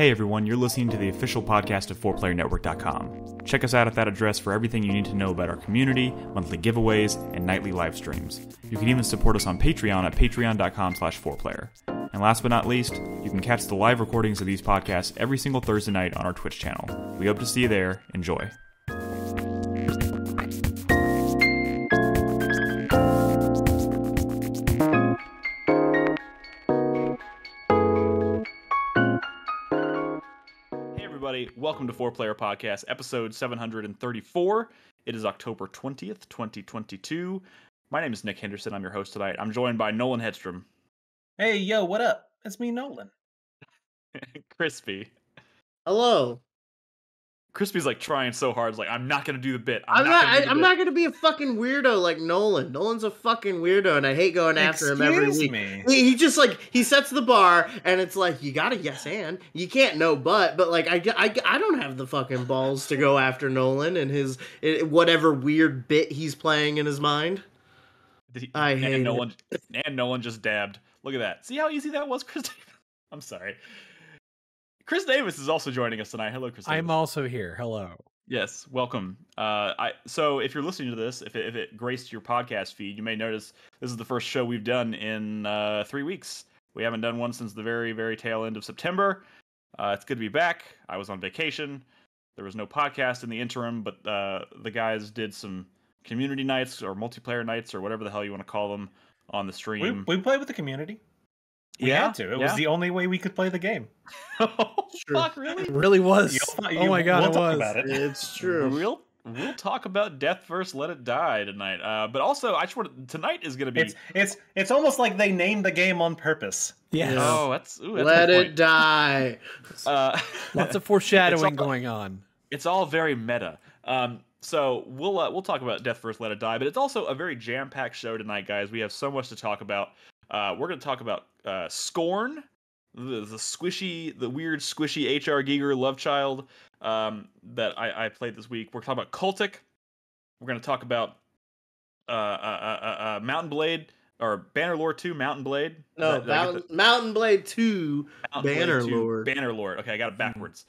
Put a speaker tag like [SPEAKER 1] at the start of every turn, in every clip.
[SPEAKER 1] Hey everyone, you're listening to the official podcast of 4playernetwork.com. Check us out at that address for everything you need to know about our community, monthly giveaways, and nightly live streams. You can even support us on Patreon at patreon.com slash 4player. And last but not least, you can catch the live recordings of these podcasts every single Thursday night on our Twitch channel. We hope to see you there. Enjoy. Welcome to 4Player Podcast, episode 734. It is October 20th, 2022. My name is Nick Henderson. I'm your host tonight. I'm joined by Nolan Hedstrom,
[SPEAKER 2] Hey, yo, what up? It's me, Nolan.
[SPEAKER 1] Crispy.
[SPEAKER 3] Hello.
[SPEAKER 1] Crispy's like trying so hard. It's like, I'm not going to do the bit.
[SPEAKER 3] I'm, not.
[SPEAKER 1] gonna
[SPEAKER 3] I, I'm
[SPEAKER 1] bit."
[SPEAKER 3] not gonna be a fucking weirdo like Nolan. Nolan's a fucking weirdo, and I hate going after him every
[SPEAKER 2] Excuse
[SPEAKER 3] week.
[SPEAKER 2] me.
[SPEAKER 3] He, he just like he sets the bar, and it's like you gotta yes and you can't no but. But like I, I, I don't have the fucking balls to go after Nolan and his eh, whatever weird bit he's playing in his mind.
[SPEAKER 1] Did he-
[SPEAKER 3] I hate
[SPEAKER 1] and
[SPEAKER 3] it.
[SPEAKER 1] Nolan, and Nolan just dabbed. Look at that. See how easy that was, Chris I'm sorry. Chris Davis is also joining us tonight. Hello, Chris Davis.
[SPEAKER 4] I'm also here. Hello.
[SPEAKER 1] Yes, welcome. Uh, I so if you're listening to this, if it, if it graced your podcast feed, you may notice this is the first show we've done in uh, three weeks. We haven't done one since the very very tail end of September. Uh, it's good to be back. I was on vacation. There was no podcast in the interim, but uh, the guys did some community nights or multiplayer nights or whatever the hell you want to call them on the
[SPEAKER 2] We,
[SPEAKER 1] stream.
[SPEAKER 2] we played with the community. We
[SPEAKER 1] yeah,
[SPEAKER 2] had to. It
[SPEAKER 1] yeah.
[SPEAKER 2] was the only way we could play the game.
[SPEAKER 1] oh,
[SPEAKER 3] True.
[SPEAKER 1] fuck, really?
[SPEAKER 4] It really was.
[SPEAKER 2] You'll-
[SPEAKER 4] oh my god,
[SPEAKER 2] we'll
[SPEAKER 4] it
[SPEAKER 2] talk
[SPEAKER 4] was.
[SPEAKER 2] about it.
[SPEAKER 3] It's true.
[SPEAKER 1] We'll we'll talk about Deathverse, Let It Die tonight. Uh, but also, I just want to, tonight is going to be.
[SPEAKER 2] It's it's it's almost like they named the game on purpose.
[SPEAKER 4] Yes.
[SPEAKER 3] Yeah.
[SPEAKER 1] Oh, that's, ooh, that's
[SPEAKER 3] Let it die.
[SPEAKER 1] Uh,
[SPEAKER 4] Lots of foreshadowing
[SPEAKER 1] all-
[SPEAKER 4] going on.
[SPEAKER 1] it's all very meta. Um, so we'll uh, we'll talk about Deathverse, Let It Die, but it's also a very jam packed show tonight, guys. We have so much to talk about. Uh, we're going to talk about uh, Scorn, the, the squishy, the weird squishy H.R. Giger love child um, that I, I played this week. We're talking about Cultic. We're going to talk about uh, uh, uh, uh, Mount and Blade or Bannerlord 2, Mount and Blade.
[SPEAKER 3] No,
[SPEAKER 1] Did I- did I get the-
[SPEAKER 3] Mountain, Mount and Blade Two.
[SPEAKER 1] Mount and Blade
[SPEAKER 3] Banner
[SPEAKER 1] 2,
[SPEAKER 3] Lord.
[SPEAKER 1] Banner Lord. Okay, I got it backwards.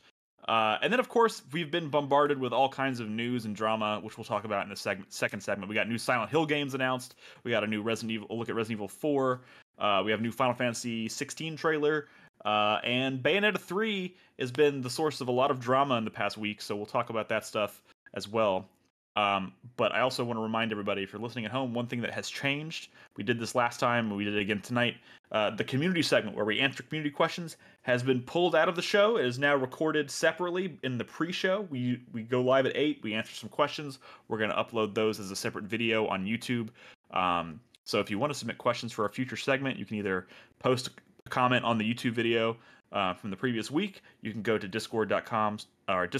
[SPEAKER 1] Uh, and then, of course, we've been bombarded with all kinds of news and drama, which we'll talk about in the segment, second segment. We got new Silent Hill games announced. We got a new Resident Evil. A look at Resident Evil 4. Uh, we have new Final Fantasy 16 trailer. Uh, and Bayonetta 3 has been the source of a lot of drama in the past week, so we'll talk about that stuff as well. Um, but I also want to remind everybody, if you're listening at home, one thing that has changed. We did this last time, we did it again tonight. Uh, the community segment where we answer community questions has been pulled out of the show. It is now recorded separately in the pre-show. We we go live at eight. We answer some questions. We're going to upload those as a separate video on YouTube. Um, so if you want to submit questions for a future segment, you can either post a comment on the YouTube video uh, from the previous week. You can go to discord.com or blah,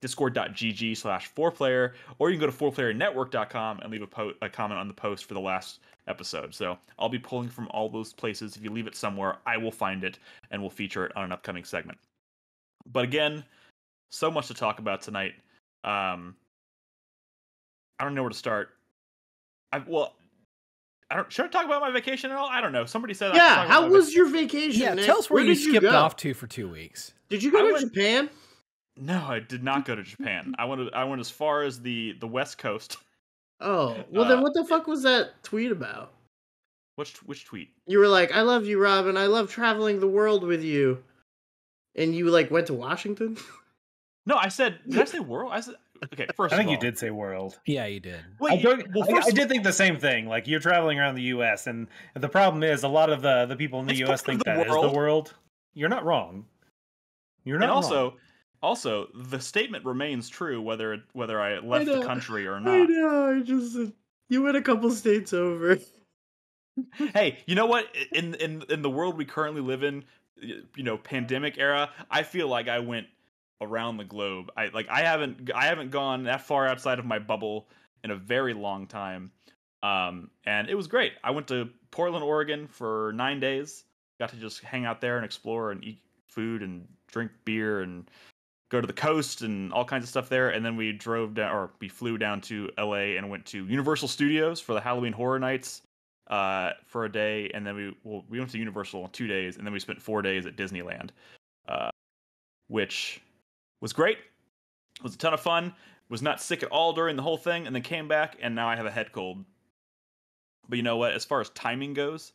[SPEAKER 1] discord.gg slash 4player, or you can go to 4playernetwork.com and leave a, po- a comment on the post for the last episode. So I'll be pulling from all those places. If you leave it somewhere, I will find it and we'll feature it on an upcoming segment. But again, so much to talk about tonight. Um, I don't know where to start. I well, I don't. Should I talk about my vacation at all? I don't know. Somebody said. I talk
[SPEAKER 3] Yeah.
[SPEAKER 1] about
[SPEAKER 3] How was
[SPEAKER 1] vac-
[SPEAKER 3] your vacation?
[SPEAKER 4] Yeah,
[SPEAKER 3] Nick?
[SPEAKER 4] tell us where, you
[SPEAKER 3] did
[SPEAKER 4] skipped
[SPEAKER 3] go?
[SPEAKER 4] off to for two weeks.
[SPEAKER 3] Did you go
[SPEAKER 1] I
[SPEAKER 3] to
[SPEAKER 1] went-
[SPEAKER 3] Japan?
[SPEAKER 1] No, I did not go to Japan. I went. I went as far as the the West Coast.
[SPEAKER 3] Oh, well
[SPEAKER 1] Uh,
[SPEAKER 3] then what the fuck was that tweet about?
[SPEAKER 1] Which which tweet?
[SPEAKER 3] You were like, "I love you, Robin. I love traveling the world with you," and you like went to Washington.
[SPEAKER 1] No, I said. Did I say world? I said. Okay, first.
[SPEAKER 2] I think
[SPEAKER 1] of
[SPEAKER 2] you did say world.
[SPEAKER 4] Yeah, you did.
[SPEAKER 1] Wait,
[SPEAKER 2] I, don't-
[SPEAKER 1] well,
[SPEAKER 2] I-
[SPEAKER 1] first
[SPEAKER 2] I
[SPEAKER 1] of
[SPEAKER 2] did think the same thing. Like you're traveling around the U.S. and the problem is a lot of the the people in the U.S. think
[SPEAKER 1] the
[SPEAKER 2] that is
[SPEAKER 1] world.
[SPEAKER 2] the world. You're not wrong. You're not
[SPEAKER 1] and
[SPEAKER 2] wrong.
[SPEAKER 1] also, the statement remains true whether whether I left the country or not.
[SPEAKER 3] I know. I just you went a couple states over.
[SPEAKER 1] hey, you know what? In in in the world we currently live in, you know, pandemic era, I feel like I went around the globe. I like I haven't I haven't gone that far outside of my bubble in a very long time. Um, and it was great. I went to Portland, Oregon for nine days. Got to just hang out there and explore and eat food and drink beer and go to the coast and all kinds of stuff there. And then we drove down, or we flew down to LA and went to Universal Studios for the Halloween Horror Nights uh, for a day. And then we well, we went to Universal two days, and then we spent four days at Disneyland. uh, which was great. It Was a ton of fun. Was not sick at all during the whole thing, and then came back, and now I have a head cold. But you know what? As far as timing goes,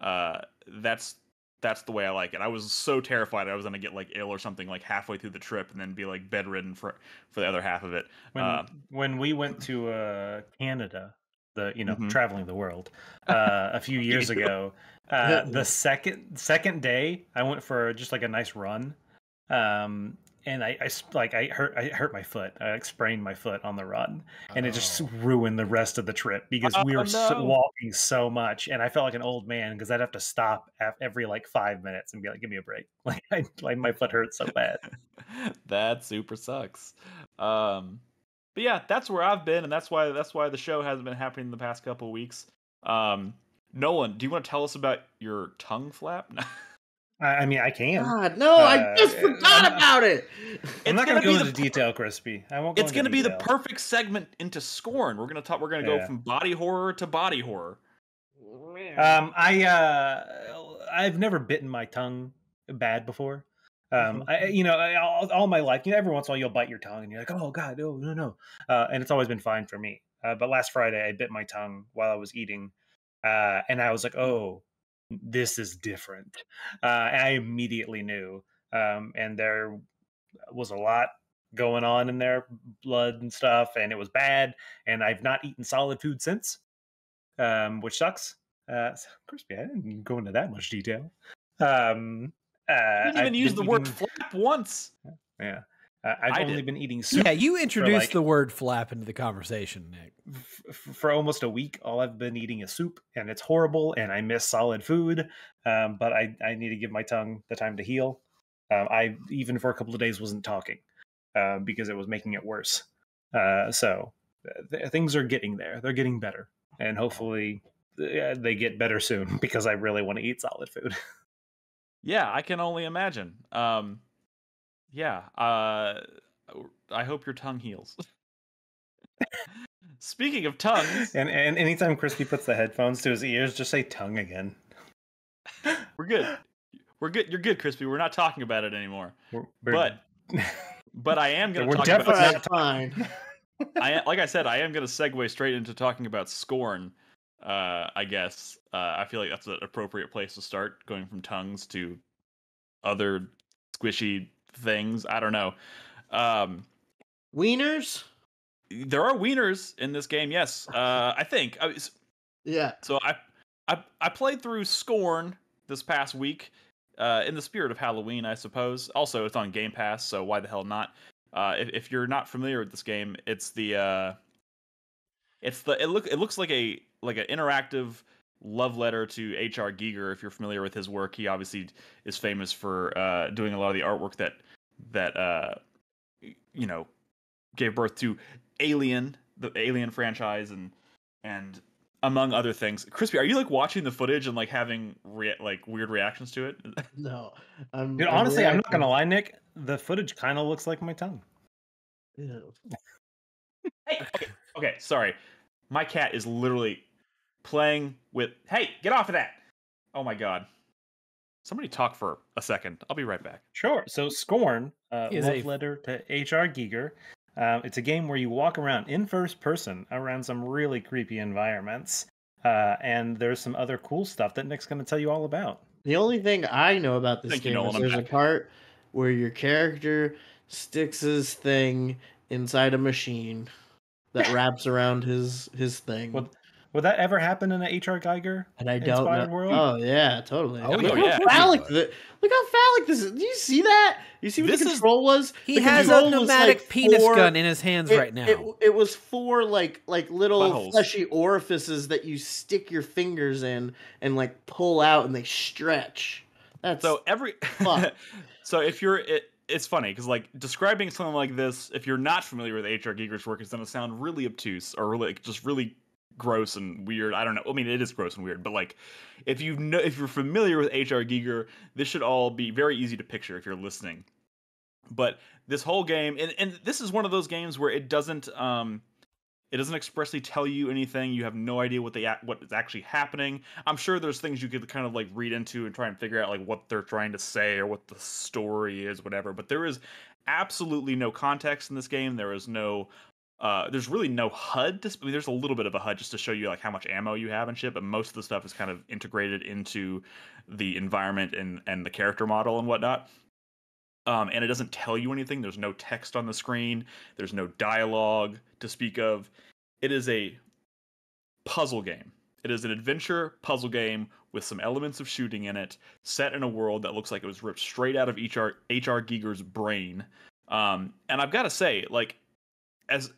[SPEAKER 1] uh, that's that's the way I like it. I was so terrified I was gonna get like ill or something like halfway through the trip, and then be like bedridden for for the other half of it.
[SPEAKER 2] When
[SPEAKER 1] Uh,
[SPEAKER 2] when we went to uh, Canada, the you know
[SPEAKER 1] Mhm.
[SPEAKER 2] traveling the world uh, a few years ago, uh, the second second day I went for just like a nice run, um, and I like I hurt I hurt my foot. I like sprained my foot on the run, and it just
[SPEAKER 4] Oh.
[SPEAKER 2] ruined the rest of the trip because we
[SPEAKER 1] Oh,
[SPEAKER 2] were so, walking so much, and I felt like an old man because I'd have to stop af- every like five minutes and be like, "Give me a break!" Like, I, like my foot hurts so bad.
[SPEAKER 1] that super sucks. Um, but yeah, that's where I've been, and that's why that's why the show hasn't been happening in the past couple weeks. Um, Nolan, do you want to tell us about your tongue flap?
[SPEAKER 2] I, I mean, I can.
[SPEAKER 3] God, no, I
[SPEAKER 2] Uh,
[SPEAKER 3] just forgot
[SPEAKER 2] uh,
[SPEAKER 3] about it.
[SPEAKER 2] I'm
[SPEAKER 1] It's
[SPEAKER 2] not
[SPEAKER 1] gonna
[SPEAKER 2] going to go
[SPEAKER 1] be
[SPEAKER 2] into
[SPEAKER 1] the
[SPEAKER 2] detail, Crispy. I won't. Go
[SPEAKER 1] it's
[SPEAKER 2] going to
[SPEAKER 1] be the perfect segment into Scorn. We're gonna talk. We're gonna go from body horror to body horror.
[SPEAKER 2] Um, I uh, I've never bitten my tongue bad before. Um,
[SPEAKER 3] Mhm.
[SPEAKER 2] I, you know, I, all, all my life, you know, every once in a while you'll bite your tongue and you're like, oh god, no, no, no, uh, and it's always been fine for me. Uh, but last Friday I bit my tongue while I was eating, uh, and I was like, oh, this is different. Uh, I immediately knew, um, and there was a lot going on in their blood and stuff, and it was bad. And I've not eaten solid food since, um, which sucks. Uh, so, crispy. I didn't go into that much detail. Um, uh,
[SPEAKER 1] I didn't even
[SPEAKER 2] I've
[SPEAKER 1] use the word
[SPEAKER 2] eating-
[SPEAKER 1] flap once.
[SPEAKER 2] Yeah, uh, I've
[SPEAKER 1] I
[SPEAKER 2] only
[SPEAKER 1] did.
[SPEAKER 2] been eating soup
[SPEAKER 4] Yeah, you introduced
[SPEAKER 2] like-
[SPEAKER 4] the word flap into the conversation, Nick.
[SPEAKER 2] f- f- for almost a week. All I've been eating is soup, and it's horrible. And I miss solid food. Um, but I I need to give my tongue the time to heal. Um, I even for a couple of days wasn't talking uh, because it was making it worse. Uh, so uh, th- things are getting there. They're getting better, and hopefully uh, they get better soon because I really want to eat solid food.
[SPEAKER 1] Yeah, I can only imagine. Um, yeah. Uh, I hope your tongue heals. Speaking of tongues,
[SPEAKER 2] and and anytime Crispy puts the headphones to his ears, just say tongue again.
[SPEAKER 1] we're good. We're good. You're good, Crispy. We're not talking about it anymore.
[SPEAKER 2] We're- we're-
[SPEAKER 1] But but I am going to.
[SPEAKER 2] We're
[SPEAKER 1] to talk
[SPEAKER 2] definitely
[SPEAKER 1] about.
[SPEAKER 3] Alright, fine.
[SPEAKER 1] I like I said, I am going to segue straight into talking about Scorn. Uh, I guess uh, I feel like that's an appropriate place to start, going from tongues to other squishy things. I don't know. Um,
[SPEAKER 3] Wieners?
[SPEAKER 1] there are wieners in this game, yes. Uh, I think. I
[SPEAKER 3] Yeah.
[SPEAKER 1] So I, I I played through Scorn this past week, uh, in the spirit of Halloween, I suppose. Also, it's on Game Pass, so why the hell not? Uh, if, if you're not familiar with this game, it's the uh, it's the it look it looks like a like an interactive love letter to H.R. Giger. If you're familiar with his work, he obviously is famous for uh, doing a lot of the artwork that that uh, you know gave birth to Alien, the Alien franchise, and and among other things. Crispy, are you like watching the footage and like having rea- like weird reactions to it?
[SPEAKER 3] No. I'm,
[SPEAKER 2] Dude,
[SPEAKER 3] I'm
[SPEAKER 2] honestly, I'm not gonna lie, Nick. The footage kind of looks like my tongue.
[SPEAKER 3] Ew.
[SPEAKER 1] hey, okay, okay, sorry. My cat is literally playing with. Hey, get off of that! Oh my god. Somebody talk for a second. I'll be right back.
[SPEAKER 2] Sure. So Scorn, uh,
[SPEAKER 4] is
[SPEAKER 2] love
[SPEAKER 4] a-
[SPEAKER 2] letter to H.R. Giger. Um, it's a game where you walk around in first person around some really creepy environments, uh, and there's some other cool stuff that Nick's going to tell you all about.
[SPEAKER 3] The only thing I know about this
[SPEAKER 1] Thank you,
[SPEAKER 3] game is
[SPEAKER 1] I'm
[SPEAKER 3] there's a part where your character sticks his thing inside a machine that wraps around his his thing.
[SPEAKER 2] Would, would that ever happen in an H.R. Giger?
[SPEAKER 3] and I don't
[SPEAKER 2] Inspired
[SPEAKER 3] know.
[SPEAKER 2] World?
[SPEAKER 3] Oh yeah, totally.
[SPEAKER 4] Oh,
[SPEAKER 3] look
[SPEAKER 1] yeah.
[SPEAKER 3] how phallic the, look how phallic this is. Do you see that? You see what
[SPEAKER 1] This
[SPEAKER 3] the
[SPEAKER 1] is-
[SPEAKER 3] control was?
[SPEAKER 4] He
[SPEAKER 3] The
[SPEAKER 4] has a
[SPEAKER 3] control
[SPEAKER 4] pneumatic
[SPEAKER 3] like,
[SPEAKER 4] penis
[SPEAKER 3] four-
[SPEAKER 4] gun in his hands
[SPEAKER 3] it,
[SPEAKER 4] right now.
[SPEAKER 3] It, it was four like like little
[SPEAKER 1] Buttholes.
[SPEAKER 3] fleshy orifices that you stick your fingers in and like pull out and they stretch. That's
[SPEAKER 1] So every
[SPEAKER 3] Fuck.
[SPEAKER 1] so if you're it, it's funny because like describing something like this, if you're not familiar with H.R. Giger's work, it's going to sound really obtuse or really like, just really gross and weird. I don't know. I mean, it is gross and weird, but like if you know if you're familiar with H.R. Giger, this should all be very easy to picture if you're listening. But this whole game, and, and this is one of those games where it doesn't um It doesn't expressly tell you anything. You have no idea what they what is actually happening. I'm sure there's things you could kind of like read into and try and figure out like what they're trying to say or what the story is, whatever. But there is absolutely no context in this game. There is no uh, there's really no HUD. I mean, there's a little bit of a HUD just to show you like how much ammo you have and shit, but most of the stuff is kind of integrated into the environment and and the character model and whatnot. Um, and it doesn't tell you anything. There's no text on the screen. There's no dialogue to speak of. It is a puzzle game. It is an adventure puzzle game with some elements of shooting in it, set in a world that looks like it was ripped straight out of HR HR Giger's brain. Um, and I've got to say, like, as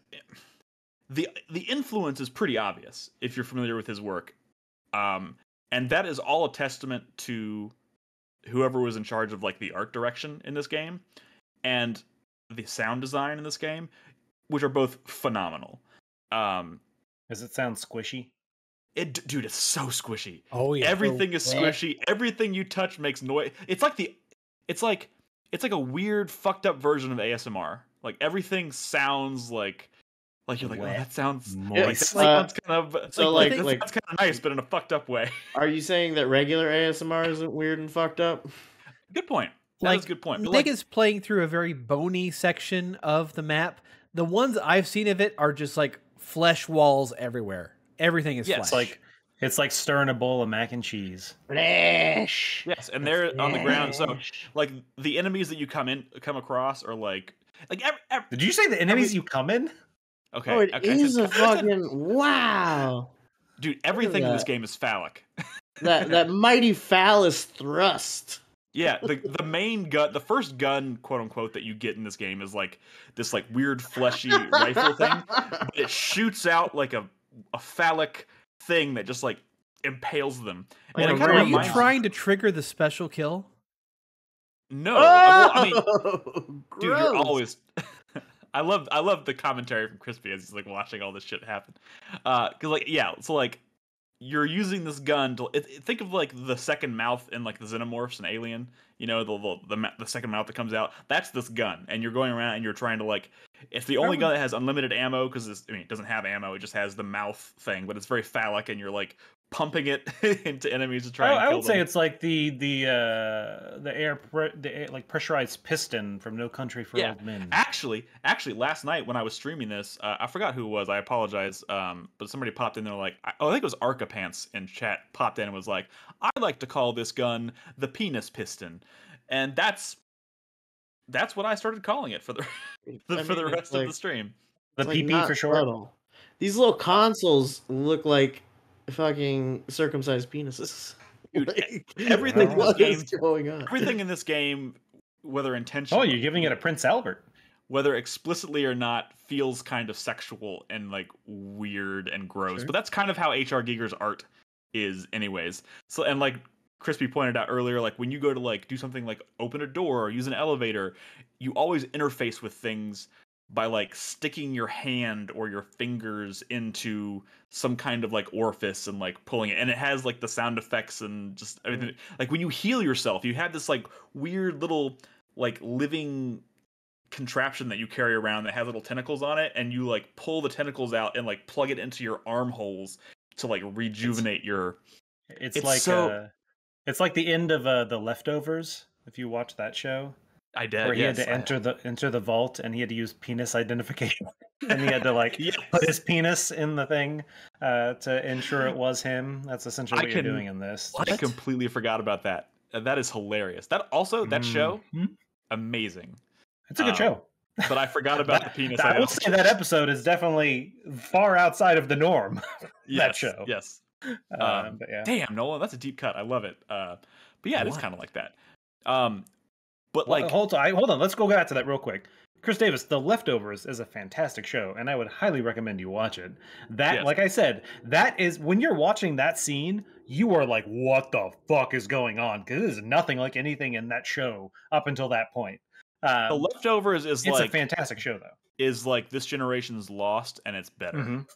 [SPEAKER 1] the the influence is pretty obvious if you're familiar with his work, um, and that is all a testament to whoever was in charge of like the art direction in this game and the sound design in this game, which are both phenomenal. Um,
[SPEAKER 2] Does it sound squishy?
[SPEAKER 1] it, dude, it's so squishy.
[SPEAKER 4] Oh yeah.
[SPEAKER 1] Everything is
[SPEAKER 3] yeah.
[SPEAKER 1] squishy. Everything you touch makes noise. It's like the, it's like, it's like a weird fucked up version of ASMR. Like everything sounds like, like you're like, oh, that sounds like
[SPEAKER 2] Moist.
[SPEAKER 1] that
[SPEAKER 3] Uh,
[SPEAKER 1] sounds kind of
[SPEAKER 3] so,
[SPEAKER 1] like,
[SPEAKER 3] like-
[SPEAKER 1] that
[SPEAKER 3] like-
[SPEAKER 1] sounds kind of nice, but in a fucked up way.
[SPEAKER 3] Are you saying that regular ASMR isn't weird and fucked up?
[SPEAKER 1] Good point. That is
[SPEAKER 4] Like,
[SPEAKER 1] a good point. But
[SPEAKER 4] Nick
[SPEAKER 1] like,
[SPEAKER 4] is playing through a very bony section of the map. The ones I've seen of it are just like flesh walls everywhere. Everything is
[SPEAKER 1] Yes,
[SPEAKER 2] It's
[SPEAKER 4] flesh.
[SPEAKER 2] like it's like stirring a bowl of mac and cheese.
[SPEAKER 3] Flash.
[SPEAKER 1] yes, and they're on the ground. So like the enemies that you come in come across are like like every, every
[SPEAKER 2] Did you say the enemies you come in?
[SPEAKER 1] okay.
[SPEAKER 3] Oh, it
[SPEAKER 1] okay,
[SPEAKER 3] is
[SPEAKER 1] said-
[SPEAKER 3] a
[SPEAKER 1] I said-
[SPEAKER 3] fucking wow.
[SPEAKER 1] dude. Everything in this game is phallic.
[SPEAKER 3] That that mighty phallus thrust.
[SPEAKER 1] Yeah, the the main gun, the first gun, quote unquote, that you get in this game is like this like weird fleshy rifle thing, but it shoots out like a a phallic thing that just like impales them.
[SPEAKER 3] Like,
[SPEAKER 1] and it kind of
[SPEAKER 4] are you trying to trigger the special kill?
[SPEAKER 1] No, well, I mean,
[SPEAKER 3] Oh,
[SPEAKER 1] dude, you're always. I love I love the commentary from Crispy as he's like watching all this shit happen. Uh, cause like yeah, so like you're using this gun to it, it- think of like the second mouth in like the xenomorphs and Alien. You know the the the, the second mouth that comes out. That's this gun, and you're going around and you're trying to like. It's the only gun that has unlimited ammo because I mean it doesn't have ammo. It just has the mouth thing, but it's very phallic, and you're like pumping it into enemies to try.
[SPEAKER 2] I,
[SPEAKER 1] and
[SPEAKER 2] I
[SPEAKER 1] kill
[SPEAKER 2] would say it's like the the uh, the air pre- the air, like pressurized piston from No Country for
[SPEAKER 1] Yeah.
[SPEAKER 2] Old Men.
[SPEAKER 1] Actually, actually, last night when I was streaming this, uh, I forgot who it was. I apologize. Um, but somebody popped in there like, I- oh, I think it was Arca Pants in chat. Popped in and was like, I like to call this gun the penis piston, and that's that's what I started calling it for the,
[SPEAKER 3] I
[SPEAKER 1] for the
[SPEAKER 3] mean,
[SPEAKER 1] rest
[SPEAKER 3] like-
[SPEAKER 1] of the stream.
[SPEAKER 2] the
[SPEAKER 3] It's, like,
[SPEAKER 2] PP for short.
[SPEAKER 3] subtle. These little consoles look like fucking circumcised penises.
[SPEAKER 1] Dude,
[SPEAKER 3] Like,
[SPEAKER 1] everything in this
[SPEAKER 3] what is
[SPEAKER 1] game-
[SPEAKER 3] going on?
[SPEAKER 1] Everything in this game, whether
[SPEAKER 2] Oh, you're giving it a Prince Albert.
[SPEAKER 1] whether explicitly or not, feels kind of sexual and like weird and gross.
[SPEAKER 3] Sure.
[SPEAKER 1] But that's kind of how HR Giger's art is, anyways. So and like Crispy pointed out earlier, like when you go to like do something like open a door or use an elevator, you always interface with things by like sticking your hand or your fingers into some kind of like orifice and like pulling it and it has like the sound effects and just everything like when you heal yourself you have this like weird little like living contraption that you carry around that has little tentacles on it and you like pull the tentacles out and like plug it into your armholes to like rejuvenate your
[SPEAKER 2] It's,
[SPEAKER 1] It's
[SPEAKER 2] like
[SPEAKER 1] so-
[SPEAKER 2] uh, it's like the end of uh, the Leftovers. If you watch that show,
[SPEAKER 1] I did
[SPEAKER 2] where he
[SPEAKER 1] yes,
[SPEAKER 2] had to
[SPEAKER 1] I-
[SPEAKER 2] enter the enter the vault and he had to use penis identification, and he had to like
[SPEAKER 1] Yes.
[SPEAKER 2] put his penis in the thing uh, to ensure it was him. That's essentially
[SPEAKER 1] I
[SPEAKER 2] what you're
[SPEAKER 1] can-
[SPEAKER 2] doing in this.
[SPEAKER 1] I completely forgot about that. Uh, That is hilarious. That also that show
[SPEAKER 2] Mhm.
[SPEAKER 1] amazing.
[SPEAKER 2] It's a good
[SPEAKER 1] um,
[SPEAKER 2] show.
[SPEAKER 1] But I forgot about the
[SPEAKER 2] That-
[SPEAKER 1] penis.
[SPEAKER 2] I will say that episode is definitely far outside of the norm.
[SPEAKER 1] yes,
[SPEAKER 2] show.
[SPEAKER 1] Yes.
[SPEAKER 2] Uh,
[SPEAKER 1] Um,
[SPEAKER 2] but yeah,
[SPEAKER 1] Damn, Nolan, that's a deep cut. I love it. Uh, but yeah, it is kind of like that. Um, but
[SPEAKER 2] Well,
[SPEAKER 1] like,
[SPEAKER 2] hold on, hold on. Let's go back to that real quick. Chris Davis, The Leftovers is a fantastic show, and I would highly recommend you watch it. That,
[SPEAKER 1] Yes.
[SPEAKER 2] like I said, that is when you're watching that scene, you are like, "What the fuck is going on?" Because it is nothing like anything in that show up until that point.
[SPEAKER 1] the
[SPEAKER 2] Um,
[SPEAKER 1] leftovers is
[SPEAKER 2] it's
[SPEAKER 1] like
[SPEAKER 2] a fantastic show, though.
[SPEAKER 1] is like this generation's Lost, and it's better
[SPEAKER 2] Mhm.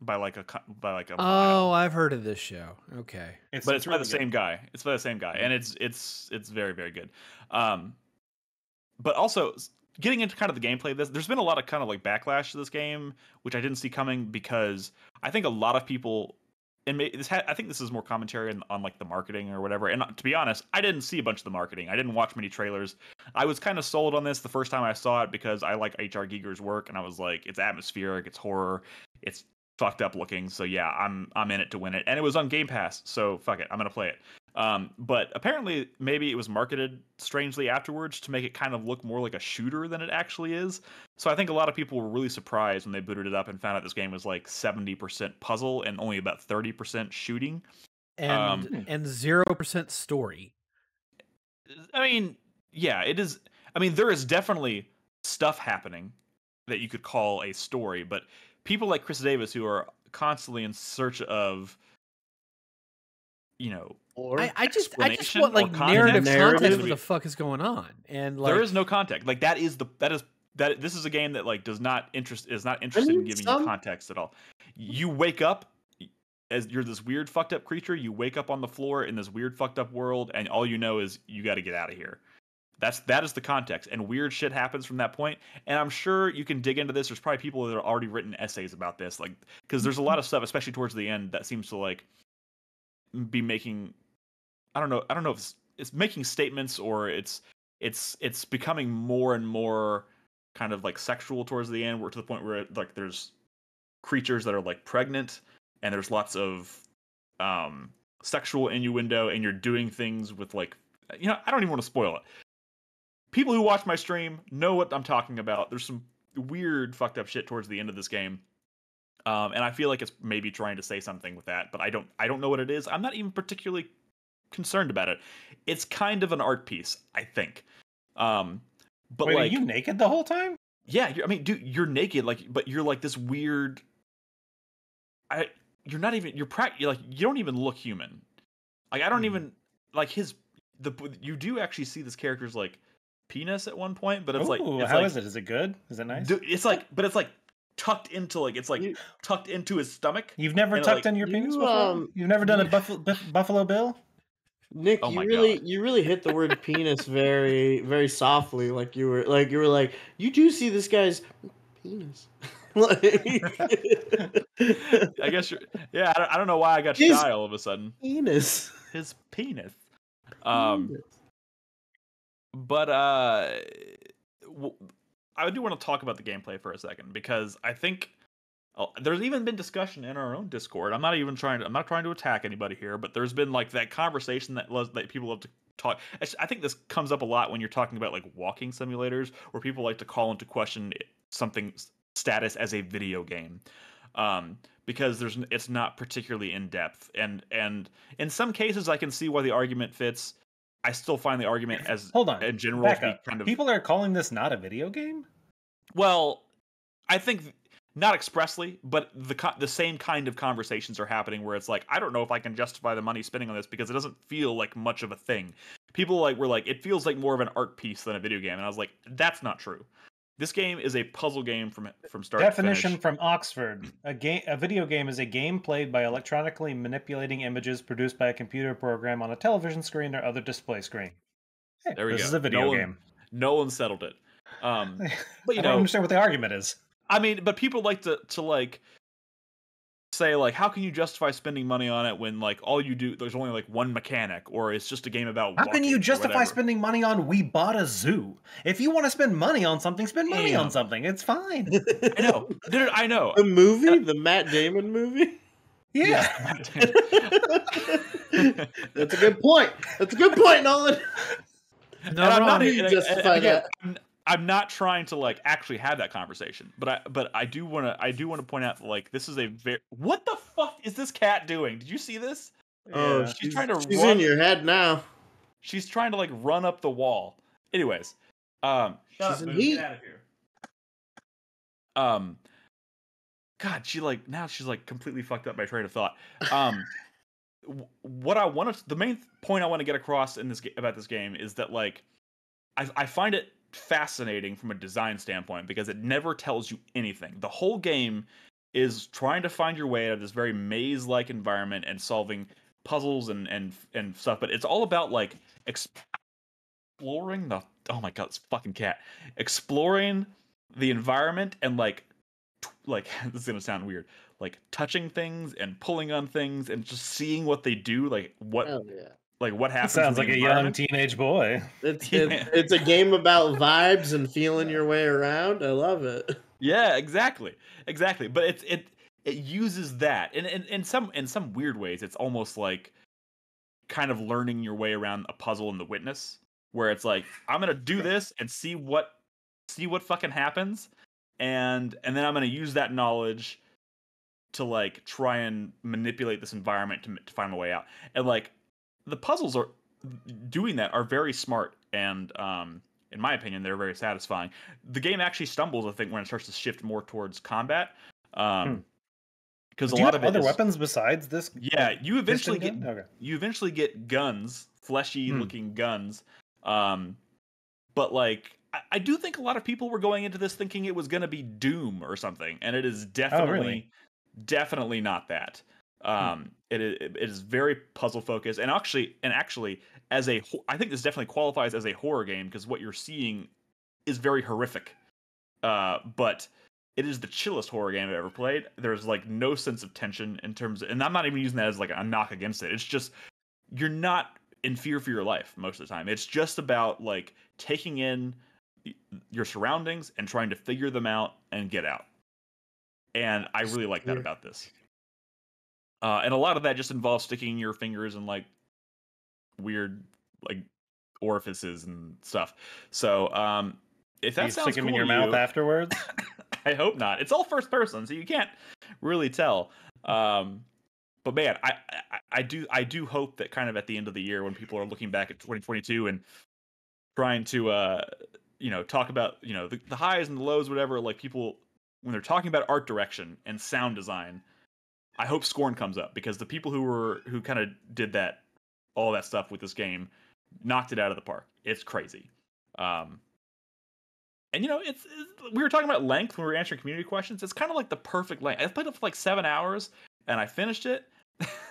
[SPEAKER 1] By like a by like a
[SPEAKER 4] Oh,
[SPEAKER 1] mile.
[SPEAKER 4] I've heard of this show. Okay.
[SPEAKER 2] It's,
[SPEAKER 1] but it's, by
[SPEAKER 2] really
[SPEAKER 1] the
[SPEAKER 2] good.
[SPEAKER 1] same guy. It's by the same guy, and it's it's it's very very good. Um, but also getting into kind of the gameplay of this, there's been a lot of kind of like backlash to this game, which I didn't see coming because I think a lot of people and may, this ha- I think this is more commentary on, on like the marketing or whatever. And uh, to be honest, I didn't see a bunch of the marketing. I didn't watch many trailers. I was kind of sold on this the first time I saw it because I like H.R. Giger's work, and I was like, it's atmospheric, it's horror, it's fucked up looking. So yeah, I'm I'm in it to win it. And it was on Game Pass, so fuck it, I'm gonna play it. Um, but apparently, maybe it was marketed strangely afterwards to make it kind of look more like a shooter than it actually is. So I think a lot of people were really surprised when they booted it up and found out this game was like 70% puzzle and only about 30% shooting.
[SPEAKER 4] and
[SPEAKER 1] Um,
[SPEAKER 4] and zero percent story.
[SPEAKER 1] I mean, yeah, it is. I mean, there is definitely stuff happening that you could call a story, but people like Chris Davis who are constantly in search of, you know,
[SPEAKER 3] Or
[SPEAKER 4] I, I just I just want like
[SPEAKER 1] context.
[SPEAKER 4] narrative
[SPEAKER 3] Narrative.
[SPEAKER 4] context. What the fuck is going on? And like
[SPEAKER 1] there is no context. Like that is the that is that this is a game that like does not interest is not interested in
[SPEAKER 3] mean,
[SPEAKER 1] giving
[SPEAKER 3] some-
[SPEAKER 1] you context at all. You wake up as you're this weird fucked up creature. You wake up on the floor in this weird fucked up world, and all you know is you got to get out of here. That's that is the context, and weird shit happens from that point. And I'm sure you can dig into this. There's probably people that have already written essays about this, like because there's a lot of stuff, especially towards the end, that seems to like be making. I don't know. I don't know if it's, it's making statements or it's it's it's becoming more and more kind of like sexual towards the end. We're to the point where like there's creatures that are like pregnant, and there's lots of um sexual innuendo, and you're doing things with like you know I don't even want to spoil it. People who watch my stream know what I'm talking about. There's some weird fucked up shit towards the end of this game. Um, and I feel like it's maybe trying to say something with that, but I don't I don't know what it is. I'm not even particularly concerned about it. It's kind of an art piece, I think. Um, but
[SPEAKER 2] Wait,
[SPEAKER 1] like
[SPEAKER 2] are you naked the whole time?
[SPEAKER 1] yeah, you're, I mean, dude, you're naked, like, but you're like this weird. I, you're not even. You're prac. You're like you don't even look human. Like I don't
[SPEAKER 2] Hmm.
[SPEAKER 1] even like his. The you do actually see this character's like penis at one point, but it's like
[SPEAKER 2] Ooh,
[SPEAKER 1] it's
[SPEAKER 2] how
[SPEAKER 1] like,
[SPEAKER 2] is it? Is it good? Is it nice?
[SPEAKER 1] Dude, it's like, but it's like tucked into like it's like
[SPEAKER 3] You-
[SPEAKER 1] tucked into his stomach.
[SPEAKER 2] You've never tucked
[SPEAKER 1] like,
[SPEAKER 2] in your penis
[SPEAKER 3] you,
[SPEAKER 2] before?
[SPEAKER 3] um,
[SPEAKER 2] You've never done a buffalo, buffalo bill?
[SPEAKER 3] Nick,
[SPEAKER 1] Oh
[SPEAKER 3] you really
[SPEAKER 1] God.
[SPEAKER 3] you really hit the word penis very very softly, like you were like you were like you do see this guy's penis.
[SPEAKER 1] I guess you're. Yeah, I don't, I don't know why I got
[SPEAKER 3] His-
[SPEAKER 1] shy all of a sudden.
[SPEAKER 3] penis.
[SPEAKER 1] His penis. Um.
[SPEAKER 3] Penis.
[SPEAKER 1] But uh i do want to talk about the gameplay for a second because i think uh, there's even been discussion in our own discord. I'm not even trying to i'm not trying to attack anybody here but there's been like that conversation that was that people love to talk i think this comes up a lot when you're talking about like walking simulators where people like to call into question something status as a video game. Um because there's it's not particularly in depth and and in some cases i can see why the argument fits i still find the argument as
[SPEAKER 2] Hold on.
[SPEAKER 1] in general kind of
[SPEAKER 2] People are calling this not a video game?
[SPEAKER 1] well i think not expressly but the co- the same kind of conversations are happening where it's like i don't know if i can justify the money spending on this because it doesn't feel like much of a thing people like were like it feels like more of an art piece than a video game and i was like that's not true this game is a puzzle game from from start
[SPEAKER 2] Definition from Oxford: a game, a video game is a game played by electronically manipulating images produced by a computer program on a television screen or other display screen. Hey,
[SPEAKER 1] There we
[SPEAKER 2] this
[SPEAKER 1] go.
[SPEAKER 2] is a video
[SPEAKER 1] No one-
[SPEAKER 2] game.
[SPEAKER 1] no one settled it um but you
[SPEAKER 2] I don't understand what the argument is.
[SPEAKER 1] I mean, but people like to to like say like, how can you justify spending money on it when like all you do there's only like one mechanic or it's just a game about
[SPEAKER 2] How can you justify spending money on we bought a zoo? If you want to spend money on something, spend money
[SPEAKER 1] Damn.
[SPEAKER 2] on something. It's fine.
[SPEAKER 1] I know, dude. I know.
[SPEAKER 3] The movie, the Matt Damon movie.
[SPEAKER 2] Yeah.
[SPEAKER 3] That's a good point. That's a good point, Nolan.
[SPEAKER 4] No,
[SPEAKER 1] and I'm not
[SPEAKER 3] do
[SPEAKER 4] wrong.
[SPEAKER 3] you
[SPEAKER 1] and-
[SPEAKER 3] justify
[SPEAKER 1] and again,
[SPEAKER 3] that?
[SPEAKER 1] I'm, I'm not trying to like actually have that conversation, but I but I do want to I do want to point out like this is a very what the fuck is this cat doing? Did you see this?
[SPEAKER 3] Oh,
[SPEAKER 2] Yeah.
[SPEAKER 1] she's trying to
[SPEAKER 3] she's
[SPEAKER 1] run-
[SPEAKER 3] in your head now.
[SPEAKER 1] She's trying to like run up the wall. Anyways, um, shut
[SPEAKER 3] She's
[SPEAKER 1] up,
[SPEAKER 3] in
[SPEAKER 1] Boo,
[SPEAKER 3] heat.
[SPEAKER 1] Get out of here. Um, God, she like now she's like completely fucked up my train of thought. Um, what I want to the main point I want to get across in this ga- about this game is that like I I find it fascinating from a design standpoint because it never tells you anything. The whole game is trying to find your way out of this very maze-like environment and solving puzzles and and and stuff but it's all about like exploring the oh my god, this fucking cat. Exploring the environment and like t- like this is gonna sound weird. Like touching things and pulling on things and just seeing what they do, like what
[SPEAKER 3] Hell yeah.
[SPEAKER 1] Like what happens. in
[SPEAKER 2] sounds like a young teenage boy.
[SPEAKER 3] It's,
[SPEAKER 1] Yeah.
[SPEAKER 3] it's it's a game about vibes and feeling your way around. I love it.
[SPEAKER 1] Yeah, exactly, exactly. But it's it it uses that, and in, in some in some weird ways, it's almost like kind of learning your way around a puzzle in the witness, where it's like I'm gonna do this and see what see what fucking happens, and and then I'm gonna use that knowledge to like try and manipulate this environment to, to find my way out, and like the puzzles are doing that are very smart and um in my opinion they're very satisfying the game actually stumbles i think when it starts to shift more towards combat um because
[SPEAKER 2] Do
[SPEAKER 1] a lot of
[SPEAKER 2] other
[SPEAKER 1] is-
[SPEAKER 2] weapons besides this?
[SPEAKER 1] yeah you eventually get?
[SPEAKER 2] Okay.
[SPEAKER 1] you eventually get guns fleshy
[SPEAKER 2] Hmm.
[SPEAKER 1] looking guns um but like I, I do think a lot of people were going into this thinking it was going to be doom or something and it is definitely
[SPEAKER 2] Oh, really?
[SPEAKER 1] definitely not that um it, is, it is very puzzle focused and actually and actually as a i think this definitely qualifies as a horror game because what you're seeing is very horrific uh but it is the chillest horror game I've ever played. There's like no sense of tension in terms of, and I'm not even using that as like a knock against it. It's just you're not in fear for your life most of the time. It's just about like taking in your surroundings and trying to figure them out and get out. And I really like that about this. Uh, and a lot of that just involves sticking your fingers in like weird like orifices and stuff. So um, if that
[SPEAKER 2] you
[SPEAKER 1] sounds
[SPEAKER 2] stick them in
[SPEAKER 1] cool
[SPEAKER 2] your
[SPEAKER 1] to
[SPEAKER 2] mouth
[SPEAKER 1] you-
[SPEAKER 2] afterwards.
[SPEAKER 1] I hope not. It's all first person, so you can't really tell. Um, but man, I, I I do I do hope that kind of at the end of the year when people are looking back at 2022 and trying to uh you know talk about you know the, the highs and the lows whatever like people when they're talking about art direction and sound design i hope scorn comes up because the people who were who kind of did that all that stuff with this game knocked it out of the park. It's crazy. Um and you know it's, it's we were talking about length when we were answering community questions. It's kind of like the perfect length. I played it for like seven hours and i finished it.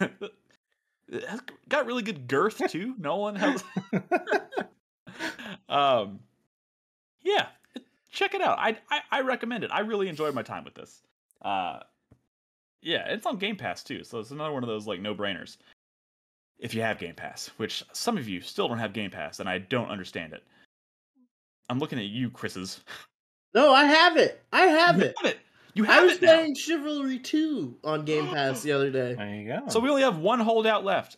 [SPEAKER 1] It got really good girth too. Nolan has um yeah check it out. I, I i recommend it. I really enjoyed my time with this. Uh yeah it's on game pass too so it's another one of those like no brainers if you have game pass which some of you still don't have game pass and i don't understand it i'm looking at you chris's
[SPEAKER 3] No, I have it. I have
[SPEAKER 1] you
[SPEAKER 3] it.
[SPEAKER 1] have it you
[SPEAKER 3] I
[SPEAKER 1] have
[SPEAKER 3] was
[SPEAKER 1] it now.
[SPEAKER 3] playing Chivalry 2 on Game Pass the other day.
[SPEAKER 2] there you go.
[SPEAKER 1] so we only have one holdout left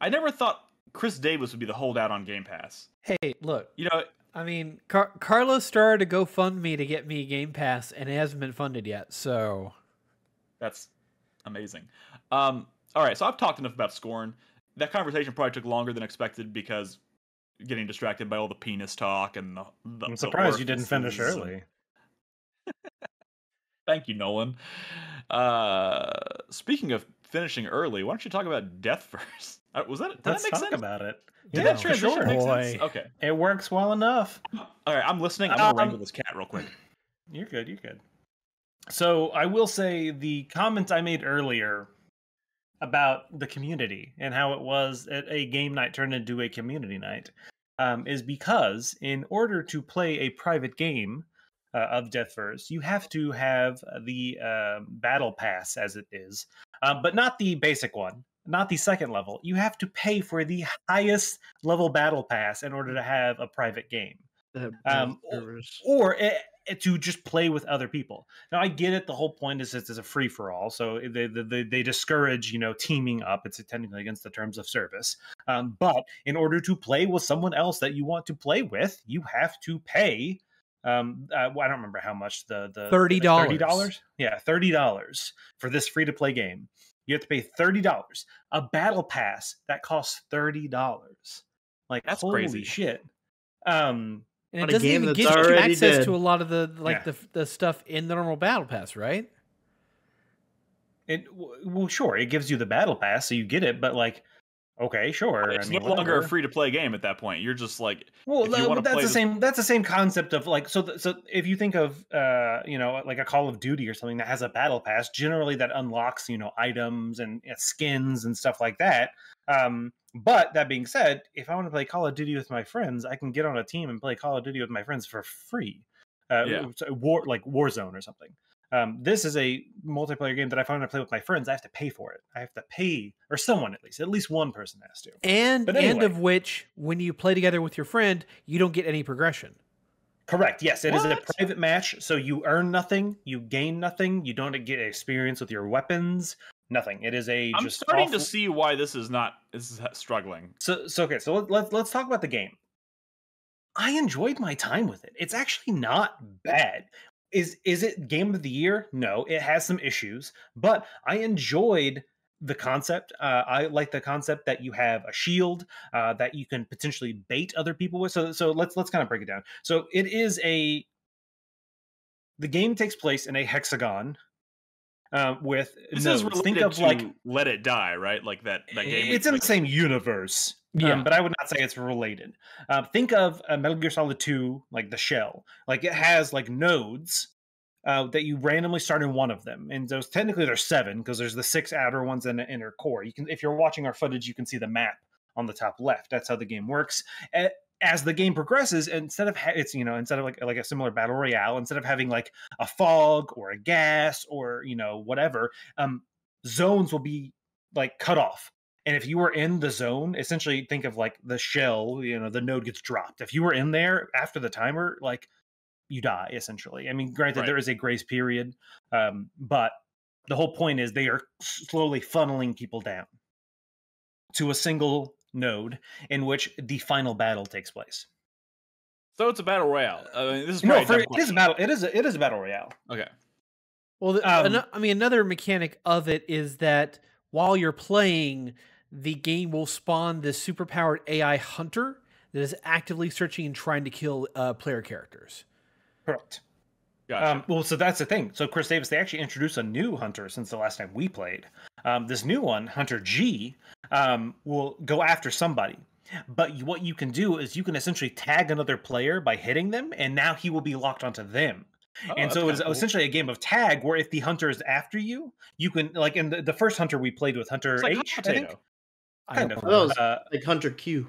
[SPEAKER 1] i never thought chris davis would be the holdout on game pass
[SPEAKER 4] Hey, look.
[SPEAKER 1] you know
[SPEAKER 4] I mean, Car- Carlos started a GoFundMe to get me Game Pass, and it hasn't been funded yet. So
[SPEAKER 1] That's amazing. Um, all right, so I've talked enough about Scorn. That conversation probably took longer than expected because getting distracted by all the penis talk and the. the
[SPEAKER 2] I'm
[SPEAKER 1] the
[SPEAKER 2] surprised you didn't finish early.
[SPEAKER 1] Thank you, Nolan. Uh, speaking of finishing early, why don't you talk about death first? Uh, was that? Did
[SPEAKER 2] Let's
[SPEAKER 1] that make
[SPEAKER 2] talk
[SPEAKER 1] sense?
[SPEAKER 2] about it.
[SPEAKER 1] Did
[SPEAKER 2] Yeah,
[SPEAKER 1] that transition
[SPEAKER 2] sure.
[SPEAKER 1] make
[SPEAKER 4] Boy.
[SPEAKER 1] sense? Okay.
[SPEAKER 2] It works well enough.
[SPEAKER 1] All right, I'm listening. I'm gonna
[SPEAKER 2] Um,
[SPEAKER 1] wrangle this cat real quick.
[SPEAKER 2] You're good. You're good. So I will say the comment I made earlier about the community and how it was at a game night turned into a community night um, is because in order to play a private game uh, of Deathverse, you have to have the uh, battle pass, as it is, uh, but not the basic one, not the second level. You have to pay for the highest level battle pass in order to have a private game Um,
[SPEAKER 3] servers.
[SPEAKER 2] or eh, eh, to just play with other people. Now, I get it. The whole point is it's a free for all, so they, they they discourage you know teaming up. It's technically against the terms of service. Um, but in order to play with someone else that you want to play with, you have to pay. Um, uh, well, I don't remember how much the the
[SPEAKER 4] $30.
[SPEAKER 2] Thirty dollars. Yeah, thirty dollars for this free to play game. You have to pay thirty dollars. A battle pass that costs thirty dollars. Like
[SPEAKER 1] That's
[SPEAKER 2] holy
[SPEAKER 1] crazy.
[SPEAKER 2] shit. Um,
[SPEAKER 4] and it doesn't even give you access
[SPEAKER 3] dead.
[SPEAKER 4] to a lot of the like
[SPEAKER 2] Yeah.
[SPEAKER 4] the the stuff in the normal battle pass, right?
[SPEAKER 2] It well, sure, it gives you the battle pass, so you get it. But like, okay, sure.
[SPEAKER 1] It's
[SPEAKER 2] I mean,
[SPEAKER 1] no longer a free to play game at that point. You're just like,
[SPEAKER 2] Well,
[SPEAKER 1] if you
[SPEAKER 2] tha-
[SPEAKER 1] wanna
[SPEAKER 2] that's the
[SPEAKER 1] this-
[SPEAKER 2] same. That's the same concept of like so. th- So if you think of uh, you know, like a Call of Duty or something that has a battle pass, generally that unlocks you know items and uh, skins and stuff like that. Um, but that being said, if I want to play Call of Duty with my friends, I can get on a team and play Call of Duty with my friends for free. Uh,
[SPEAKER 1] Yeah.
[SPEAKER 2] War like Warzone or something. Um, this is a multiplayer game that if I want to play with my friends, I have to pay for it. I have to pay, or someone at least, at least one person has to.
[SPEAKER 4] And
[SPEAKER 2] But
[SPEAKER 4] and
[SPEAKER 2] anyway.
[SPEAKER 4] of which, when you play together with your friend, you don't get any progression.
[SPEAKER 2] Correct. Yes, it is a private match, so you earn nothing, you gain nothing, you don't get experience with your weapons, nothing. It is a
[SPEAKER 1] I'm
[SPEAKER 2] just
[SPEAKER 1] starting to see why this is not this is struggling.
[SPEAKER 2] So, so okay, so let, let's let's talk about the game. I enjoyed my time with it. It's actually not bad. Is is it game of the year? No, it has some issues, but I enjoyed the concept. Uh, I like the concept that you have a shield uh, that you can potentially bait other people with. So so let's let's kind of break it down. So it is a the game takes place in a hexagon uh, with
[SPEAKER 1] This is related
[SPEAKER 2] Think of
[SPEAKER 1] to
[SPEAKER 2] like
[SPEAKER 1] Let It Die, right? Like that that game.
[SPEAKER 2] it's in the same universe.
[SPEAKER 4] Yeah.
[SPEAKER 2] Um, but I would not say it's related. Uh, think of uh, Metal Gear Solid 2, like the shell. Like it has like nodes uh, that you randomly start in one of them. And those technically there's seven because there's the six outer ones and the inner core. You can if you're watching our footage, you can see the map on the top left. That's how the game works. As the game progresses, instead of ha- it's you know instead of like like a similar battle royale, instead of having like a fog or a gas or you know whatever, um, zones will be like cut off and if you were in the zone essentially think of like the shell you know the node gets dropped if you were in there after the timer like you die essentially i mean granted
[SPEAKER 1] Right.
[SPEAKER 2] there is a grace period um, but the whole point is they are slowly funneling people down to a single node in which the final battle takes place
[SPEAKER 1] So it's a battle royale. I mean, this is
[SPEAKER 2] no
[SPEAKER 1] probably
[SPEAKER 2] for,
[SPEAKER 1] a
[SPEAKER 2] is a battle it is a, it is a battle royale.
[SPEAKER 1] Okay.
[SPEAKER 4] Well, the,
[SPEAKER 2] Um,
[SPEAKER 4] ano- I mean, another mechanic of it is that while you're playing, the game will spawn this superpowered AI hunter that is actively searching and trying to kill uh, player characters.
[SPEAKER 2] correct
[SPEAKER 1] Gotcha.
[SPEAKER 2] Um, well, so that's the thing. So Chris Davis, they actually introduced a new hunter since the last time we played. Um, this new one, Hunter G, um, will go after somebody. But you- what you can do is you can essentially tag another player by hitting them, and now he will be locked onto them.
[SPEAKER 1] Oh,
[SPEAKER 2] and so it is
[SPEAKER 1] kinda cool.
[SPEAKER 2] essentially a game of tag where if the hunter is after you, you can like in the, the first hunter we played with Hunter
[SPEAKER 1] It's like
[SPEAKER 2] H,
[SPEAKER 1] hot
[SPEAKER 2] I think,
[SPEAKER 1] potato.
[SPEAKER 4] I
[SPEAKER 2] kind
[SPEAKER 4] don't
[SPEAKER 2] of,
[SPEAKER 4] know.
[SPEAKER 3] Well, it's-
[SPEAKER 2] uh,
[SPEAKER 3] like Hunter Q.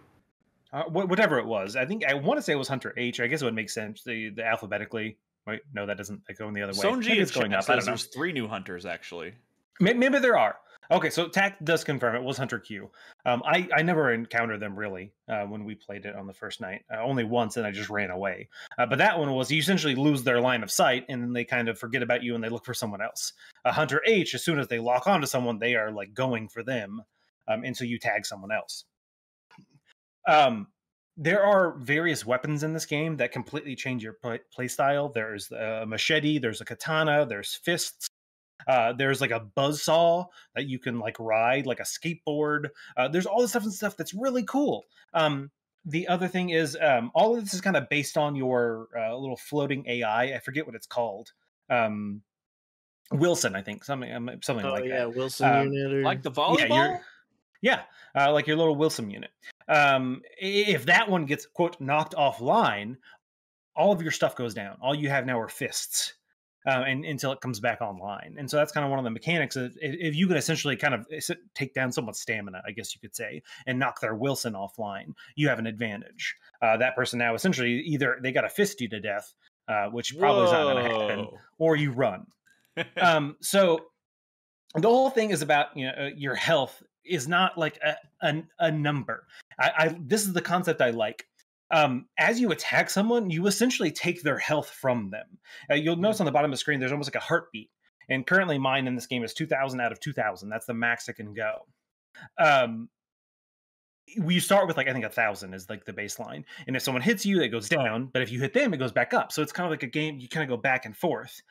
[SPEAKER 2] uh, wha- whatever it was. I think I want to say it was Hunter H. I guess it would make sense the, the alphabetically. Wait, no, that doesn't like, go in the other way.
[SPEAKER 1] Sonji
[SPEAKER 2] Maybe
[SPEAKER 1] in
[SPEAKER 2] it's going up. I don't know.
[SPEAKER 1] there's three new hunters actually.
[SPEAKER 2] May- Maybe there are. Okay, so Tac does confirm it was Hunter Q. Um, I I never encountered them really uh, when we played it on the first night. Uh, only once, and I just ran away. Uh, but that one was you essentially lose their line of sight, and then they kind of forget about you and they look for someone else. Uh, Hunter H, as soon as they lock onto someone, they are like going for them, um, and so you tag someone else. Um, there are various weapons in this game that completely change your play, play style. There's a machete, there's a katana, there's fists. Uh, there's like a buzzsaw that you can like ride, like a skateboard. Uh, there's all this stuff and stuff that's really cool. Um, the other thing is, um, all of this is kind of based on your uh, little floating AI. I forget what it's called. Um, Wilson, I think something um, something
[SPEAKER 3] Oh
[SPEAKER 2] like
[SPEAKER 3] yeah,
[SPEAKER 2] that.
[SPEAKER 3] Wilson
[SPEAKER 2] Um,
[SPEAKER 3] unit or
[SPEAKER 1] Like the
[SPEAKER 2] Yeah,
[SPEAKER 1] volleyball.
[SPEAKER 2] you're- Yeah, uh, like your little Wilson unit. Um, if that one gets quote knocked offline, all of your stuff goes down. All you have now are fists, uh, and until it comes back online. And so that's kind of one of the mechanics. Of, if if you can essentially kind of take down someone's stamina, I guess you could say, and knock their Wilson offline, you have an advantage. Uh, that person now essentially either they got to fist you to death, uh, which probably is not going to happen, or you run um so the whole thing is about you know uh, your health is not like a, a, a number. I, I this is the concept i like. Um as you attack someone you essentially take their health from them. Uh, you'll notice on the bottom of the screen there's almost like a heartbeat. And currently mine in this game is 2000 out of 2000 that's the max it can go. Um you start with like i think a thousand is like the baseline. And if someone hits you it goes down. But if you hit them it goes back up. So it's kind of like a game you kind of go back and forth.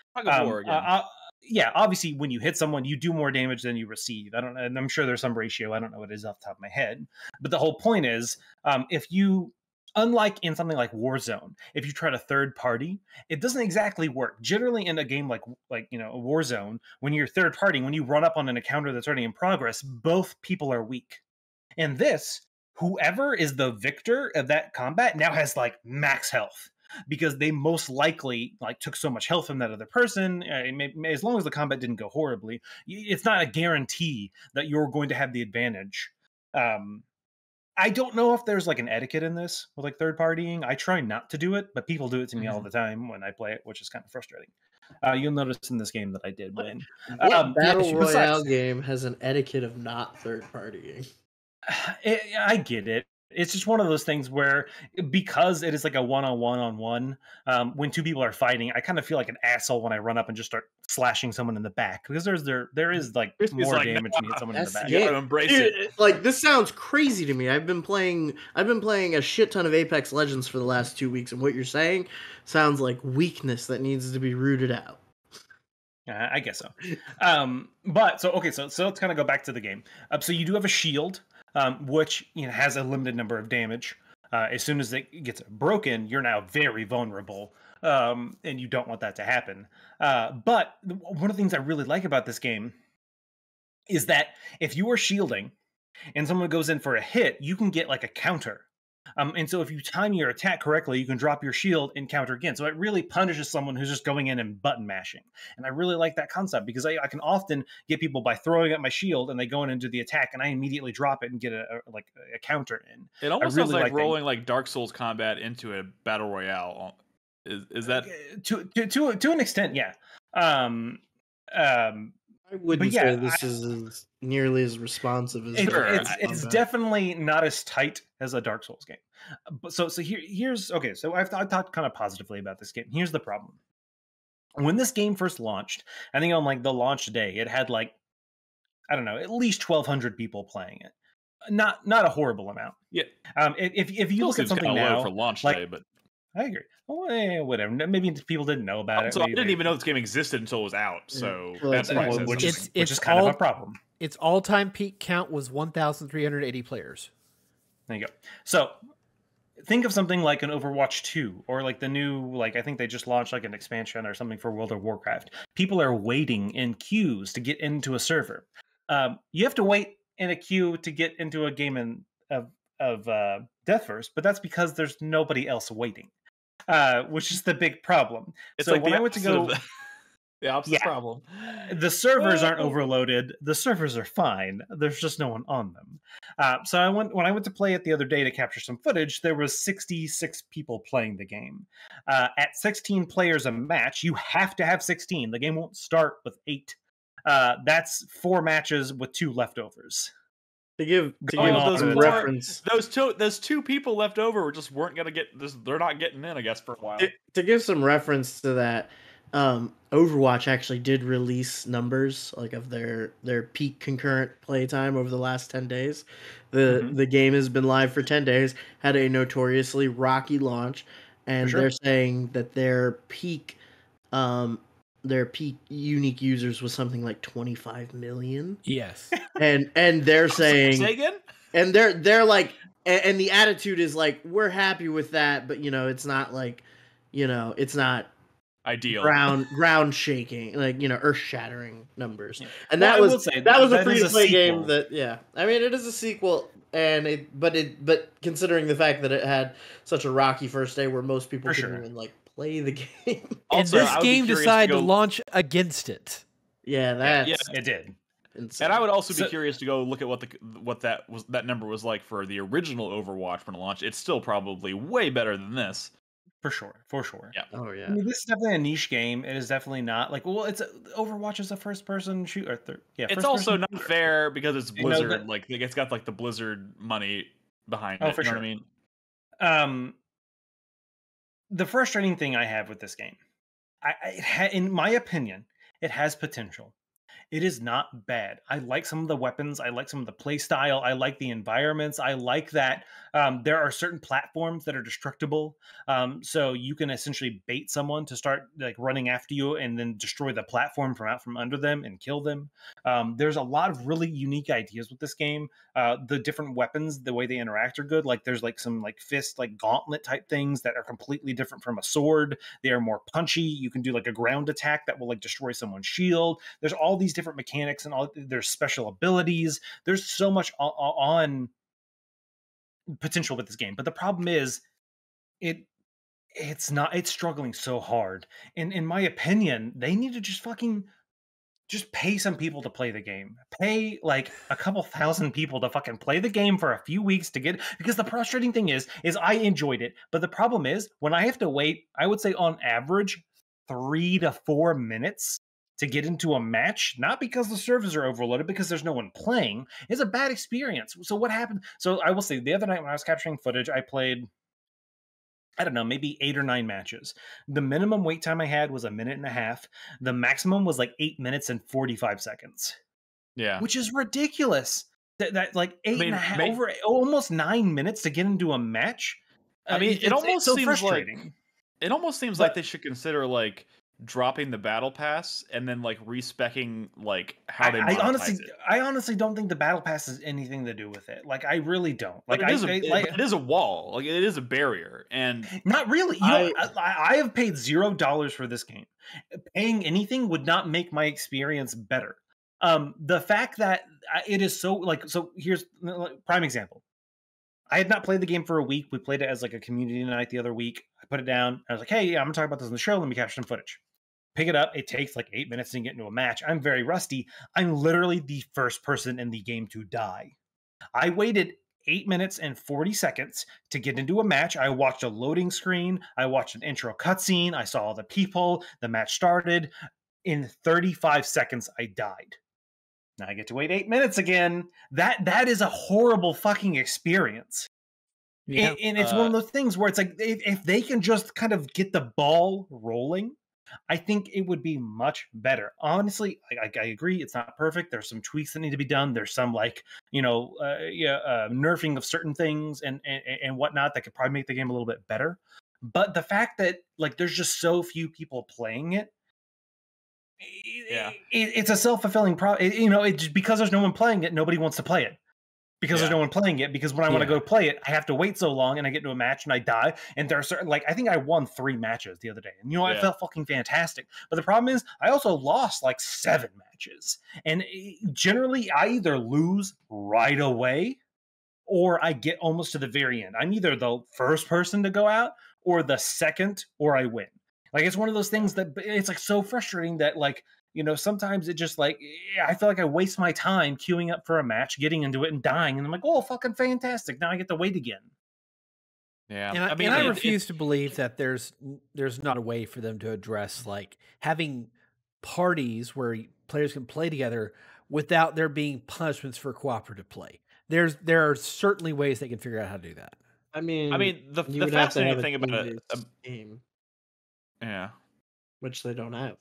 [SPEAKER 2] Um, uh, yeah, obviously, when you hit someone, you do more damage than you receive. I don't, and I'm sure there's some ratio. I don't know what it is off the top of my head, but the whole point is, um, if you, unlike in something like Warzone, if you try to third party, it doesn't exactly work. Generally, in a game like like you know a Warzone, when you're third party, when you run up on an encounter that's already in progress, both people are weak. And this, whoever is the victor of that combat now has like max health because they most likely like took so much health from that other person. Uh, may, may, as long as the combat didn't go horribly, it's not a guarantee that you're going to have the advantage. Um, I don't know if there's like an etiquette in this with like third partying. I try not to do it, but people do it to me
[SPEAKER 3] Mm-hmm.
[SPEAKER 2] all the time when I play it, which is kind of frustrating. Uh, you'll notice in this game that I did win.
[SPEAKER 3] What
[SPEAKER 2] Um,
[SPEAKER 3] battle
[SPEAKER 2] besides-
[SPEAKER 3] royale game has an etiquette of not third partying?
[SPEAKER 2] it, I get it. It's just one of those things where because it is like a one on one on one, um, when two people are fighting, I kind of feel like an asshole when I run up and just start slashing someone in the back because there's there there is like
[SPEAKER 1] It's
[SPEAKER 2] more
[SPEAKER 1] like,
[SPEAKER 2] damage when you hit someone in the back.
[SPEAKER 3] Yeah.
[SPEAKER 1] embrace
[SPEAKER 3] Dude,
[SPEAKER 1] it.
[SPEAKER 3] it- like this sounds crazy to me. I've been playing I've been playing a shit ton of Apex Legends for the last 2 weeks and what you're saying sounds like weakness that needs to be rooted out.
[SPEAKER 2] Uh, I guess so. Um, but so okay, so so let's kind of go back to the game. Uh, so you do have a shield, um, which you know has a limited number of damage. Uh, as soon as it gets broken, you're now very vulnerable, um, and you don't want that to happen. Uh, but one of the things I really like about this game is that if you are shielding and someone goes in for a hit, you can get like a counter. Um, and so if you time your attack correctly, you can drop your shield and counter again. So it really punishes someone who's just going in and button mashing. And I really like that concept because I, I can often get people by throwing up my shield and they go in and do the attack and I immediately drop it and get a, a like a counter in.
[SPEAKER 1] It almost
[SPEAKER 2] really
[SPEAKER 1] sounds like
[SPEAKER 2] like that.
[SPEAKER 1] rolling like Dark Souls combat into a battle royale. Is is that
[SPEAKER 2] Uh, to to to, to an extent, yeah. Um, um,
[SPEAKER 3] I wouldn't
[SPEAKER 2] yeah,
[SPEAKER 3] say this is as nearly as responsive as
[SPEAKER 2] it's,
[SPEAKER 1] Sure,
[SPEAKER 2] it's, it's definitely not as tight as a Dark Souls game. But so so here here's okay. So I've, I've talked kind of positively about this game. Here's the problem. When this game first launched, I think on like the launch day, it had like I don't know, at least twelve hundred people playing it. Not not a horrible amount.
[SPEAKER 1] Yeah.
[SPEAKER 2] Um, if if if you
[SPEAKER 1] still
[SPEAKER 2] look at something
[SPEAKER 1] kinda
[SPEAKER 2] now,
[SPEAKER 1] for launch
[SPEAKER 2] like-
[SPEAKER 1] day? But
[SPEAKER 2] I agree. Well, eh, whatever. Maybe people didn't know about it.
[SPEAKER 1] also, I didn't even know this game existed until it was out.
[SPEAKER 3] Yeah.
[SPEAKER 1] So
[SPEAKER 3] Well,
[SPEAKER 1] that's
[SPEAKER 3] that's
[SPEAKER 1] why I
[SPEAKER 3] why-
[SPEAKER 1] said
[SPEAKER 2] which
[SPEAKER 1] something.
[SPEAKER 2] is
[SPEAKER 4] It's-
[SPEAKER 2] which
[SPEAKER 4] it's
[SPEAKER 2] is kind
[SPEAKER 4] all-
[SPEAKER 2] of a problem.
[SPEAKER 4] Its all-time peak count was 1,380 players.
[SPEAKER 2] There you go. So think of something like an Overwatch 2 or like the new like I think they just launched like an expansion or something for World of Warcraft. People are waiting in queues to get into a server. Um, you have to wait in a queue to get into a game in, of of uh, Deathverse, but that's because there's nobody else waiting, uh, which is the big problem.
[SPEAKER 1] It's
[SPEAKER 2] so
[SPEAKER 1] like
[SPEAKER 2] when I went to
[SPEAKER 1] of
[SPEAKER 2] go,
[SPEAKER 1] the, opposite
[SPEAKER 2] Yeah.
[SPEAKER 1] problem.
[SPEAKER 2] the servers aren't overloaded. The servers are fine. There's just no one on them. Uh, so I went when I went to play it the other day to capture some footage. There was 66 people playing the game. Uh, at 16 players a match, you have to have 16. The game won't start with eight. Uh, that's four matches with two leftovers.
[SPEAKER 3] To give to give
[SPEAKER 2] on
[SPEAKER 3] some
[SPEAKER 2] to the-
[SPEAKER 3] reference
[SPEAKER 1] Those two, those two people left over were just weren't gonna get this. They're not getting in, I guess, for a while.
[SPEAKER 3] to, to give some reference to that um overwatch actually did release numbers like of their their peak concurrent playtime over the last 10 days the
[SPEAKER 2] Mhm.
[SPEAKER 3] the game has been live for 10 days had a notoriously rocky launch and
[SPEAKER 2] sure.
[SPEAKER 3] they're saying that their peak um their peak unique users was something like 25 million
[SPEAKER 4] Yes.
[SPEAKER 3] and and they're saying
[SPEAKER 1] Say again?
[SPEAKER 3] and they're they're like and, and the attitude is like we're happy with that but you know it's not like you know it's not
[SPEAKER 1] Ideal.
[SPEAKER 3] ground ground shaking like you know earth shattering numbers
[SPEAKER 2] Yeah.
[SPEAKER 3] and
[SPEAKER 2] Well,
[SPEAKER 3] that
[SPEAKER 2] I
[SPEAKER 3] was
[SPEAKER 2] say
[SPEAKER 3] that was a free to play game that yeah i mean it is a sequel and it but it but considering the fact that it had such a rocky first day where most people
[SPEAKER 2] For
[SPEAKER 3] couldn't
[SPEAKER 2] sure.
[SPEAKER 3] even like play the game
[SPEAKER 1] Also,
[SPEAKER 4] and this
[SPEAKER 1] I would be
[SPEAKER 4] game
[SPEAKER 1] curious to
[SPEAKER 4] decided to, launch against it.
[SPEAKER 3] yeah that.
[SPEAKER 1] yeah.
[SPEAKER 2] It did.
[SPEAKER 3] insane.
[SPEAKER 1] And I would also be
[SPEAKER 2] So-
[SPEAKER 1] curious to go look at what the what that was that number was like for the original Overwatch when it launched. It's still probably way better than this.
[SPEAKER 2] For sure. For sure.
[SPEAKER 1] Yeah.
[SPEAKER 3] oh
[SPEAKER 2] I
[SPEAKER 3] yeah
[SPEAKER 2] mean, this is definitely a niche game. It is definitely not like well, it's a, Overwatch is a first person shooter. third. Yeah,
[SPEAKER 1] It's
[SPEAKER 2] first-person
[SPEAKER 1] also not
[SPEAKER 2] shooter.
[SPEAKER 1] fair because it's
[SPEAKER 2] You know
[SPEAKER 1] Blizzard. like it's got like the Blizzard money behind
[SPEAKER 2] Oh,
[SPEAKER 1] it.
[SPEAKER 2] for
[SPEAKER 1] you know
[SPEAKER 2] sure.
[SPEAKER 1] what I mean?
[SPEAKER 2] um the frustrating thing i have with this game i, I ha, in my opinion it has potential. It is not bad. I like some of the weapons i like some of the play style i like the environments i like that um, there are certain platforms that are destructible. Um, so you can essentially bait someone to start like running after you and then destroy the platform from out from under them and kill them. Um, there's a lot of really unique ideas with this game. Uh, the different weapons the way they interact are good. Like there's like some like fist like gauntlet type things that are completely different from a sword. They are more punchy. You can do like a ground attack that will like destroy someone's shield. There's all these different mechanics and all there's special abilities. There's so much on potential with this game. But the problem is, it it's not it's struggling so hard. And in my opinion, they need to just fucking just pay some people to play the game. Pay like a couple thousand people to fucking play the game for a few weeks to get because the frustrating thing is is I enjoyed it, but the problem is when I have to wait, I would say on average 3 to 4 minutes to get into a match, not because the servers are overloaded, because there's no one playing, is a bad experience. So what happened? So I will say the other night when I was capturing footage, I played I don't know, maybe eight or nine matches. The minimum wait time I had was a minute and a half. The maximum was like eight minutes and 45 seconds,
[SPEAKER 1] Yeah.
[SPEAKER 2] which is ridiculous. That, that like eight
[SPEAKER 1] mean,
[SPEAKER 2] and a half,
[SPEAKER 1] may-
[SPEAKER 2] over almost nine minutes to get into a match.
[SPEAKER 1] I
[SPEAKER 2] Uh,
[SPEAKER 1] mean, it almost
[SPEAKER 2] so
[SPEAKER 1] seems like- It almost seems
[SPEAKER 2] But-
[SPEAKER 1] like they should consider like dropping the battle pass and then like respecking like how they
[SPEAKER 2] I, I honestly,
[SPEAKER 1] it.
[SPEAKER 2] I honestly don't think the battle pass has anything to do with it. Like, I really don't.
[SPEAKER 1] Like it
[SPEAKER 2] I,
[SPEAKER 1] is a,
[SPEAKER 2] I- like,
[SPEAKER 1] it is a wall. Like it is a barrier, and
[SPEAKER 2] Not really. You know,
[SPEAKER 3] I-
[SPEAKER 2] I, I have paid zero dollars for this game. Paying anything would not make my experience better. Um, the fact that it is so like so. Here's prime example. I had not played the game for a week. We played it as like a community night the other week. I put it down. I was like, "Hey, I'm gonna talk about this on the show. Let me capture some footage." Pick it up. It takes like eight minutes to get into a match. I'm very rusty. I'm literally the first person in the game to die. I waited eight minutes and 40 seconds to get into a match. I watched a loading screen. I watched an intro cutscene. I saw all the people. The match started. In 35 seconds, I died. Now I get to wait eight minutes again. That that is a horrible fucking experience.
[SPEAKER 4] Yeah.
[SPEAKER 2] And, and it's one of
[SPEAKER 1] Uh,
[SPEAKER 2] those things where it's like if, if they can just kind of get the ball rolling, I think it would be much better. Honestly, I, I, agree. It's not perfect. There's some tweaks that need to be done. There's some like you know, uh, yeah, uh, nerfing of certain things and, and and whatnot that could probably make the game a little bit better. But the fact that like there's just so few people playing it,
[SPEAKER 1] Yeah.
[SPEAKER 2] it, it's a self fulfilling pro. it- you know, it just because there's no one playing it, nobody wants to play it. Because there's no one playing it. Because when I want to
[SPEAKER 4] Yeah.
[SPEAKER 2] go play it, I have to wait so long, and I get into a match and I die. And there are certain like I think I won three matches the other day, and you know I felt fucking fantastic. But the problem is, I also lost like seven matches, and eh, generally I either lose right away, or I get almost to the very end. I'm either the first person to go out, or the second, or I win. Like it's one of those things that it's like so frustrating that like you know sometimes it just like eh, I feel like I waste my time queuing up for a match, getting into it, and dying, and I'm like, oh fucking fantastic! Now I get to wait again.
[SPEAKER 1] yeah,
[SPEAKER 4] and I,
[SPEAKER 1] mean,
[SPEAKER 4] and I
[SPEAKER 1] it- it-
[SPEAKER 4] refuse to believe that there's there's not a way for them to address like having parties where players can play together without there being punishments for cooperative play. There's there are certainly ways they can figure out how to do that.
[SPEAKER 3] I mean,
[SPEAKER 1] I mean, the, the
[SPEAKER 3] would have to
[SPEAKER 1] fascinating thing about a,
[SPEAKER 3] team-based game,
[SPEAKER 1] yeah,
[SPEAKER 3] which they don't have.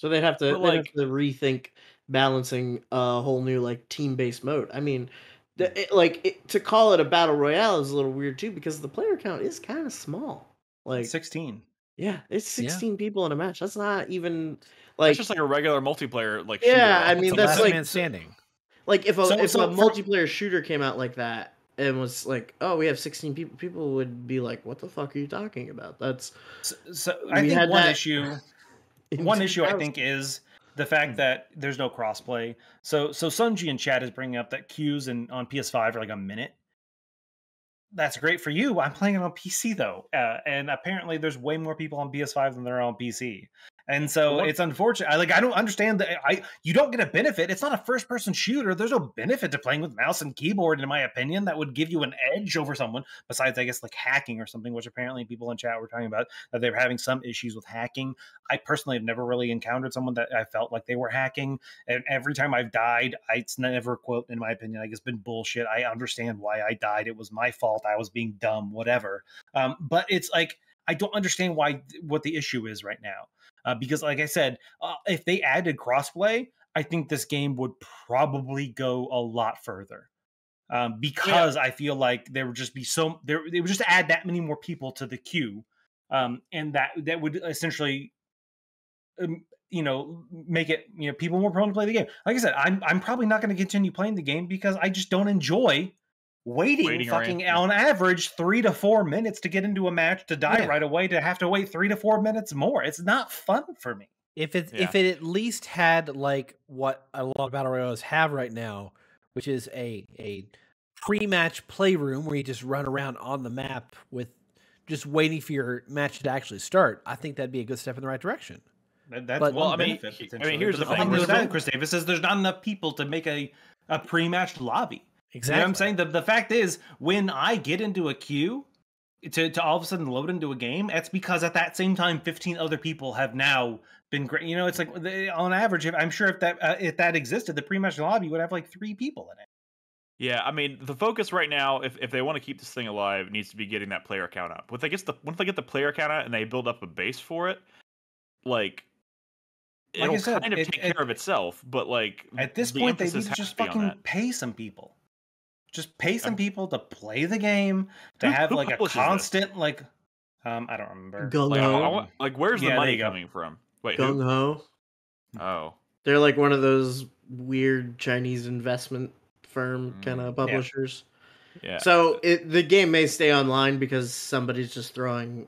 [SPEAKER 3] So they'd have to,
[SPEAKER 1] But,
[SPEAKER 3] they'd
[SPEAKER 1] like-
[SPEAKER 3] have to rethink balancing a whole new like team-based mode. I mean, the, mm. it, like it, to call it a battle royale is a little weird too because the player count is kind of small. Like,
[SPEAKER 2] Sixteen.
[SPEAKER 3] yeah, it's
[SPEAKER 4] Yeah.
[SPEAKER 3] 16 people in a match. That's not even like
[SPEAKER 1] it's just like a regular multiplayer like.
[SPEAKER 3] Yeah. I mean, that's like-
[SPEAKER 4] man standing.
[SPEAKER 3] Like if a
[SPEAKER 2] So-
[SPEAKER 3] if
[SPEAKER 2] so
[SPEAKER 3] a
[SPEAKER 2] for-
[SPEAKER 3] multiplayer shooter came out like that and was like, "Oh, we have 16 people," people would be like, "What the fuck are you talking about?" That's
[SPEAKER 2] So, so I
[SPEAKER 3] We
[SPEAKER 2] think
[SPEAKER 3] had
[SPEAKER 2] one
[SPEAKER 3] that
[SPEAKER 2] issue. one issue I think is the fact that there's no crossplay. So so Sunji and chat is bringing up that queues and on PS5 are like a minute. That's great for you. I'm playing it on PC though, uh, and apparently there's way more people on PS5 than there are on PC. And so
[SPEAKER 1] What-
[SPEAKER 2] it's unfortunate. I like I don't understand that. I you don't get a benefit. It's not a first person shooter. There's no benefit to playing with mouse and keyboard, in my opinion. That would give you an edge over someone. Besides, I guess like hacking or something, which apparently people in chat were talking about that they're having some issues with hacking. I personally have never really encountered someone that I felt like they were hacking. And every time I've died, I, it's never quote in my opinion. Like it's been bullshit. I understand why I died. It was my fault. I was being dumb. Whatever. Um, but it's like I don't understand why what the issue is right now. Uh, because like I said, uh, if they added crossplay, I think this game would probably go a lot further. Um, because I feel like there would just be so there they would just add that many more people to the queue, um, and that that would essentially, um, you know, make it you know people more prone to play the game. Like I said, I'm I'm probably not going to continue playing the game because I just don't enjoy waiting,
[SPEAKER 1] Waiting
[SPEAKER 2] fucking
[SPEAKER 1] yeah.
[SPEAKER 2] on average three to four minutes to get into a match to die
[SPEAKER 4] Yeah.
[SPEAKER 2] right away to have to wait three to four minutes more. It's not fun for me.
[SPEAKER 4] If it
[SPEAKER 1] Yeah.
[SPEAKER 4] if it at least had like what a lot of battle royales have right now, which is a a pre-match playroom where you just run around on the map with just waiting for your match to actually start, I think that'd be a good step in the right direction.
[SPEAKER 2] That, that's
[SPEAKER 4] But-
[SPEAKER 1] Well, I mean,
[SPEAKER 2] benefit.
[SPEAKER 1] he- I mean, here's
[SPEAKER 2] But
[SPEAKER 1] the thing,
[SPEAKER 2] problem with that, Chris Davis is there's not enough people to make a a pre-match lobby.
[SPEAKER 4] Exactly.
[SPEAKER 2] You know what I'm saying? The the fact is, when I get into a queue to, to all of a sudden load into a game, it's because at that same time, 15 other people have now been great. You know, it's like they- on average, if, I'm sure if that uh, if that existed, the pre-match lobby would have like three people in it.
[SPEAKER 1] Yeah, I mean, the focus right now, if, if they want to keep this thing alive, needs to be getting that player count up. Once they get the once they get the player count out and they build up a base for it, like
[SPEAKER 2] Like
[SPEAKER 1] it'll
[SPEAKER 2] said,
[SPEAKER 1] kind of
[SPEAKER 2] it-
[SPEAKER 1] take
[SPEAKER 2] it-
[SPEAKER 1] care of itself. But like
[SPEAKER 2] At this
[SPEAKER 1] the
[SPEAKER 2] point, they need to just fucking pay some people. Just pay some people to play the game, to
[SPEAKER 1] who-
[SPEAKER 2] have
[SPEAKER 1] who
[SPEAKER 2] like a
[SPEAKER 1] publishes this?
[SPEAKER 2] constant like. Um, I don't remember.
[SPEAKER 3] Gung
[SPEAKER 1] Like, I- I
[SPEAKER 3] Ho.
[SPEAKER 1] like, where's
[SPEAKER 2] Yeah,
[SPEAKER 1] the money coming from? Wait, who?
[SPEAKER 3] GungHo.
[SPEAKER 1] Oh,
[SPEAKER 3] They're like one of those weird Chinese investment firm
[SPEAKER 1] Mm,
[SPEAKER 3] kind of publishers.
[SPEAKER 1] yeah.
[SPEAKER 3] So it, the game may stay online because somebody's just throwing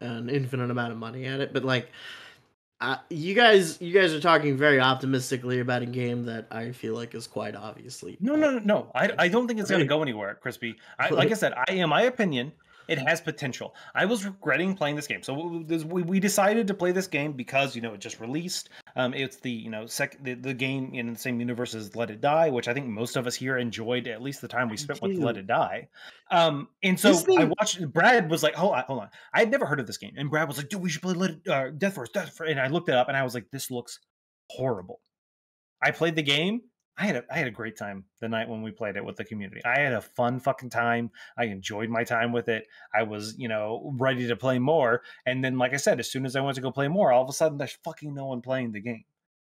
[SPEAKER 3] an infinite amount of money at it. But like, uh, you guys, you guys are talking very optimistically about a game that I feel like is quite obviously
[SPEAKER 2] No, no, no, no. I, I don't think it's going to go anywhere, Krispy. I, like I said, I in my opinion, it has potential. I was regretting playing this game, so we, we decided to play this game because you know it just released. Um, it's the you know sec the, the game in the same universe as Let It Die, which I think most of us here enjoyed at least the time we spent with Let. It Die. Um, and so
[SPEAKER 3] This
[SPEAKER 2] I watched. Brad was like, "Hold on, hold on." I had never heard of this game, and Brad was like, "Dude, we should play Let It uh, Deathverse, Death Force." And I looked it up, and I was like, "This looks horrible." I played the game. I had a I had a great time the night when we played it with the community. I had a fun fucking time. I enjoyed my time with it. I was, you know, ready to play more. And then, like I said, as soon as I went to go play more, all of a sudden there's fucking no one playing the game.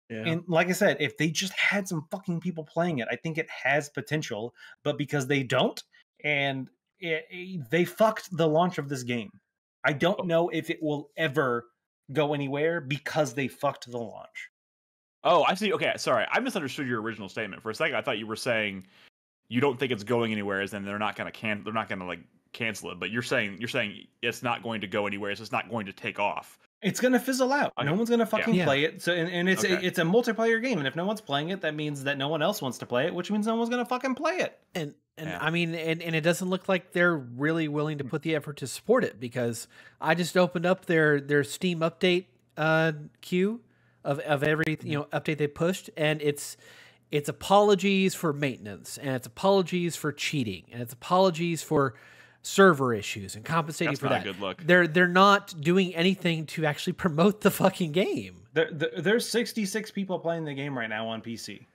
[SPEAKER 3] Yeah.
[SPEAKER 2] And like I said, if they just had some fucking people playing it, I think it has potential. But because they don't, and it, it- they fucked the launch of this game, I don't oh. know if it will ever go anywhere because they fucked the launch.
[SPEAKER 1] Oh, I see. Okay, sorry, I misunderstood your original statement for a second. I thought you were saying you don't think it's going anywhere, as in they're not going to can they're not going to like cancel it. But you're saying you're saying it's not going to go anywhere. It's just not going to take off.
[SPEAKER 2] It's gonna fizzle out. No one's gonna fucking
[SPEAKER 4] Yeah.
[SPEAKER 2] play it. So and, and it's a,
[SPEAKER 1] Okay.
[SPEAKER 2] it's a multiplayer game, and if no one's playing it, that means that no one else wants to play it, which means no one's gonna fucking play it.
[SPEAKER 4] And and
[SPEAKER 1] Yeah.
[SPEAKER 4] I mean, and, and it doesn't look like they're really willing to put the effort to support it because I just opened up their their Steam update uh, queue of of every you know update they pushed, and it's it's apologies for maintenance, and it's apologies for cheating, and it's apologies for server issues and compensating
[SPEAKER 1] That's
[SPEAKER 4] for
[SPEAKER 1] not
[SPEAKER 4] that.
[SPEAKER 1] a good look.
[SPEAKER 4] They're they're not doing anything to actually promote the fucking game.
[SPEAKER 2] There, there, there's 66 people playing the game right now on PC.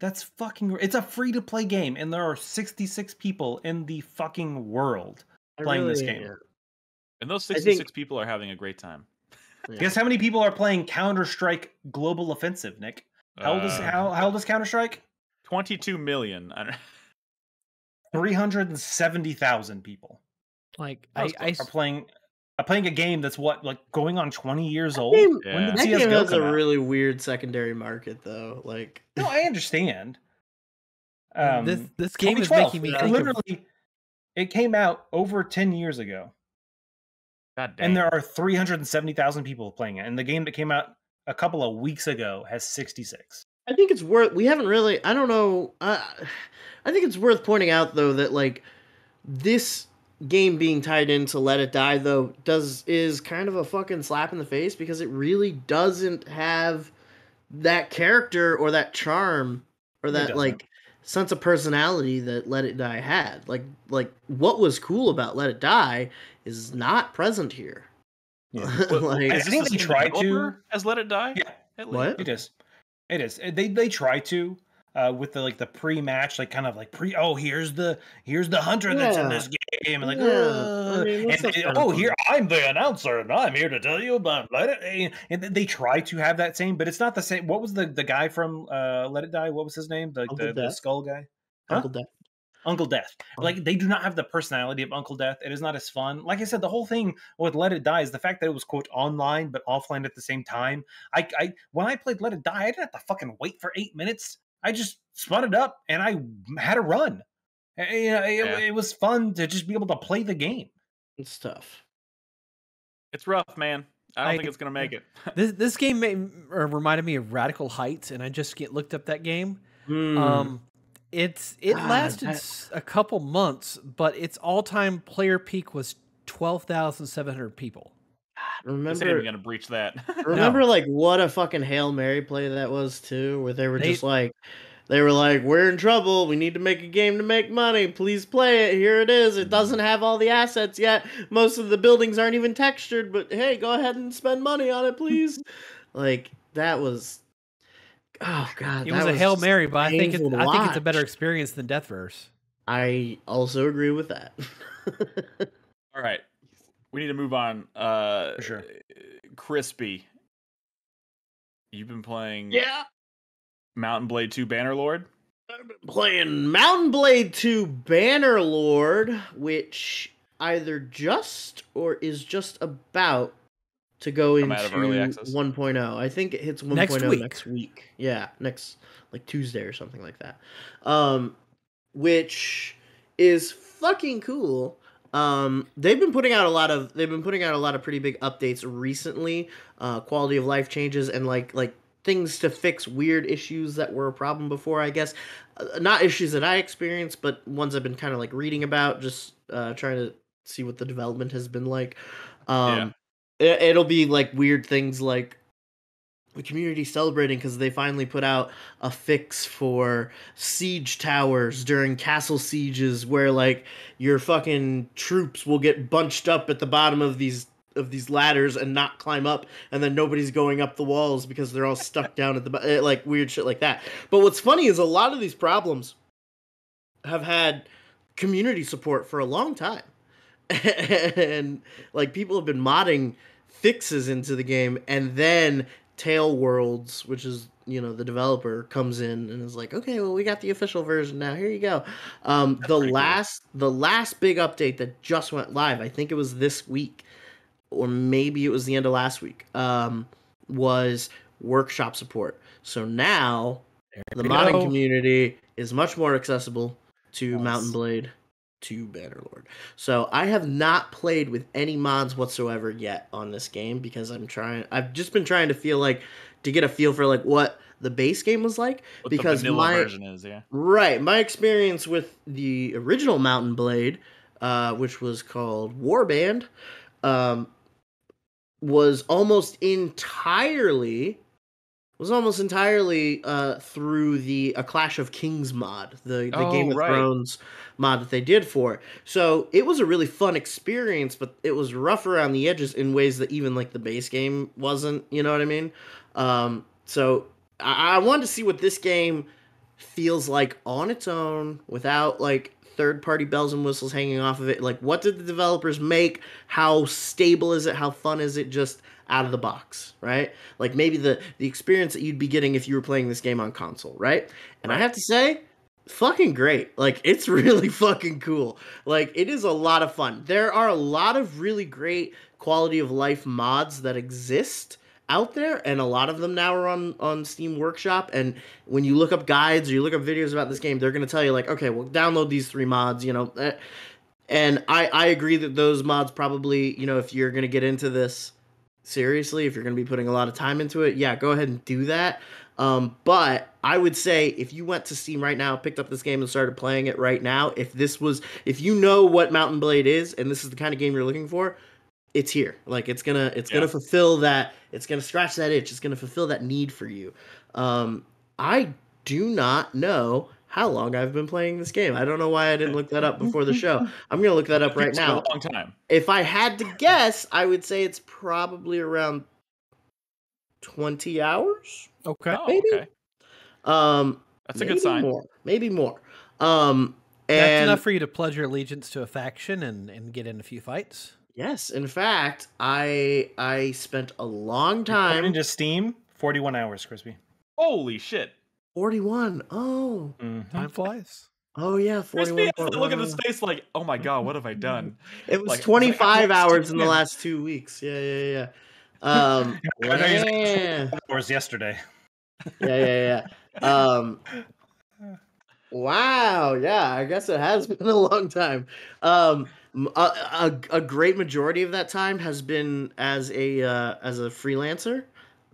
[SPEAKER 2] That's fucking. It's a free to play game, and there are 66 people in the fucking world.
[SPEAKER 3] I
[SPEAKER 2] playing this game.
[SPEAKER 1] And those
[SPEAKER 3] I think-
[SPEAKER 1] 66 people are having a great time.
[SPEAKER 3] Yeah.
[SPEAKER 2] Guess how many people are playing Counter Strike Global Offensive, Nick? How old is
[SPEAKER 1] Uh,
[SPEAKER 2] how, how old is Counter Strike?
[SPEAKER 1] 22 million. I don't,
[SPEAKER 2] 370,000 people
[SPEAKER 4] Like I, I
[SPEAKER 2] are playing are playing a game that's what like going on 20 years old.
[SPEAKER 3] game-
[SPEAKER 1] Yeah.
[SPEAKER 2] When did
[SPEAKER 3] That game
[SPEAKER 2] CS:GO
[SPEAKER 3] has a
[SPEAKER 2] out?
[SPEAKER 3] really weird secondary market, though. Like,
[SPEAKER 2] No, I understand. Um,
[SPEAKER 4] this this game is making me think of
[SPEAKER 2] literally. It came out over 10 years ago,
[SPEAKER 1] God damn.
[SPEAKER 2] and there are 370,000 people playing it. And the game that came out a couple of weeks ago has 66.
[SPEAKER 3] I think it's worth. We haven't really. I don't know. Uh, I think it's worth pointing out though that like this game being tied into Let It Die though does is kind of a fucking slap in the face because it really doesn't have that character or that charm or that like sense of personality that Let It Die had. Like like what was cool about Let It Die is not present here.
[SPEAKER 2] Yeah.
[SPEAKER 3] like
[SPEAKER 2] I
[SPEAKER 1] this
[SPEAKER 2] think they
[SPEAKER 1] same
[SPEAKER 2] tried to-
[SPEAKER 1] as Let It Die.
[SPEAKER 2] Yeah.
[SPEAKER 1] At
[SPEAKER 3] What?
[SPEAKER 2] It is. It is. They they try to uh, with the like the pre-match, like kind of like pre. Oh, here's the here's the hunter that's in this game, and like,
[SPEAKER 3] Yeah, I mean,
[SPEAKER 2] and, and, oh, here I'm the announcer, and I'm here to tell you about Let It. And, and they try to have that same, but it's not the same. What was the the guy from uh, Let It Die? What was his name? The the, the skull guy. Huh?
[SPEAKER 3] Uncle Death.
[SPEAKER 2] Uncle Death.
[SPEAKER 3] Oh.
[SPEAKER 2] Like they do not have the personality of Uncle Death. It is not as fun. Like I said, the whole thing with Let It Die is the fact that it was quote online but offline at the same time. I, I when I played Let It Die, I didn't have to fucking wait for eight minutes. I just spun it up and I had a run. And, you know, it,
[SPEAKER 1] Yeah.
[SPEAKER 2] it was fun to just be able to play the game.
[SPEAKER 3] It's tough.
[SPEAKER 1] It's rough, man. I don't
[SPEAKER 4] I-
[SPEAKER 1] think it's gonna make it.
[SPEAKER 4] this this game made, or reminded me of Radical Heights, and I just get looked up that game.
[SPEAKER 3] Hmm.
[SPEAKER 4] Um, It's it
[SPEAKER 3] God,
[SPEAKER 4] lasted
[SPEAKER 3] that-
[SPEAKER 4] s- a couple months, but its all-time player peak was twelve thousand seven hundred people.
[SPEAKER 1] This ain't
[SPEAKER 3] Remember,
[SPEAKER 1] even gonna breach that.
[SPEAKER 3] remember, like what a fucking hail mary play that was too, where they were
[SPEAKER 4] They-
[SPEAKER 3] just like, they were like, "We're in trouble. We need to make a game to make money. Please play it. Here it is. It doesn't have all the assets yet. Most of the buildings aren't even textured, but hey, go ahead and spend money on it, please." like that was, oh god,
[SPEAKER 4] It
[SPEAKER 3] that
[SPEAKER 4] was a hail mary, but I think it's, I think it's a better experience than Deathverse.
[SPEAKER 3] I also agree with that.
[SPEAKER 1] All right, we need to move on. Uh,
[SPEAKER 2] For sure.
[SPEAKER 1] Krispy, you've been playing
[SPEAKER 3] yeah.
[SPEAKER 1] Mount and Blade Two Bannerlord.
[SPEAKER 3] I've been playing Mount and Blade 2 Bannerlord, which either just or is just about to go
[SPEAKER 1] Come
[SPEAKER 3] into
[SPEAKER 1] out of early
[SPEAKER 3] 1.0. I think it hits 1.0
[SPEAKER 4] Next
[SPEAKER 3] next
[SPEAKER 4] week.
[SPEAKER 3] week. Yeah, next like Tuesday or something like that. Um which is fucking cool. Um they've been putting out a lot of they've been putting out a lot of pretty big updates recently. Uh quality of life changes and like like things to fix weird issues that were a problem before, I guess. Uh, not issues that I experienced, but ones I've been kind of like reading about, just uh, trying to see what the development has been like. Um, it, it'll be like weird things like the community celebrating because they finally put out a fix for siege towers during castle sieges where like your fucking troops will get bunched up at the bottom of these of these ladders and not climb up and then nobody's going up the walls because they're all stuck down at the eh, like weird shit like that. But what's funny is a lot of these problems have had community support for a long time. And like people have been modding fixes into the game and then TaleWorlds which is you know the developer comes in and is like okay well we got the official version now here you go um the
[SPEAKER 1] pretty cool.
[SPEAKER 3] last the last big update that just went live i think it was this week or maybe it was the end of last week um was workshop support so now the
[SPEAKER 4] we
[SPEAKER 3] modding
[SPEAKER 4] go.
[SPEAKER 3] community is much more accessible to.
[SPEAKER 2] Mount
[SPEAKER 3] and Blade, to Bannerlord. So I have not played with any mods whatsoever yet on this game because I'm trying. I've just been trying to feel like to get a feel for like what the base game was like
[SPEAKER 1] What
[SPEAKER 3] because
[SPEAKER 1] the
[SPEAKER 3] my
[SPEAKER 1] version is, yeah.
[SPEAKER 3] right my experience with the original Mount and Blade, uh, which was called Warband, um, was almost entirely was almost entirely uh, through the a Clash of Kings mod, the the
[SPEAKER 1] Oh,
[SPEAKER 3] Game of
[SPEAKER 1] right.
[SPEAKER 3] Thrones mod that they did for it. So it was a really fun experience, but it was rough around the edges in ways that even like the base game wasn't. You know what I mean? Um, so I, I wanted to see what this game feels like on its own without like third party bells and whistles hanging off of it like what did the developers make how stable is it how fun is it just out of the box right? Like maybe the the experience that you'd be getting if you were playing this game on console right? And i have to say fucking great. Like it's really fucking cool. Like it is a lot of fun. There are a lot of really great quality of life mods that exist out there and a lot of them now are on on steam workshop. And when you look up guides or you look up videos about this game they're going to tell you like okay well download these three mods you know? Eh. and i i agree that those mods probably you know if you're going to get into this seriously if you're going to be putting a lot of time into it yeah go ahead and do that um, but I would say if you went to Steam right now, picked up this game and started playing it right now, if this was, if you know what Mount and Blade is, and this is the kind of game you're looking for, it's here. Like it's gonna, it's gonna fulfill that. It's gonna scratch that itch. It's gonna fulfill that need for you. Um, I do not know how long I've been playing this game. I don't know why I didn't look that up before the show. I'm gonna look that up right
[SPEAKER 1] It's
[SPEAKER 3] now.
[SPEAKER 1] a long time.
[SPEAKER 3] If I had to guess, I would say it's probably around twenty hours.
[SPEAKER 4] Okay.
[SPEAKER 1] Oh,
[SPEAKER 3] maybe.
[SPEAKER 1] okay.
[SPEAKER 3] Um,
[SPEAKER 1] That's a good sign.
[SPEAKER 3] More, maybe more. Um,
[SPEAKER 4] That's enough for you to pledge your allegiance to a faction and, and get in a few fights.
[SPEAKER 3] yes, in fact, I I spent a long
[SPEAKER 2] According
[SPEAKER 3] time.
[SPEAKER 2] to Steam, 41 hours, Krispy.
[SPEAKER 1] Holy shit.
[SPEAKER 3] Forty one. Oh,
[SPEAKER 2] Mhm.
[SPEAKER 4] Time flies.
[SPEAKER 3] oh yeah, forty-one.
[SPEAKER 1] Crispy has to look at his face like, oh my god, what have I done?
[SPEAKER 3] It was
[SPEAKER 1] like,
[SPEAKER 3] twenty five
[SPEAKER 1] like,
[SPEAKER 3] hours in the last two weeks. Yeah, yeah, yeah. Um,
[SPEAKER 2] I know he's like,
[SPEAKER 3] yeah.
[SPEAKER 2] Hours yesterday.
[SPEAKER 3] yeah, yeah, yeah. Um, wow, yeah, I guess it has been a long time. Um, m- a, a, a great majority of that time has been as a uh, as a freelancer.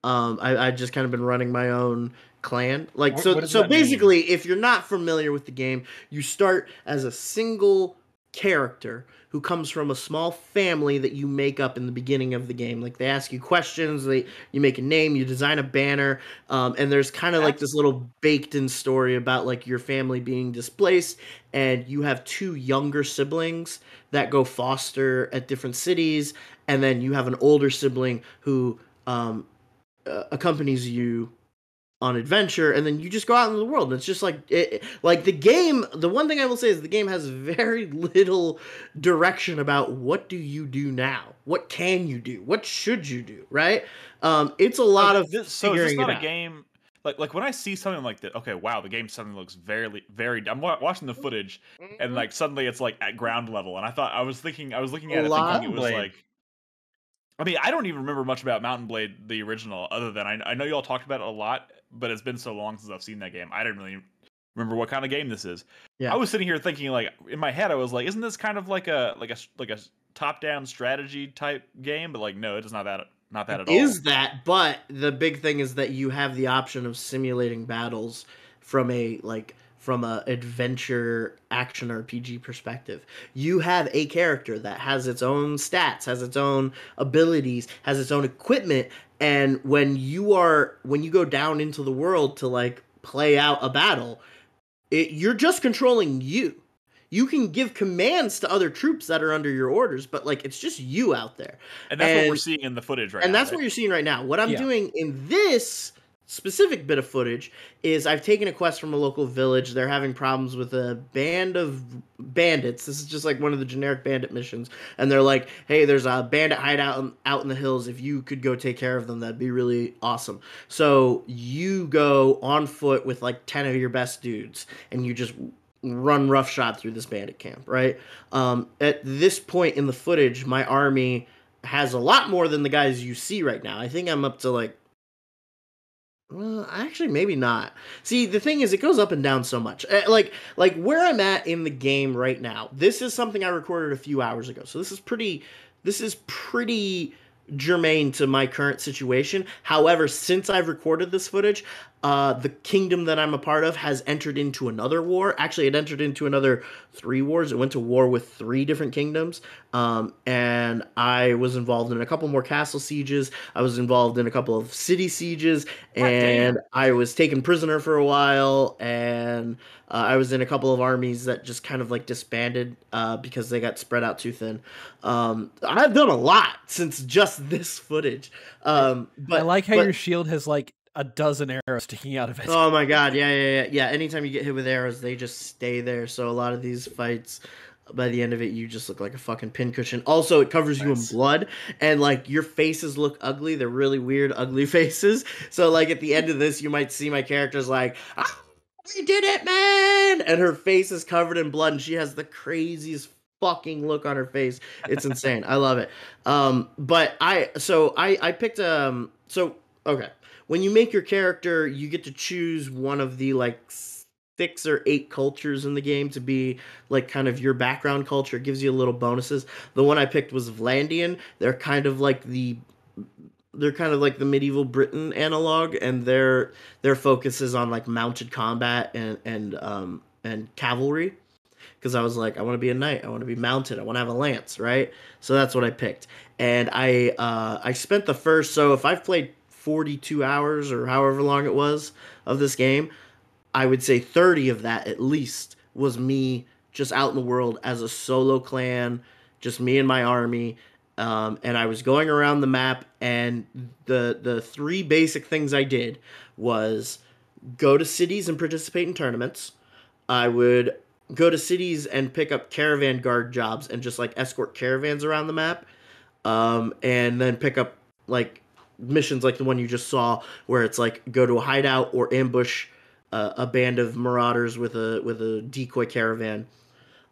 [SPEAKER 3] Um, I I just kind of been running my own clan. Like
[SPEAKER 2] What-
[SPEAKER 3] so
[SPEAKER 2] what
[SPEAKER 3] so
[SPEAKER 2] that mean?
[SPEAKER 3] basically if you're not familiar with the game, you start as a single character who comes from a small family that you make up in the beginning of the game. Like they ask you questions, they you make a name, you design a banner, um, and there's kind of like this little baked-in story about like your family being displaced, and you have two younger siblings that go foster at different cities, and then you have an older sibling who um, uh, accompanies you on adventure and then you just go out into the world and it's just like it, it- like the game the one thing i will say is the game has very little direction about what do you do now what can you do what should you do right um it's a lot of
[SPEAKER 1] this, so is this not
[SPEAKER 3] it
[SPEAKER 1] a
[SPEAKER 3] out.
[SPEAKER 1] game like like when I see something like that. Okay, wow, the game suddenly looks very very. I'm watching the footage and like suddenly it's like at ground level, and I thought I was thinking I was looking at it
[SPEAKER 3] Lot-
[SPEAKER 1] thinking it was
[SPEAKER 2] Blade.
[SPEAKER 1] like. I mean, I don't even remember much about Mount and Blade, the original, other than I, I know y'all talked about it a lot, but it's been so long since I've seen that game. I didn't really remember what kind of game this is.
[SPEAKER 3] Yeah.
[SPEAKER 1] I was sitting here thinking, like in my head, I was like, "Isn't this kind of like a like a like a top down strategy type game?" But like, no, it's not that not that at all.
[SPEAKER 3] is that but the big thing is that you have the option of simulating battles from a like from a adventure action rpg perspective you have a character that has its own stats has its own abilities has its own equipment and when you are when you go down into the world to like play out a battle it, you're just controlling you you can give commands to other troops that are under your orders but like it's just you out there
[SPEAKER 1] and that's what we're seeing in the footage right
[SPEAKER 3] and
[SPEAKER 1] now.
[SPEAKER 3] that's
[SPEAKER 1] right?
[SPEAKER 3] what you're seeing right now. What I'm
[SPEAKER 4] Yeah.
[SPEAKER 3] doing in this specific bit of footage is I've taken a quest from a local village. They're having problems with a band of bandits. This is just like one of the generic bandit missions, and they're like, "Hey, there's a bandit hideout out in the hills. If you could go take care of them, that'd be really awesome." So you go on foot with like ten of your best dudes, and you just run roughshod through this bandit camp. Right. Um, at this point in the footage, my army has a lot more than the guys you see right now. I think I'm up to like well, actually, maybe not. See, the thing is, it goes up and down so much. Uh, Like, like where I'm at in the game right now. This is something I recorded a few hours ago, so this is pretty. This is pretty germane to my current situation. However, since I've recorded this footage, uh, the kingdom that I'm a part of has entered into another war. Actually, it entered into another three wars. It went to war with three different kingdoms. Um, and I was involved in a couple more castle sieges. I was involved in a couple of city sieges, and I was taken prisoner for a while. And uh, I was in a couple of armies that just kind of like disbanded uh, because they got spread out too thin. Um, I've done a lot since just this footage. Um, but
[SPEAKER 4] I like how
[SPEAKER 3] but-
[SPEAKER 4] your shield has like a dozen arrows sticking out of it.
[SPEAKER 3] Oh my god, yeah, yeah, yeah, yeah. Anytime you get hit with arrows, they just stay there. So a lot of these fights, by the end of it, you just look like a fucking pincushion. Also, it covers you in blood, and like your faces look ugly. They're really weird, ugly faces. So like at the end of this, you might see my character's like, ah, "We did it, man!" And her face is covered in blood, and she has the craziest fucking look on her face. It's insane. I love it. Um, but I so I I picked um so okay when you make your character, you get to choose one of the like six or eight cultures in the game to be like kind of your background culture. It gives you a little bonuses. The one I picked was Vlandian. They're kind of like the they're kind of like the medieval Britain analog, and their their focus is on like mounted combat and and um and cavalry. Because I was like, I want to be a knight. I want to be mounted. I want to have a lance, right? So that's what I picked. And I uh, I spent the first. So if I've played 42 hours or however long it was of this game, I would say 30 of that at least was me just out in the world as a solo clan, just me and my army. Um, and I was going around the map, and the the three basic things I did was go to cities and participate in tournaments. I would go to cities and pick up caravan guard jobs and just like escort caravans around the map, um, and then pick up like missions like the one you just saw, where it's like go to a hideout or ambush uh, a band of marauders with a with a decoy caravan.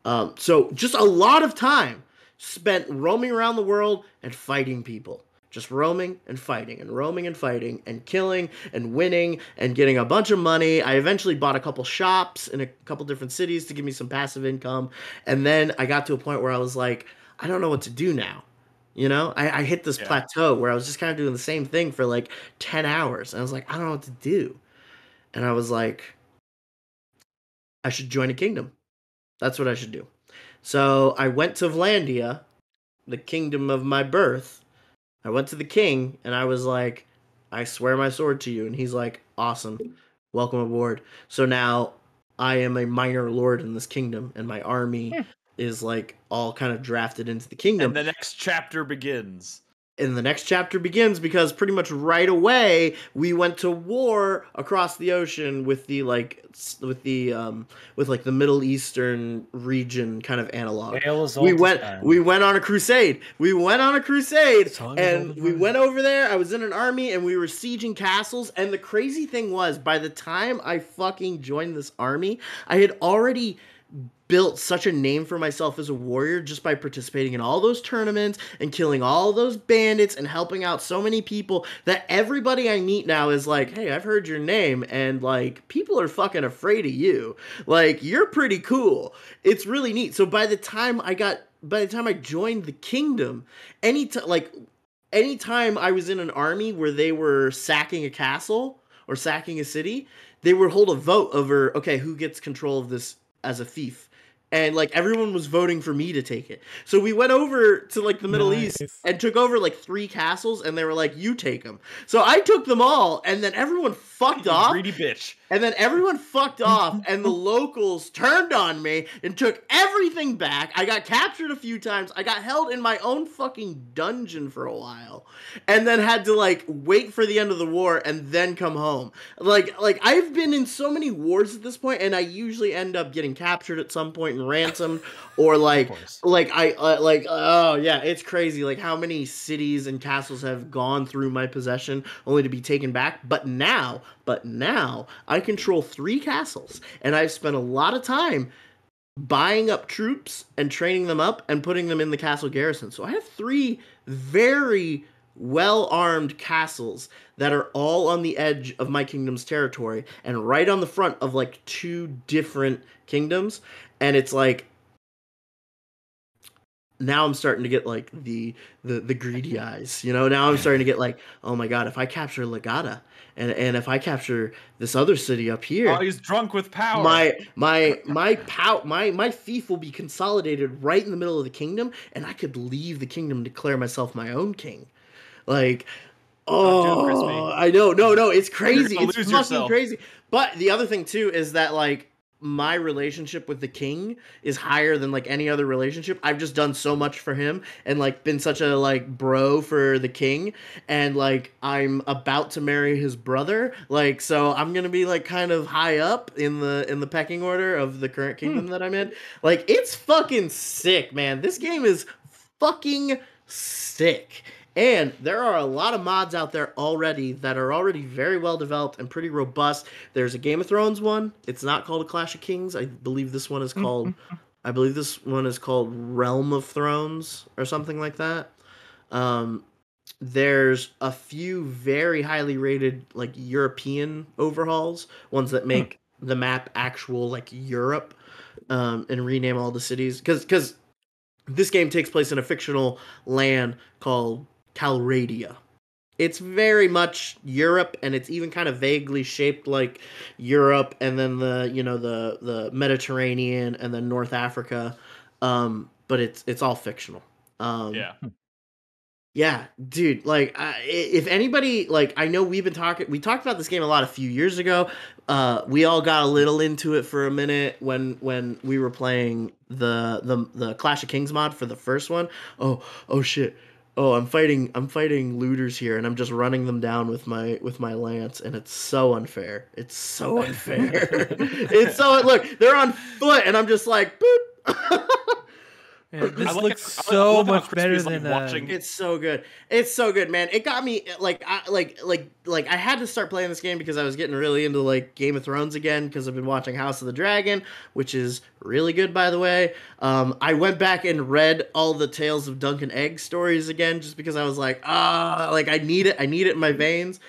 [SPEAKER 3] Um, so just a lot of time spent roaming around the world and fighting people. Just roaming and fighting and roaming and fighting and killing and winning and getting a bunch of money. I eventually bought a couple shops in a couple different cities to give me some passive income. And then I got to a point where I was like, I don't know what to do now. You know, I, I hit this
[SPEAKER 1] Yeah.
[SPEAKER 3] plateau where I was just kind of doing the same thing for like 10 hours. And I was like, I don't know what to do. and I was like, I should join a kingdom. That's what I should do. So I went to Vlandia, the kingdom of my birth. I went to the king and I was like, I swear my sword to you. And he's like, Awesome. Welcome aboard. So now I am a minor lord in this kingdom, and my army
[SPEAKER 2] Hmm.
[SPEAKER 3] Is like all kind of drafted into the kingdom
[SPEAKER 1] And the next chapter begins.
[SPEAKER 3] and the next chapter begins because pretty much right away we went to war across the ocean with the like with the um with like the middle eastern region kind of analog we went
[SPEAKER 2] time.
[SPEAKER 3] we went on a crusade we went on a crusade and we
[SPEAKER 4] mine.
[SPEAKER 3] went over there i was in an army and we were sieging castles and the crazy thing was by the time i fucking joined this army i had already built such a name for myself as a warrior just by participating in all those tournaments and killing all those bandits and helping out so many people that everybody I meet now is like, "Hey, I've heard your name and like people are fucking afraid of you. Like you're pretty cool." It's really neat. So by the time I got by the time I joined the kingdom, any t- like anytime I was in an army where they were sacking a castle or sacking a city, they would hold a vote over okay, who gets control of this as a fief. And like everyone was voting for me to take it. So we went over to like the Middle East and took over like three castles and they were like you take them. So I took them all and then everyone fucked
[SPEAKER 1] You
[SPEAKER 3] off
[SPEAKER 1] Greedy bitch.
[SPEAKER 3] And then everyone fucked off, and the locals turned on me and took everything back. I got captured a few times. I got held in my own fucking dungeon for a while, and then had to like wait for the end of the war and then come home. Like, like I've been in so many wars at this point, and I usually end up getting captured at some point and ransomed, or like like I uh, like oh yeah, it's crazy. Like how many cities and castles have gone through my possession only to be taken back. But now, but now I control three castles, and I've spent a lot of time buying up troops and training them up and putting them in the castle garrison. So I have three very well armed castles that are all on the edge of my kingdom's territory and right on the front of like two different kingdoms. And it's like now I'm starting to get like the the the greedy eyes. You know, now I'm starting to get like, oh my god, if I capture Lageta and and if I capture this other city up here,
[SPEAKER 1] Oh, he's drunk with power.
[SPEAKER 3] my my my pow my my fief will be consolidated right in the middle of the kingdom, and I could leave the kingdom and declare myself my own king. Like,
[SPEAKER 1] Don't do it,
[SPEAKER 3] oh, I know, no, no, it's crazy. It's fucking
[SPEAKER 1] yourself.
[SPEAKER 3] crazy. But the other thing too is that like my relationship with the king is higher than like any other relationship. I've just done so much for him and like been such a like bro for the king and like I'm about to marry his brother. Like so I'm going to be like kind of high up in the in the pecking order of the current hmm. kingdom that I'm in. Like it's fucking sick, man. This game is fucking sick. And there are a lot of mods out there already that are already very well developed and pretty robust. There's a Game of Thrones one. It's not called a Clash of Kings. I believe this one is called I believe this one is called Realm of Thrones or something like that. Um there's a few very highly rated like European overhauls, ones that make the map actual like Europe um and rename all the cities cuz cuz this game takes place in a fictional land called Calradia. It's very much Europe, and it's even kind of vaguely shaped like Europe, and then the you know the the Mediterranean, and then North Africa. Um, but it's it's all fictional. Um,
[SPEAKER 1] yeah.
[SPEAKER 3] yeah, dude. Like, I, if anybody, like, I know we've been talking. We talked about this game a lot a few years ago. Uh, we all got a little into it for a minute when when we were playing the the the Clash of Kings mod for the first one. Oh, oh shit. Oh, I'm fighting. I'm fighting looters here, and I'm just running them down with my with my lance, and it's so unfair. It's so unfair. it's so look. They're on foot, and I'm just like, boop.
[SPEAKER 4] Man, this
[SPEAKER 1] like
[SPEAKER 4] looks
[SPEAKER 1] it-
[SPEAKER 4] so
[SPEAKER 1] how
[SPEAKER 4] much better
[SPEAKER 1] is, like,
[SPEAKER 4] than
[SPEAKER 1] watching-
[SPEAKER 4] uh,
[SPEAKER 3] It's so good. It's so good, man. It got me like I like like like I had to start playing this game because I was getting really into like Game of Thrones again because I've been watching House of the Dragon, which is really good by the way. Um I went back and read all the Tales of Dunk and Egg stories again just because I was like, ah, like I need it. I need it in my veins.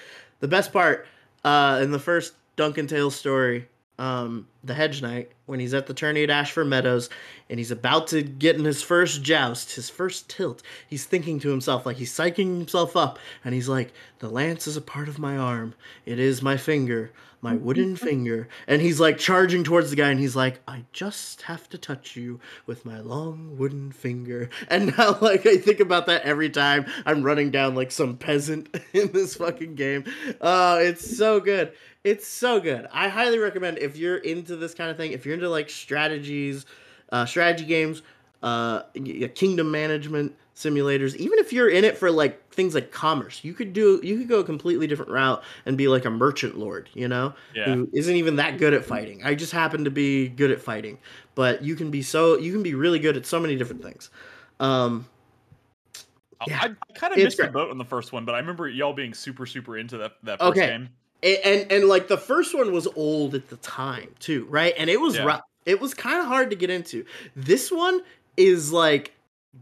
[SPEAKER 3] The best part uh in the first Duncan Tales story, um the Hedge Knight when he's at the tourney at Ashford Meadows and he's about to get in his first joust, his first tilt. He's thinking to himself, like he's psyching himself up, and he's like, The lance is a part of my arm. It is my finger. My wooden finger. And he's like charging towards the guy, and he's like, I just have to touch you with my long wooden finger. And now, like, I think about that every time I'm running down like some peasant in this fucking game. Oh, it's so good. It's so good. I highly recommend if you're into this kind of thing, if you're into like strategies, uh, strategy games, uh, kingdom management simulators, even if you're in it for like things like commerce, you could do you could go a completely different route and be like a merchant lord, you know,
[SPEAKER 1] Yeah.
[SPEAKER 3] who isn't even that good at fighting. I just happen to be good at fighting, but you can be so you can be really good at so many different things. Um, Yeah.
[SPEAKER 1] I, I kind of missed the boat on the first one, but I remember y'all being super, super into that that first
[SPEAKER 3] Okay.
[SPEAKER 1] game.
[SPEAKER 3] A- and and like the first one was old at the time too right and it was
[SPEAKER 1] Yeah.
[SPEAKER 3] rough it was kind of hard to get into this one is like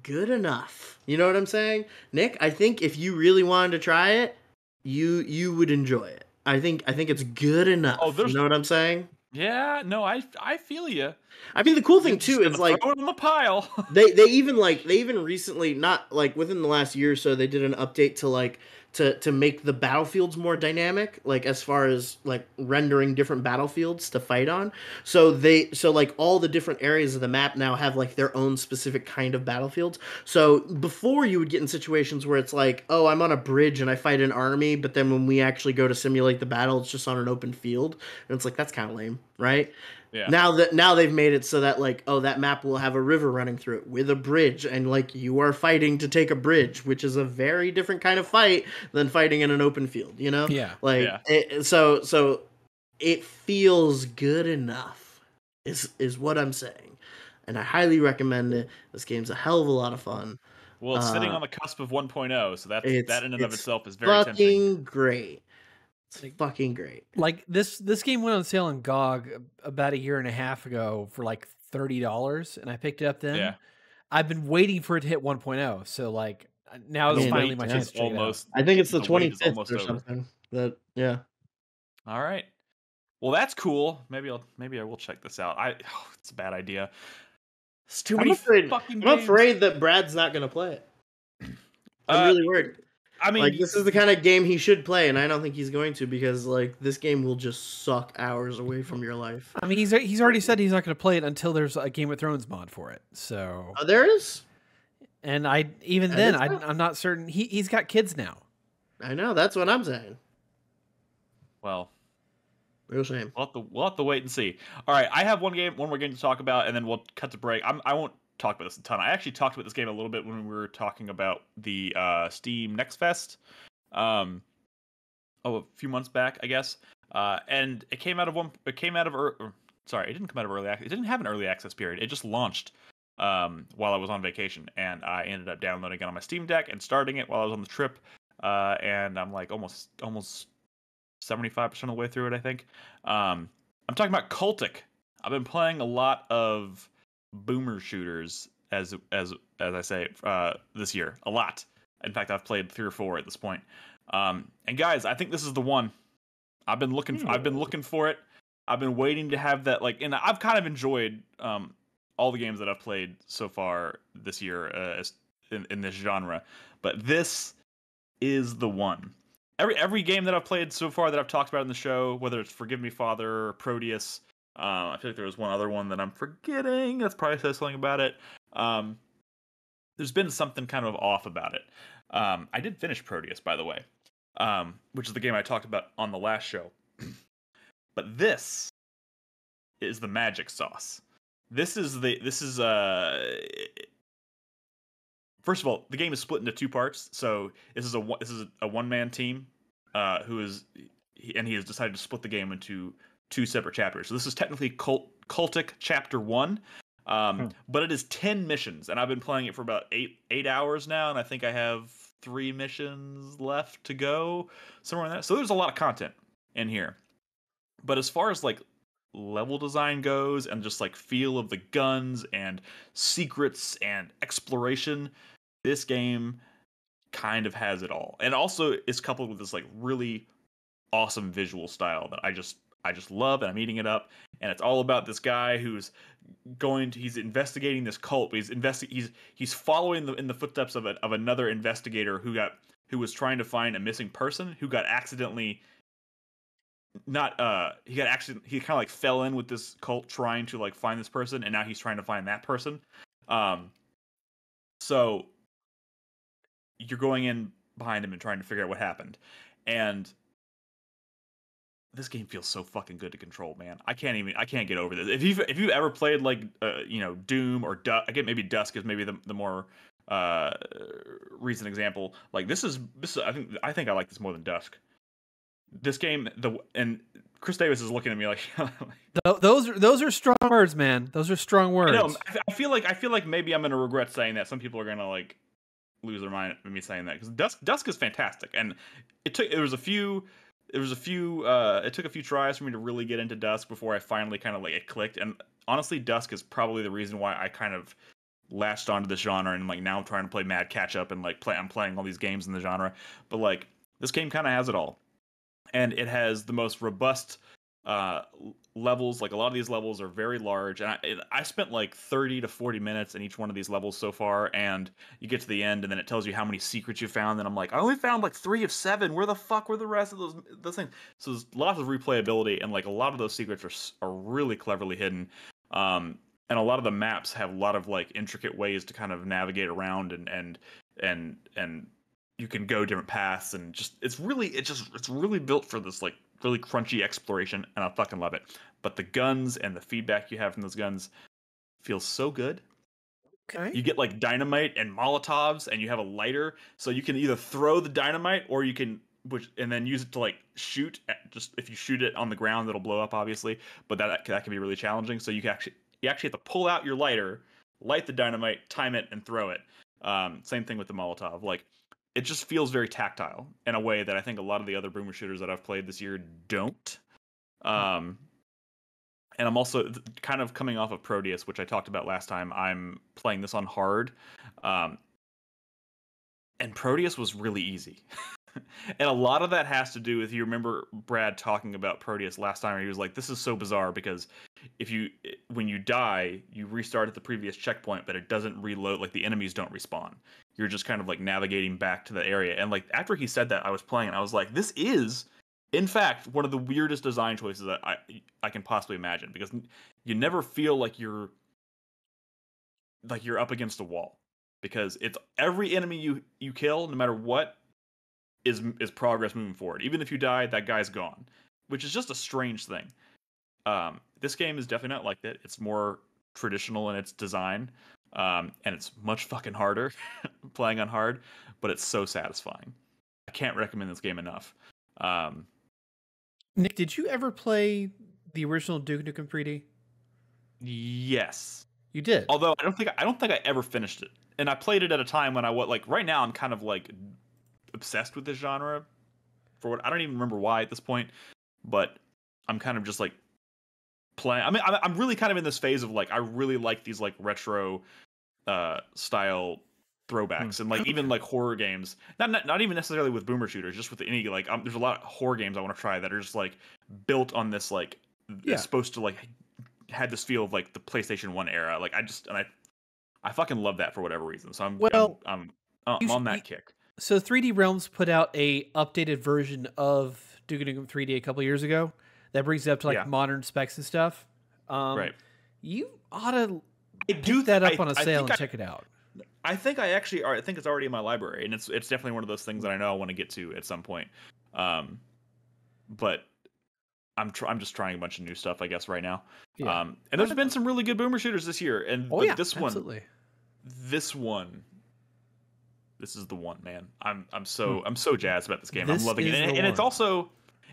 [SPEAKER 3] good enough. You know what i'm saying? Nick i think if you really wanted to try it you you would enjoy it. I think i think it's good enough.
[SPEAKER 1] Oh,
[SPEAKER 3] you know what i'm saying?
[SPEAKER 1] Yeah, no, I I feel you.
[SPEAKER 3] i mean the cool thing too is like
[SPEAKER 1] throw it on the pile.
[SPEAKER 3] they they even like they even recently not like within the last year or so they did an update to like to to make the battlefields more dynamic like as far as like rendering different battlefields to fight on. So they so like all the different areas of the map now have like their own specific kind of battlefields. So before you would get in situations where it's like oh i'm on a bridge and i fight an army but then when we actually go to simulate the battle it's just on an open field. And it's like that's kind of lame right
[SPEAKER 1] yeah.
[SPEAKER 3] now that now they've made it so that like oh that map will have a river running through it with a bridge and like you are fighting to take a bridge which is a very different kind of fight than fighting in an open field you know
[SPEAKER 4] Yeah.
[SPEAKER 3] like
[SPEAKER 1] Yeah.
[SPEAKER 3] it, so so it feels good enough is is what i'm saying and i highly recommend it this game's a hell of a lot of fun
[SPEAKER 1] well, it's sitting
[SPEAKER 3] uh,
[SPEAKER 1] on the cusp of 1.0, so
[SPEAKER 3] that
[SPEAKER 1] that in and of itself is very
[SPEAKER 3] fucking
[SPEAKER 1] tempting.
[SPEAKER 3] great it's
[SPEAKER 4] Like-
[SPEAKER 3] fucking great
[SPEAKER 4] Like this this game went on sale on GOG about a year and a half ago for like thirty dollars, and I picked it up then.
[SPEAKER 1] Yeah.
[SPEAKER 4] I've been waiting for it to hit 1.0, so like now is finally my chance to check it out.
[SPEAKER 1] almost
[SPEAKER 3] i think it's the,
[SPEAKER 1] The
[SPEAKER 3] 25th or
[SPEAKER 1] over.
[SPEAKER 3] something that yeah
[SPEAKER 1] All right. Well, that's cool. Maybe I'll maybe I will check this out. I oh, it's a bad idea. It's too
[SPEAKER 3] I'm
[SPEAKER 1] many
[SPEAKER 3] afraid-
[SPEAKER 1] fucking
[SPEAKER 3] i'm
[SPEAKER 1] games.
[SPEAKER 3] afraid that brad's not gonna play it i'm
[SPEAKER 1] Uh,
[SPEAKER 3] really worried
[SPEAKER 1] I mean,
[SPEAKER 3] like this is the kind of game he should play, and I don't think he's going to because like this game will just suck hours away from your life.
[SPEAKER 4] I mean, he's he's already said he's not going to play it until there's a Game of Thrones mod for it. So,
[SPEAKER 3] Oh, there is.
[SPEAKER 4] and I even
[SPEAKER 3] That
[SPEAKER 4] then I, I'm not certain. He he's got kids now.
[SPEAKER 3] I know that's what I'm saying.
[SPEAKER 1] well,
[SPEAKER 3] Real shame.
[SPEAKER 1] We'll have, to, we'll have to wait and see. All right, I have one game, one more game to talk about, and then we'll cut to break. I'm, I won't talk about this a ton. I actually talked about this game a little bit when we were talking about the uh, Steam Next Fest, um, oh, a few months back, I guess. Uh, and it came out of one. It came out of. or, sorry, it didn't come out of early. It didn't have an early access period. It just launched um, while I was on vacation, and I ended up downloading it on my Steam Deck and starting it while I was on the trip. Uh, and I'm like almost almost 75% of the way through it, I think. Um, I'm talking about Cultic. I've been playing a lot of boomer shooters, as as as I say, uh, this year. A lot. In fact, I've played three or four at this point. Um, and guys, I think this is the one. I've been looking. For, I've been looking for it. I've been waiting to have that. Like, and I've kind of enjoyed um, all the games that I've played so far this year uh, as- in, in this genre. But this is the one every every game that I've played so far that I've talked about in the show, whether it's Forgive Me Father or Prodeus, uh, I feel like there was one other one that I'm forgetting. That's probably says something about it. Um, there's been something kind of off about it. Um, I did finish Prodeus, by the way, um, which is the game I talked about on the last show. but this is the magic sauce. This is the this is uh first of all, the game is split into two parts. So this is a this is a one man team uh, who is and he has decided to split the game into two separate chapters. So this is technically Cult, Cultic Chapter One, um,
[SPEAKER 2] Hmm.
[SPEAKER 1] but it is ten missions, and I've been playing it for about eight eight hours now, and I think I have three missions left to go somewhere in that. So there's a lot of content in here. But as far as like level design goes and just like feel of the guns and secrets and exploration this game kind of has it all and also is coupled with this like really awesome visual style that i just i just love and i'm eating it up. And it's all about this guy who's going to he's investigating this cult he's investi- he's he's following the in the footsteps of a, of another investigator who got who was trying to find a missing person who got accidentally not uh he got actually he kind of like fell in with this cult trying to like find this person and now he's trying to find that person. Um so you're going in behind him and trying to figure out what happened. And this game feels so fucking good to control man i can't even i can't get over this if you've if you've ever played like uh, you know doom or Du- i get maybe dusk is maybe the, the more uh recent example like this is this is, i think i think i like this more than dusk this game the and Chris Davis is looking at me like
[SPEAKER 4] those are those are strong words, man. Those are strong words.
[SPEAKER 1] I know I feel like I feel like maybe I'm gonna regret saying that. Some people are gonna like lose their mind at me saying that because Dusk Dusk is fantastic, and it took there was a few there was a few uh it took a few tries for me to really get into Dusk before I finally kind of like it clicked. And honestly, Dusk is probably the reason why I kind of latched onto the genre and like now I'm trying to play mad catch up and like play I'm playing all these games in the genre. But like this game kind of has it all and it has the most robust uh levels like a lot of these levels are very large and I, I spent like 30 to 40 minutes in each one of these levels so far and you get to the end and then it tells you how many secrets you found and i'm like i only found like three of seven. Where the fuck were the rest of those those things? So there's lots of replayability and like a lot of those secrets are, are really cleverly hidden um and a lot of the maps have a lot of like intricate ways to kind of navigate around and and and and you can go different paths and just it's really it just it's really built for this like really crunchy exploration and I fucking love it. But the guns and the feedback you have from those guns feels so good.
[SPEAKER 4] okay.
[SPEAKER 1] You get like dynamite and molotovs and you have a lighter so you can either throw the dynamite or you can which and then use it to like shoot at, just if you shoot it on the ground it'll blow up obviously, but that that can be really challenging so you can actually you actually have to pull out your lighter, light the dynamite, time it and throw it. Um, same thing with the molotov. Like it just feels very tactile in a way that I think a lot of the other boomer shooters that I've played this year don't. Um, and I'm also kind of coming off of Prodeus, which I talked about last time. I'm playing this on hard, um, and Prodeus was really easy. and a lot of that has to do with you remember Brad talking about Prodeus last time. He was like, "This is so bizarre because if you when you die, you restart at the previous checkpoint, but it doesn't reload. Like the enemies don't respawn. You're just kind of like navigating back to the area." And like after he said that, I was playing, and I was like, "This is." In fact, one of the weirdest design choices that I I can possibly imagine because you never feel like you're like you're up against a wall because it's every enemy you you kill, no matter what, is is progress moving forward. Even if you die, that guy's gone, which is just a strange thing. Um, this game is definitely not like that. It's more traditional in its design, um, and it's much fucking harder playing on hard, but it's so satisfying. I can't recommend this game enough. Um,
[SPEAKER 4] Nick, did you ever play the original Duke Nukem 3D?
[SPEAKER 1] yes,
[SPEAKER 4] You did.
[SPEAKER 1] although I don't think I don't think I ever finished it, and I played it at a time when I was like right now I'm kind of like obsessed with this genre for what I don't even remember why at this point, but I'm kind of just like playing. I mean, I'm I'm really kind of in this phase of like I really like these like retro uh style throwbacks and like even like horror games. Not not, not even necessarily with boomer shooters, just with any like um, there's a lot of horror games I want to try that are just like built on this like
[SPEAKER 4] Yeah.
[SPEAKER 1] it's supposed to like had this feel of like the PlayStation One era. Like I just and I I fucking love that for whatever reason. So I'm
[SPEAKER 4] Well,
[SPEAKER 1] I'm I'm, I'm
[SPEAKER 4] you
[SPEAKER 1] on that
[SPEAKER 4] you-
[SPEAKER 1] kick.
[SPEAKER 4] So 3D Realms put out a updated version of Duke Nukem 3D a couple years ago that brings it up to like
[SPEAKER 1] Yeah.
[SPEAKER 4] modern specs and stuff. Um,
[SPEAKER 1] right.
[SPEAKER 4] You ought to
[SPEAKER 1] I
[SPEAKER 4] pick
[SPEAKER 1] do
[SPEAKER 4] that up
[SPEAKER 1] I-
[SPEAKER 4] on a sale and
[SPEAKER 1] I-
[SPEAKER 4] check it out.
[SPEAKER 1] I think I actually. I think it's already in my library, and it's it's definitely one of those things that I know I want to get to at some point. Um, but I'm tr- I'm just trying a bunch of new stuff, I guess, right now.
[SPEAKER 4] Yeah.
[SPEAKER 1] Um, and there's been some really good boomer shooters this year, and
[SPEAKER 4] oh yeah,
[SPEAKER 1] this one,
[SPEAKER 4] absolutely.
[SPEAKER 1] this one, this is the one, man. I'm I'm so I'm so jazzed about this game.
[SPEAKER 4] This
[SPEAKER 1] I'm loving it, and, and it's also,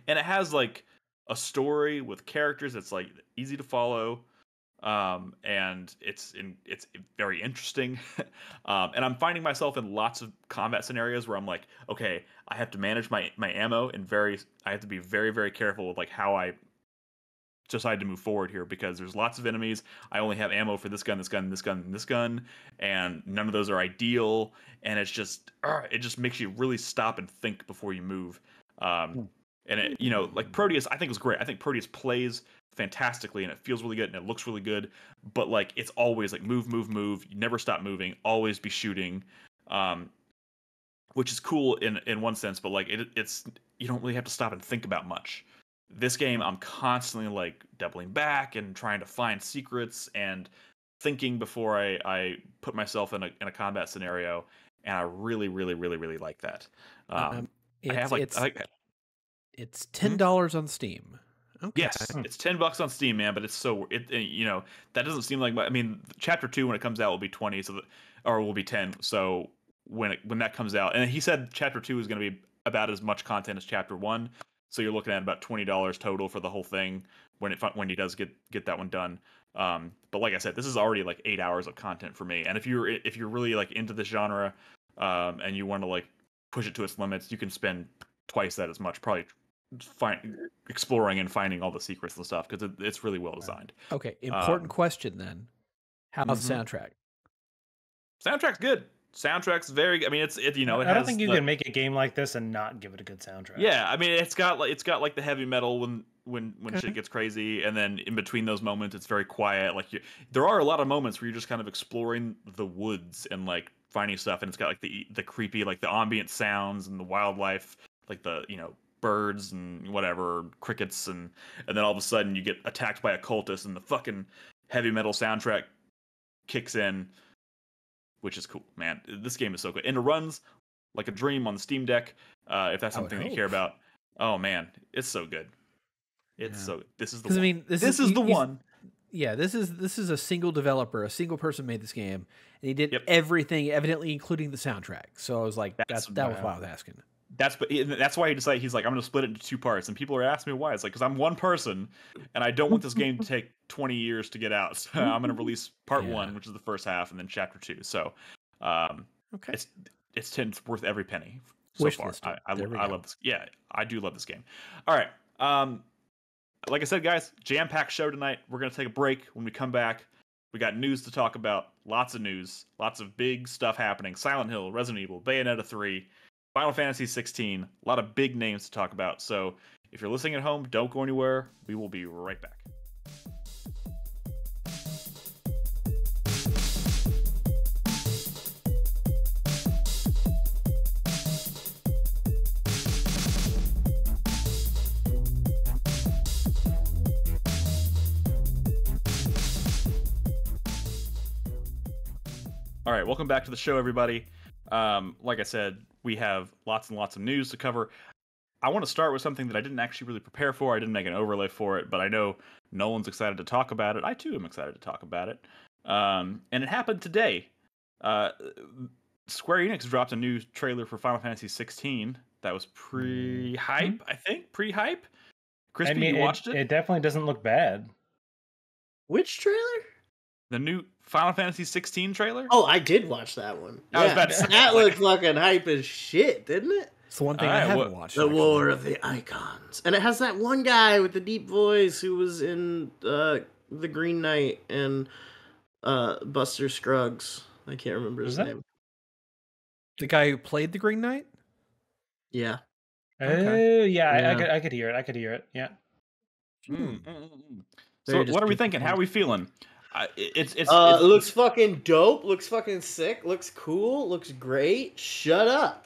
[SPEAKER 1] and it has like a story with characters that's like easy to follow um and it's in it's very interesting. Um and i'm finding myself in lots of combat scenarios where i'm like okay i have to manage my my ammo and very i have to be very very careful with like how i decide to move forward here because there's lots of enemies. I only have ammo for this gun this gun this gun and this gun and none of those are ideal. And it's just uh, it just makes you really stop and think before you move. Um and it you know like prodeus i think was great. I think prodeus plays fantastically and it feels really good and it looks really good. But like it's always like move move move. You never stop moving. Always be shooting um which is cool in in one sense but like it, it's you don't really have to stop and think about much. This game I'm constantly like doubling back and trying to find secrets and thinking before I, I put myself in a in a combat scenario, and I really really really really like that. Um,
[SPEAKER 4] Um,
[SPEAKER 1] I have like,
[SPEAKER 4] it's,
[SPEAKER 1] I like
[SPEAKER 4] it's ten dollars on Steam. Okay.
[SPEAKER 1] Yes, it's ten bucks on Steam, man. But it's so it, it- you know that doesn't seem like. mu- I mean, chapter two when it comes out will be twenty, so that, or will be ten. So when it, when that comes out, and he said chapter two is going to be about as much content as chapter one. So you're looking at about twenty dollars total for the whole thing when it when he does get get that one done. Um, but like I said, this is already like eight hours of content for me. And if you're if you're really like into this genre, um, and you want to like push it to its limits, you can spend twice that as much, probably find exploring and finding all the secrets and stuff because it, it's really well designed.
[SPEAKER 4] Okay. Important
[SPEAKER 1] Um,
[SPEAKER 4] question then. How's the
[SPEAKER 1] mhm.
[SPEAKER 4] soundtrack?
[SPEAKER 1] Soundtrack's good. Soundtrack's very. I mean, it's it. You know, it
[SPEAKER 2] I don't think you
[SPEAKER 1] the-
[SPEAKER 2] can make a game like this and not give it a good soundtrack.
[SPEAKER 1] Yeah, I mean, it's got like it's got like the heavy metal when when when
[SPEAKER 4] Okay.
[SPEAKER 1] shit gets crazy, and then in between those moments, it's very quiet. Like you, there are a lot of moments where you're just kind of exploring the woods and like finding stuff, and it's got like the the creepy like the ambient sounds and the wildlife, like the you know birds and whatever crickets, and and then all of a sudden you get attacked by a cultist, and the fucking heavy metal soundtrack kicks in, which is cool, man. This game is so good, and it runs like a dream on the Steam Deck. Uh, if that's something that you care about, oh man, it's so good. It's
[SPEAKER 4] Yeah.
[SPEAKER 1] so. This is the.
[SPEAKER 4] Because I mean, this,
[SPEAKER 1] this is
[SPEAKER 4] you-
[SPEAKER 1] the
[SPEAKER 4] you-
[SPEAKER 1] one.
[SPEAKER 4] Yeah, this is this is a single developer, a single person made this game, and he did
[SPEAKER 1] Yep.
[SPEAKER 4] everything, evidently including the soundtrack. So I was like,
[SPEAKER 1] That's-
[SPEAKER 4] that's, that was why I was asking.
[SPEAKER 1] That's but that's why he decided he's like I'm gonna split it into two parts, and people are asking me why. It's like because I'm one person, and I don't want this game to take 20 years to get out. So I'm gonna release part
[SPEAKER 4] Yeah.
[SPEAKER 1] one, which is the first half, and then chapter two. So, um,
[SPEAKER 4] Okay.
[SPEAKER 1] it's it's ten it's worth every penny so
[SPEAKER 4] Wish
[SPEAKER 1] far. I I, I love this. Yeah, I do love this game. All right. Um, like I said, guys, jam packed show tonight. We're gonna take a break. When we come back, we got news to talk about. Lots of news. Lots of big stuff happening. Silent Hill, Resident Evil, Bayonetta three, Final Fantasy 16. A lot of big names to talk about. So if you're listening at home, don't go anywhere. We will be right back. All right, welcome back to the show, everybody. Um, like I said, we have lots and lots of news to cover. I want to start with something that I didn't actually really prepare for. I didn't make an overlay for it, but I know Nolan's excited to talk about it. I too am excited to talk about it. Um, and it happened today. Uh, Square Enix dropped a new trailer for Final Fantasy 16 that was pre-hype, I think, pre-hype. Krispy,
[SPEAKER 2] I mean,
[SPEAKER 1] you watched it?
[SPEAKER 2] It definitely doesn't look bad.
[SPEAKER 3] Which trailer?
[SPEAKER 1] The new Final Fantasy 16 trailer?
[SPEAKER 3] Oh, I did watch that one.
[SPEAKER 1] I was
[SPEAKER 3] Yeah,
[SPEAKER 1] about to say,
[SPEAKER 3] that
[SPEAKER 1] like-
[SPEAKER 3] looked fucking hype as shit, didn't it?
[SPEAKER 4] It's the one thing I
[SPEAKER 1] Alright,
[SPEAKER 4] haven't
[SPEAKER 1] what-
[SPEAKER 4] watched.
[SPEAKER 3] The
[SPEAKER 4] actually.
[SPEAKER 3] War of the Icons, and it has that one guy with the deep voice who was in uh, the Green Knight and uh, Buster Scruggs. I can't remember his name.
[SPEAKER 4] The guy who played the Green Knight.
[SPEAKER 3] Yeah,
[SPEAKER 2] Oh,
[SPEAKER 4] Okay.
[SPEAKER 2] yeah, I, I could, I could hear it. I could hear it. Yeah.
[SPEAKER 1] Mm.
[SPEAKER 3] Very
[SPEAKER 1] So, what are we
[SPEAKER 3] distinct
[SPEAKER 1] thinking? How are we feeling? Uh, it- it's it's,
[SPEAKER 3] uh,
[SPEAKER 1] it's
[SPEAKER 3] it looks fucking dope. Looks fucking sick. Looks cool. Looks great. Shut up.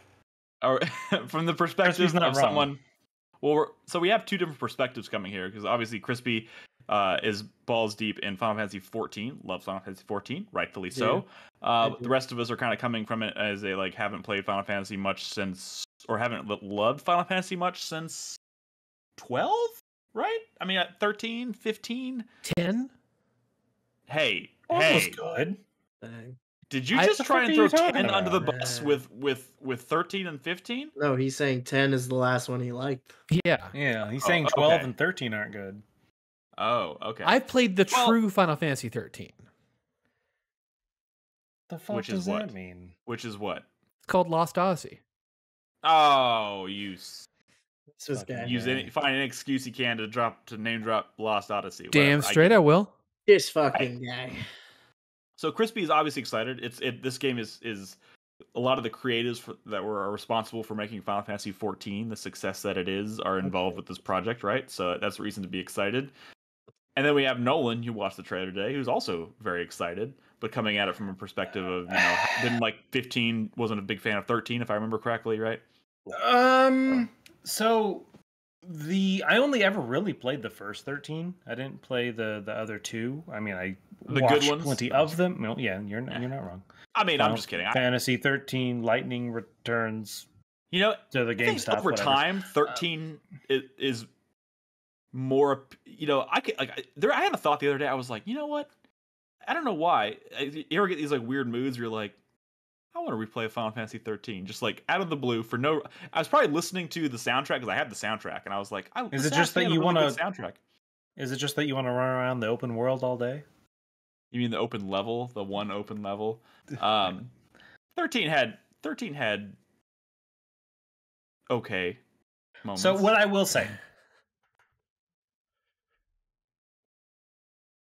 [SPEAKER 1] or, from the perspective
[SPEAKER 2] not
[SPEAKER 1] of
[SPEAKER 2] wrong.
[SPEAKER 1] someone. Well, we're, so we have two different perspectives coming here because obviously Krispy uh, is balls deep in Final Fantasy 14, loves Final Fantasy 14, rightfully so. Uh, the rest of us are kind of coming from it as they like haven't played Final Fantasy much since, or haven't loved Final Fantasy much since 12, right? I mean, at 13, 15.
[SPEAKER 4] Ten.
[SPEAKER 1] Hey,
[SPEAKER 2] that was
[SPEAKER 1] hey,
[SPEAKER 2] good.
[SPEAKER 1] Did you just
[SPEAKER 2] the
[SPEAKER 1] try and throw
[SPEAKER 2] you talking
[SPEAKER 1] 10 under the bus with with with 13 and 15?
[SPEAKER 3] No, he's saying ten is the last one he liked.
[SPEAKER 4] Yeah.
[SPEAKER 2] Yeah, he's
[SPEAKER 1] Oh,
[SPEAKER 2] saying 12
[SPEAKER 1] okay.
[SPEAKER 2] and 13 aren't good.
[SPEAKER 1] Oh, okay.
[SPEAKER 4] I've played the
[SPEAKER 1] Well-
[SPEAKER 4] true Final Fantasy 13.
[SPEAKER 2] The fuck
[SPEAKER 1] Which is
[SPEAKER 2] does
[SPEAKER 1] what?
[SPEAKER 2] that mean?
[SPEAKER 1] Which is what?
[SPEAKER 4] It's called Lost Odyssey.
[SPEAKER 1] Oh, you s-
[SPEAKER 3] This
[SPEAKER 2] Fucking
[SPEAKER 1] use any find any excuse you can to drop to name drop Lost Odyssey.
[SPEAKER 4] Damn
[SPEAKER 1] whatever.
[SPEAKER 4] Straight,
[SPEAKER 1] get
[SPEAKER 4] I, will.
[SPEAKER 3] This fucking guy.
[SPEAKER 1] So Krispy is obviously excited. It's it. This game is is a lot of the creatives for, that were responsible for making Final Fantasy 14 the success that it is are involved with this project, right? So that's a reason to be excited. And then we have Nolan, who watched the trailer today, who's also very excited, but coming at it from a perspective of you know didn't like 15, wasn't a big fan of 13, if I remember correctly, right?
[SPEAKER 2] Um, so The I only ever really played the first thirteen. I didn't play the the other two. I mean, I
[SPEAKER 1] The good
[SPEAKER 2] watched
[SPEAKER 1] ones?
[SPEAKER 2] plenty of them. No, yeah, you're not, you're not wrong.
[SPEAKER 1] I mean, I'm just kidding.
[SPEAKER 2] Fantasy thirteen, Lightning returns
[SPEAKER 1] you know,
[SPEAKER 2] to the GameStop.
[SPEAKER 1] over
[SPEAKER 2] whatever.
[SPEAKER 1] time, 13 is, is more. You know, I could like I- there. I had a thought the other day. I was like, you know what? I don't know why. You ever get these like weird moods? Where you're like, I want to replay Final Fantasy 13, just like out of the blue for no. I was probably listening to the soundtrack because I had the soundtrack, and I was like, I,
[SPEAKER 2] Is it just that you
[SPEAKER 1] really
[SPEAKER 2] wanna-
[SPEAKER 1] soundtrack?
[SPEAKER 2] Is it just that you want to run around the open world all day?
[SPEAKER 1] You mean the open level, the one open level? Um, 13 had 13 had okay moments.
[SPEAKER 2] So what I will say,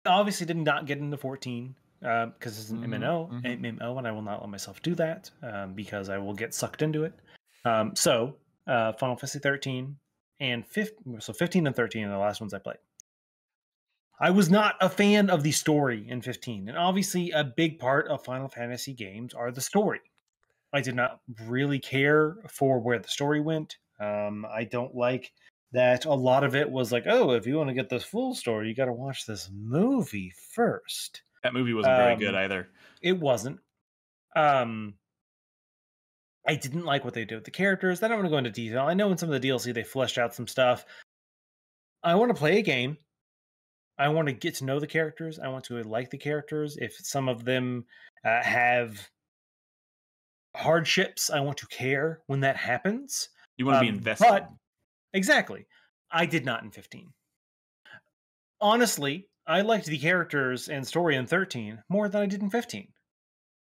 [SPEAKER 2] obviously did not get into 14 because it's an MMO,
[SPEAKER 1] mhm.
[SPEAKER 2] MMO, and I will not let myself do that um, because I will get sucked into it. Um, so uh, Final Fantasy 13 and 15, so 15 and 13 are the last ones I played. I was not a fan of the story in 15, and obviously a big part of Final Fantasy games are the story. I did not really care for where the story went. Um, I don't like that a lot of it was like, oh, if you want to get this full story, you got to watch this movie first.
[SPEAKER 1] That movie wasn't very good
[SPEAKER 2] um,
[SPEAKER 1] either.
[SPEAKER 2] It wasn't. Um, I didn't like what they did with the characters. I don't want to go into detail. I know in some of the DLC they fleshed out some stuff. I want to play a game. I want to get to know the characters. I want to like the characters. If some of them uh, have hardships, I want to care when that happens.
[SPEAKER 1] You want to be
[SPEAKER 2] um,
[SPEAKER 1] invested.
[SPEAKER 2] but- Exactly. I did not in 15. Honestly, I liked the characters and story in 13 more than I did in 15.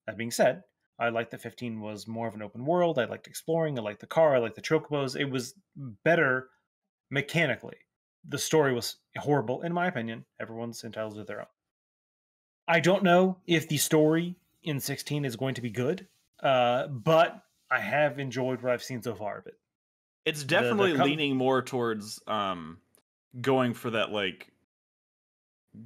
[SPEAKER 2] That being said, I liked that 15 was more of an open world. I liked exploring. I liked the car. I liked the chocobos. It was better mechanically. The story was horrible, in my opinion. Everyone's entitled to their own. I don't know if the story in 16 is going to be good, uh, but I have enjoyed what I've seen so far of it.
[SPEAKER 1] it's
[SPEAKER 2] the
[SPEAKER 1] definitely
[SPEAKER 2] com-
[SPEAKER 1] leaning more towards um going for that like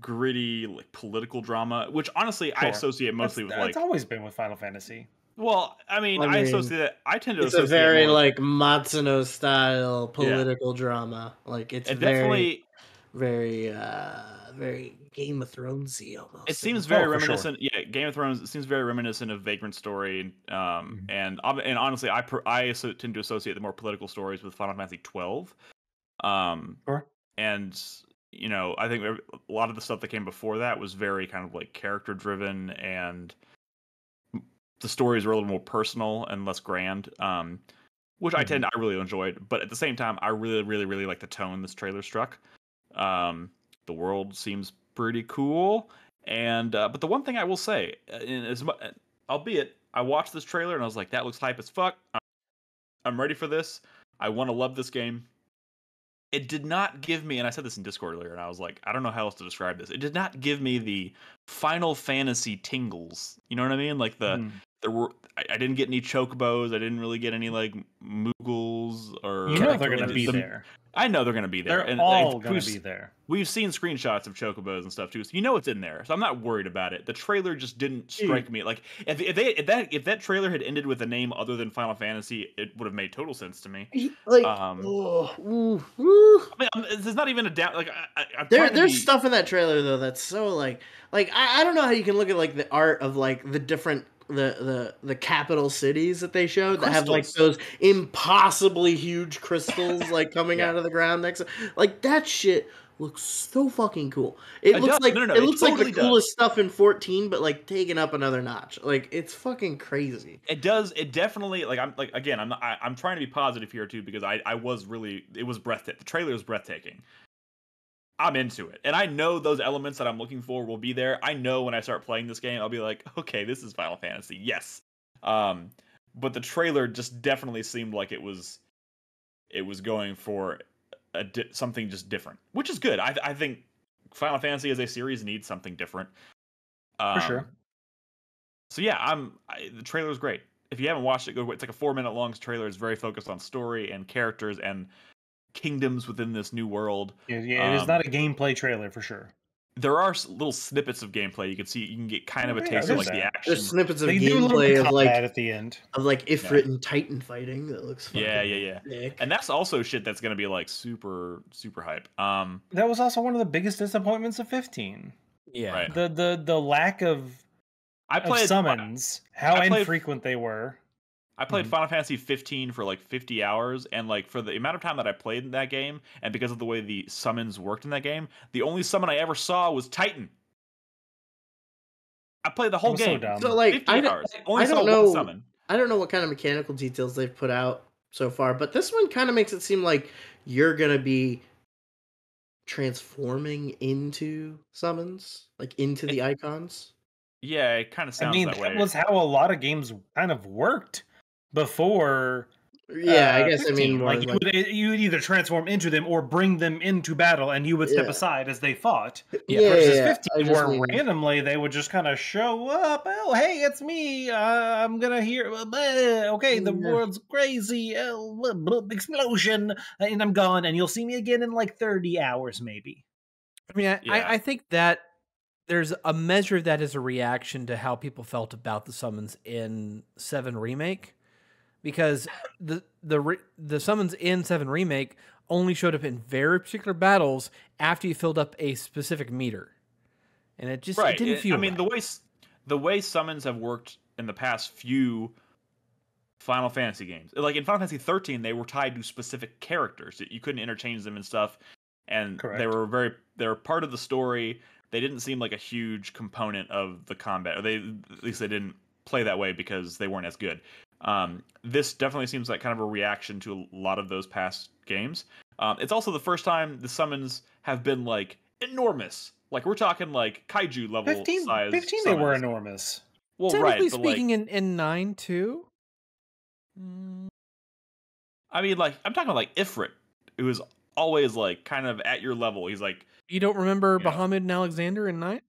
[SPEAKER 1] gritty like political drama, which honestly I associate mostly
[SPEAKER 2] That's,
[SPEAKER 1] with
[SPEAKER 2] that's
[SPEAKER 1] like
[SPEAKER 2] always been with Final Fantasy.
[SPEAKER 1] well, I mean,
[SPEAKER 3] I
[SPEAKER 1] I, associate that I tend to associate
[SPEAKER 3] It's a very
[SPEAKER 1] more-
[SPEAKER 3] like Matsuno style political drama. Like it's
[SPEAKER 1] it
[SPEAKER 3] very,
[SPEAKER 1] definitely
[SPEAKER 3] very, uh, very Game of Thronesy almost.
[SPEAKER 1] it seems
[SPEAKER 2] Oh,
[SPEAKER 1] very
[SPEAKER 2] sure.
[SPEAKER 1] reminiscent. Yeah, Game of Thrones. It seems very reminiscent of Vagrant Story. Um,
[SPEAKER 2] Mhm.
[SPEAKER 1] and and honestly, I per, I tend to associate the more political stories with Final Fantasy twelve. Um,
[SPEAKER 2] Sure.
[SPEAKER 1] and you know, I think a lot of the stuff that came before that was very kind of like character driven, and the stories were a little more personal and less grand. Um, which I
[SPEAKER 2] Mhm.
[SPEAKER 1] tend I really enjoyed, but at the same time, I really, really, really like the tone this trailer struck. Um, the world seems pretty cool, and uh, but the one thing I will say, uh, as mu- albeit I watched this trailer and I was like, that looks hype as fuck. I'm- I'm ready for this. I want to love this game. It did not give me, and I said this in Discord earlier, and I was like, I don't know how else to describe this. It did not give me the Final Fantasy tingles. You know what I mean? Like the
[SPEAKER 2] Mm.
[SPEAKER 1] There were I, I didn't get any chocobos. I didn't really get any like moogles or
[SPEAKER 2] You know they're gonna be
[SPEAKER 1] the-
[SPEAKER 2] there.
[SPEAKER 1] I know they're going to be there.
[SPEAKER 2] They're
[SPEAKER 1] and
[SPEAKER 2] all
[SPEAKER 1] like,
[SPEAKER 2] going
[SPEAKER 1] we've
[SPEAKER 2] to be there.
[SPEAKER 1] We've seen screenshots of chocobos and stuff too, so you know it's in there. So I'm not worried about it. The trailer just didn't strike me like if, if they if that if that trailer had ended with a name other than Final Fantasy, it would have made total sense to me.
[SPEAKER 3] like,
[SPEAKER 1] Um,
[SPEAKER 3] oh, ooh, ooh.
[SPEAKER 1] I mean, I'm- there's not even a doubt. Like I, I,
[SPEAKER 3] There, there's
[SPEAKER 1] be-
[SPEAKER 3] stuff in that trailer though that's so like, like I, I don't know how you can look at like the art of like the different the the the capital cities that they showed that have like those impossibly huge crystals like coming
[SPEAKER 1] Yeah.
[SPEAKER 3] out of the ground next, to, like that shit looks so fucking cool. It,
[SPEAKER 1] It
[SPEAKER 3] looks
[SPEAKER 1] does.
[SPEAKER 3] like
[SPEAKER 1] No, no,
[SPEAKER 3] it
[SPEAKER 1] it
[SPEAKER 3] looks like
[SPEAKER 1] totally
[SPEAKER 3] the
[SPEAKER 1] does.
[SPEAKER 3] coolest stuff in 14, but like taken up another notch. Like it's fucking crazy.
[SPEAKER 1] It does. It definitely like I'm like again. I'm not, I, I'm trying to be positive here too because I I was really it was breathtaking. The trailer is breathtaking. I'm into it, and I know those elements that I'm looking for will be there. I know when I start playing this game, I'll be like, okay, this is Final Fantasy. Yes. Um, but the trailer just definitely seemed like it was, it was going for a di- something just different, which is good. I I think Final Fantasy as a series needs something different.
[SPEAKER 2] For sure.
[SPEAKER 1] Um, so yeah, I'm. I, the trailer is great. If you haven't watched it, go. It's like a four minute long trailer. It's very focused on story and characters and kingdoms within this new world.
[SPEAKER 2] Yeah, yeah, it is
[SPEAKER 1] Um,
[SPEAKER 2] not a gameplay trailer for sure.
[SPEAKER 1] there are little snippets of gameplay you can see. You can get kind of a
[SPEAKER 2] Yeah,
[SPEAKER 1] taste of
[SPEAKER 2] there's
[SPEAKER 1] like the
[SPEAKER 2] that.
[SPEAKER 1] action.
[SPEAKER 3] There's snippets of
[SPEAKER 2] They do a little
[SPEAKER 3] gameplay of like
[SPEAKER 2] at the end.
[SPEAKER 3] of like Ifrit and Titan fighting that looks fucking
[SPEAKER 1] Yeah, yeah, yeah.
[SPEAKER 3] sick.
[SPEAKER 1] And that's also shit that's gonna be like super, super hype. Um,
[SPEAKER 2] That was also one of the biggest disappointments of 15.
[SPEAKER 4] Yeah.
[SPEAKER 1] Right.
[SPEAKER 2] The the the lack of,
[SPEAKER 1] I
[SPEAKER 2] of
[SPEAKER 1] played
[SPEAKER 2] summons, how
[SPEAKER 1] I played-
[SPEAKER 2] infrequent they were.
[SPEAKER 1] I played
[SPEAKER 2] Mhm.
[SPEAKER 1] Final Fantasy 15 for like 50 hours, and like for the amount of time that I played in that game, and because of the way the summons worked in that game, the only summon I ever saw was Titan. I played the whole
[SPEAKER 2] was so
[SPEAKER 1] game.
[SPEAKER 2] dumb.
[SPEAKER 3] So like
[SPEAKER 1] 50
[SPEAKER 3] I don't.
[SPEAKER 1] Only
[SPEAKER 3] I
[SPEAKER 1] saw
[SPEAKER 3] don't
[SPEAKER 1] one
[SPEAKER 3] know
[SPEAKER 1] summon.
[SPEAKER 3] I don't know what kind of mechanical details they've put out so far, but this one kind of makes it seem like you're gonna be transforming into summons, like into the icons.
[SPEAKER 1] Yeah, it kind of sounds.
[SPEAKER 2] I mean,
[SPEAKER 1] that
[SPEAKER 2] that
[SPEAKER 1] way.
[SPEAKER 2] was how a lot of games kind of worked before.
[SPEAKER 3] Yeah,
[SPEAKER 2] uh,
[SPEAKER 3] I guess I mean more
[SPEAKER 2] like
[SPEAKER 3] like,
[SPEAKER 2] you would you would either transform into them or bring them into battle, and you would step
[SPEAKER 3] Yeah.
[SPEAKER 2] aside as they fought.
[SPEAKER 3] yeah,
[SPEAKER 2] versus
[SPEAKER 3] yeah, I
[SPEAKER 2] 15, where
[SPEAKER 3] mean-
[SPEAKER 2] randomly they would just kind of show up. Oh, hey, it's me. Uh, I'm gonna hear. uh, bleh, Okay, the
[SPEAKER 3] Yeah.
[SPEAKER 2] world's crazy. Uh, blah, blah, explosion, and I'm gone. And you'll see me again in like 30 hours, maybe.
[SPEAKER 4] I mean, I,
[SPEAKER 1] Yeah.
[SPEAKER 4] I, I think that there's a measure that is a reaction to how people felt about the summons in Seven Remake, because the the re- the summons in Seven Remake only showed up in very particular battles after you filled up a specific meter, and it just
[SPEAKER 1] right.
[SPEAKER 4] it didn't
[SPEAKER 1] it-
[SPEAKER 4] feel.
[SPEAKER 1] I mean,
[SPEAKER 4] right.
[SPEAKER 1] the way the way summons have worked in the past few Final Fantasy games, like in Final Fantasy 13, they were tied to specific characters. You couldn't interchange them and stuff, and they were very they were part of the story. They didn't seem like a huge component of the combat, or they at least they didn't play that way because they weren't as good. Um, this definitely seems like kind of a reaction to a lot of those past games. Um, it's also the first time the summons have been like enormous. Like we're talking like kaiju level
[SPEAKER 2] 15,
[SPEAKER 1] size.
[SPEAKER 2] 15 they were enormous.
[SPEAKER 1] Well,
[SPEAKER 4] Technically
[SPEAKER 1] right, but
[SPEAKER 4] speaking,
[SPEAKER 1] like,
[SPEAKER 4] in in nine too.
[SPEAKER 1] Mm, I mean, like I'm talking like Ifrit, who is always like kind of at your level. He's like,
[SPEAKER 4] You don't remember
[SPEAKER 1] Yeah.
[SPEAKER 4] Bahamut and Alexander in nine?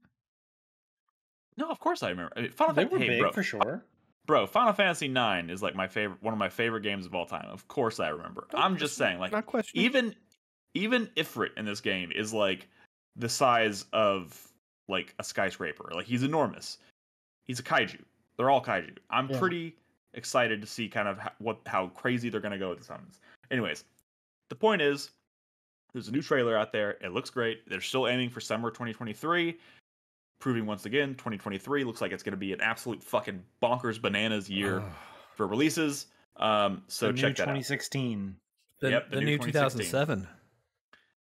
[SPEAKER 1] no, of course I remember. I mean, Final
[SPEAKER 2] They
[SPEAKER 1] Fan-
[SPEAKER 2] were
[SPEAKER 1] hey,
[SPEAKER 2] big
[SPEAKER 1] bro,
[SPEAKER 2] for sure.
[SPEAKER 1] Bro, Final Fantasy Nine is like my favorite, one of my favorite games of all time. Of course I remember. I'm just saying, like even even Ifrit in this game is like the size of like a skyscraper. Like he's enormous. He's a kaiju. They're all kaiju. I'm
[SPEAKER 2] Yeah.
[SPEAKER 1] pretty excited to see kind of how, what how crazy they're gonna go with the summons. Anyways, the point is, there's a new trailer out there. It looks great. They're still aiming for summer 2023. Proving once again, 2023 looks like it's going to be an absolute fucking bonkers bananas year for releases. Um, so
[SPEAKER 2] the new
[SPEAKER 1] check that out.
[SPEAKER 2] 2016.
[SPEAKER 4] the,
[SPEAKER 1] yep, the
[SPEAKER 4] the
[SPEAKER 1] new
[SPEAKER 4] new 2007.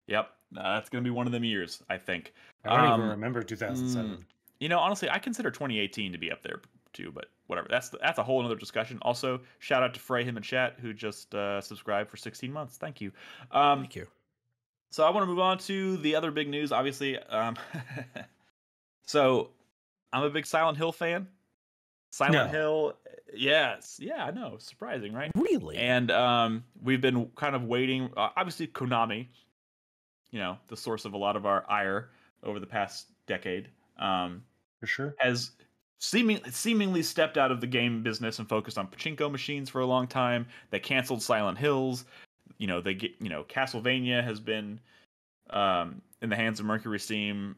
[SPEAKER 1] Yep, uh, that's going to be one of them years, I think.
[SPEAKER 2] I don't
[SPEAKER 1] Um,
[SPEAKER 2] even remember 2007.
[SPEAKER 1] You know, honestly, I consider 2018 to be up there too, but whatever. That's that's a whole other discussion. Also, shout out to Frey him and chat who just uh, subscribed for 16 months. Thank you. Um,
[SPEAKER 4] Thank you.
[SPEAKER 1] so I want to move on to the other big news. Obviously, um, so I'm a big Silent Hill fan. Silent
[SPEAKER 2] No.
[SPEAKER 1] Hill, yes, yeah, I know, surprising, right?
[SPEAKER 4] Really?
[SPEAKER 1] And um, we've been kind of waiting. Uh, obviously, Konami, you know, the source of a lot of our ire over the past decade, um,
[SPEAKER 2] For sure.
[SPEAKER 1] has seeming, seemingly stepped out of the game business and focused on pachinko machines for a long time. They canceled Silent Hills. You know, they get you know Castlevania has been um, in the hands of Mercury Steam,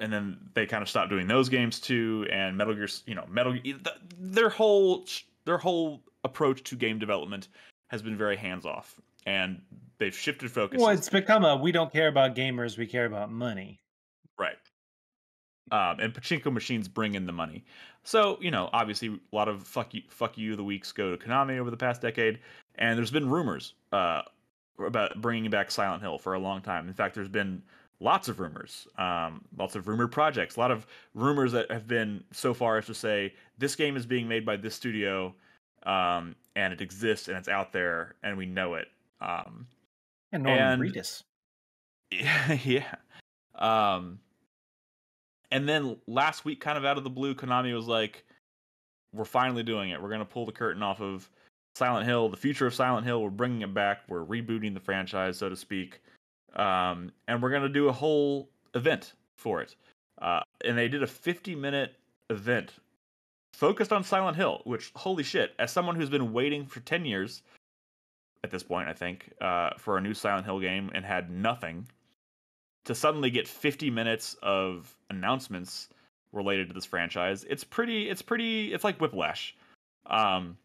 [SPEAKER 1] and then they kind of stopped doing those games too. And Metal Gear, you know, Metal Gear- their whole their whole approach to game development has been very hands off, and they've shifted focus.
[SPEAKER 2] Well, it's become a we don't care about gamers, we care about money.
[SPEAKER 1] Right. Um, and pachinko machines bring in the money. So, you know, obviously a lot of fuck you, fuck you the weeks go to Konami over the past decade. And there's been rumors uh, about bringing back Silent Hill for a long time. In fact, there's been lots of rumors, um, lots of rumored projects, a lot of rumors that have been so far as to say this game is being made by this studio um, and it exists and it's out there and we know it. Um,
[SPEAKER 2] And Norman
[SPEAKER 1] And-
[SPEAKER 2] Reedus.
[SPEAKER 1] yeah, yeah. Um, and then last week, kind of out of the blue, Konami was like, "We're finally doing it. We're gonna pull the curtain off of Silent Hill, the future of Silent Hill. We're bringing it back. We're rebooting the franchise, so to speak, um, and we're gonna do a whole event for it. Uh, and they did a 50-minute event focused on Silent Hill. Which, holy shit! As someone who's been waiting for 10 years at this point, I think, uh, for a new Silent Hill game and had nothing. to suddenly get 50 minutes of announcements related to this franchise, it's pretty it's pretty it's like whiplash. Um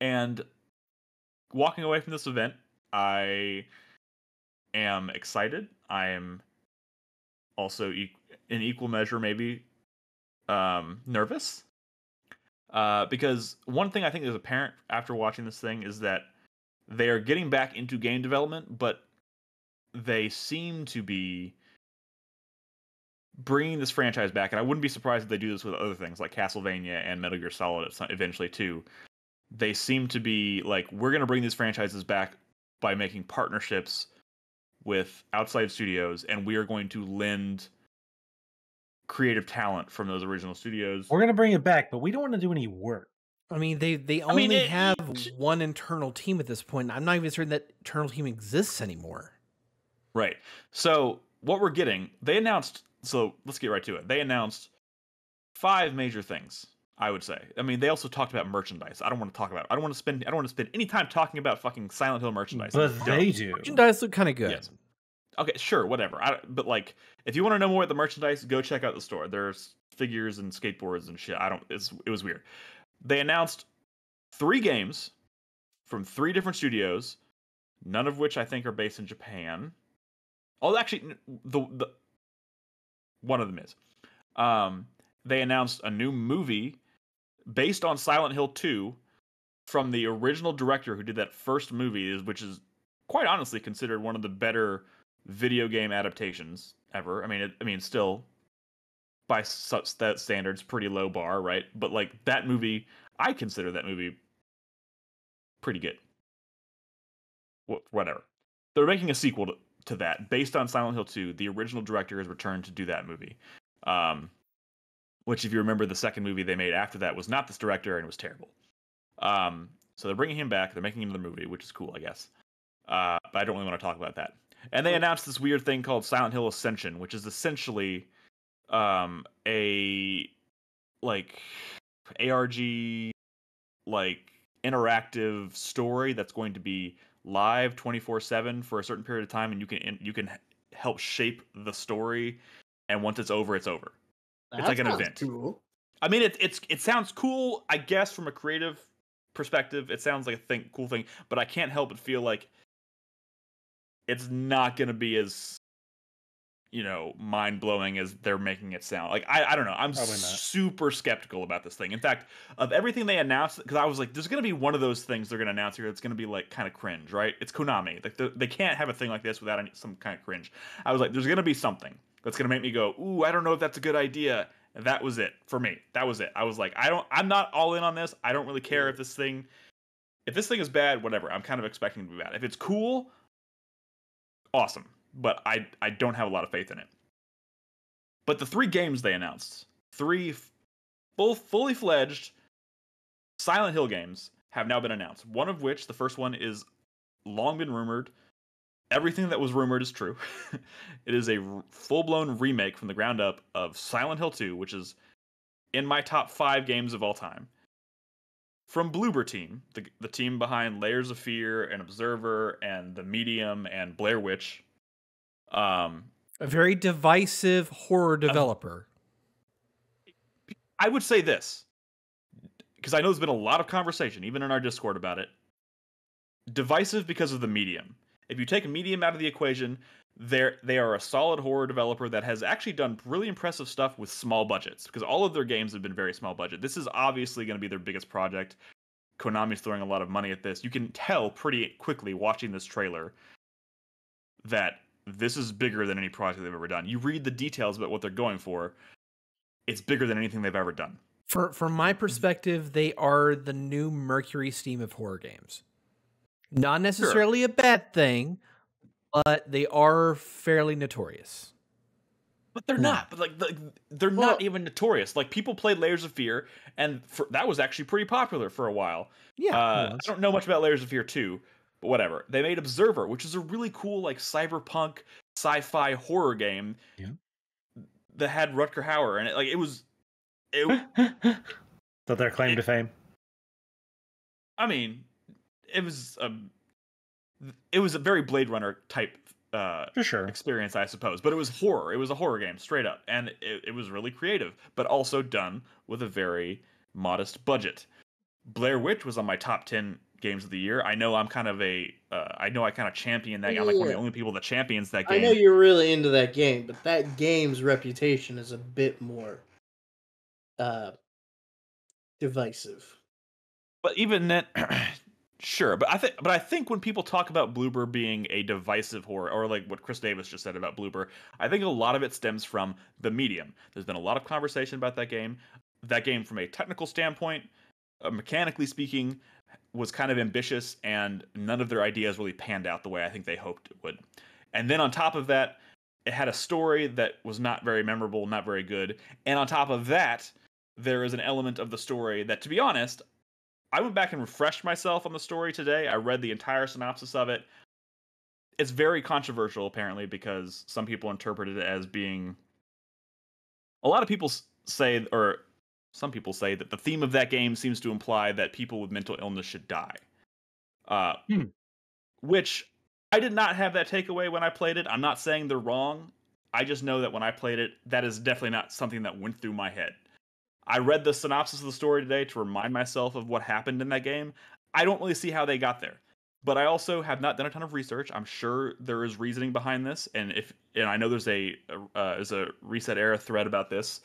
[SPEAKER 1] and walking away from this event, I am excited. I am also e- in equal measure maybe um nervous. Uh because one thing I think is apparent after watching this thing is that they are getting back into game development, but they seem to be bringing this franchise back, and I wouldn't be surprised if they do this with other things like Castlevania and Metal Gear Solid eventually too. They seem to be like we're going to bring these franchises back by making partnerships with outside studios, and we are going to lend creative talent from those original studios.
[SPEAKER 2] We're gonna bring it back, but we don't want to do any work.
[SPEAKER 4] I mean, they they
[SPEAKER 1] I
[SPEAKER 4] only
[SPEAKER 1] mean, it-
[SPEAKER 4] have
[SPEAKER 1] it-
[SPEAKER 4] one internal team at this point. I'm not even certain that internal team exists anymore.
[SPEAKER 1] Right. So what we're getting, they announced. So let's get right to it. They announced five major things. I would say. I mean, they also talked about merchandise. I don't want to talk about. I don't want to spend. I don't want to spend any time talking about fucking Silent Hill merchandise.
[SPEAKER 2] But
[SPEAKER 1] Don't.
[SPEAKER 2] they do.
[SPEAKER 4] Merchandise look kind of good.
[SPEAKER 1] Yes. Okay, sure, whatever. I, but like, if you want to know more about the merchandise, go check out the store. There's figures and skateboards and shit. I don't. It's it was weird. They announced three games from three different studios, none of which I think are based in Japan. Oh, actually, the the one of them is. Um, they announced a new movie based on Silent Hill 2 from the original director who did that first movie, which is quite honestly considered one of the better video game adaptations ever. I mean, it, I mean, still by such that standards, pretty low bar, right? But like that movie, I consider that movie pretty good. Whatever. They're making a sequel to, to that based on Silent Hill 2. The original director has returned to do that movie. Um, which, if you remember, the second movie they made after that was not this director and it was terrible. Um, so they're bringing him back. They're making another movie, which is cool, I guess. Uh, but I don't really want to talk about that. And they announced this weird thing called Silent Hill Ascension, which is essentially um, a like ARG like interactive story that's going to be live 24/7 for a certain period of time and you can you can help shape the story and once it's over it's over. It's like an event.
[SPEAKER 3] Cool.
[SPEAKER 1] I mean, it, it's it sounds cool, I guess, from a creative perspective. It sounds like a thing, cool thing, but I can't help but feel like it's not going to be as you know mind blowing as they're making it sound. Like I, I don't know. I'm
[SPEAKER 2] Probably
[SPEAKER 1] super skeptical about this thing. In fact, of everything they announced, because I was like, there's going to be one of those things they're going to announce here that's going to be like kind of cringe, right? It's Konami. Like they, they can't have a thing like this without any, some kind of cringe. I was like, there's going to be something that's going to make me go, ooh, I don't know if that's a good idea. And that was it for me. That was it. I was like, I don't, I'm not all in on this. I don't really care if this thing, if this thing is bad, whatever. I'm kind of expecting it to be bad. If it's cool, awesome. But I, I don't have a lot of faith in it. But the three games they announced, three full, fully fledged Silent Hill games, have now been announced. One of which, the first one, is long been rumored. Everything that was rumored is true. it is a full blown remake from the ground up of Silent Hill 2, which is in my top five games of all time. From Bloober Team, the, the team behind Layers of Fear and Observer and The Medium and Blair Witch. Um,
[SPEAKER 4] A very divisive horror developer.
[SPEAKER 1] I would say this because I know there's been a lot of conversation, even in our Discord, about it. Divisive because of the medium. If you take a medium out of the equation, they're they are a solid horror developer that has actually done really impressive stuff with small budgets because all of their games have been very small budget. This is obviously going to be their biggest project. Konami's throwing a lot of money at this. You can tell pretty quickly watching this trailer that this is bigger than any project they've ever done. You read the details about what they're going for, it's bigger than anything they've ever done.
[SPEAKER 4] For from my perspective, they are the new Mercury Steam of horror games. Not necessarily a bad thing, but they are fairly notorious.
[SPEAKER 1] But they're not. But like the, they're
[SPEAKER 3] Well-
[SPEAKER 1] not even notorious. Like people played Layers of Fear, and for, that was actually pretty popular for a while.
[SPEAKER 4] Yeah,
[SPEAKER 1] uh, I don't know much about Layers of Fear 2, but whatever. They made Observer, which is a really cool like cyberpunk sci-fi horror game.
[SPEAKER 2] Yeah.
[SPEAKER 1] That had Rutger Hauer and it. Like it was. It,
[SPEAKER 2] that their claim to fame.
[SPEAKER 1] I mean, it was a. It was a very Blade Runner type uh,
[SPEAKER 2] For sure.
[SPEAKER 1] experience, I suppose. But it was horror. It was a horror game, straight up, and it, it was really creative, but also done with a very modest budget. Blair Witch was on my top ten games of the year. I know I'm kind of a, uh, I know I kind of champion that. I'm like one of the only people that champions that game.
[SPEAKER 3] I know you're really into that game, but that game's reputation is a bit more uh divisive.
[SPEAKER 1] But even then, sure. But I think, but I think when people talk about Bloober being a divisive horror, or like what Chris Davis just said about Bloober, I think a lot of it stems from the medium. There's been a lot of conversation about that game. That game, from a technical standpoint, uh, mechanically speaking, was kind of ambitious, and none of their ideas really panned out the way I think they hoped it would. And then on top of that, it had a story that was not very memorable, not very good. And on top of that, there is an element of the story that, to be honest, I went back and refreshed myself on the story today. I read the entire synopsis of it. It's very controversial, apparently, because some people interpret it as being. A lot of people say, or some people say, that the theme of that game seems to imply that people with mental illness should die. Uh,
[SPEAKER 2] Hmm.
[SPEAKER 1] Which I did not have that takeaway when I played it. I'm not saying they're wrong. I just know that when I played it, that is definitely not something that went through my head. I read the synopsis of the story today to remind myself of what happened in that game. I don't really see how they got there. But I also have not done a ton of research. I'm sure there is reasoning behind this, and if and I know there's a uh, there's a ResetEra thread about this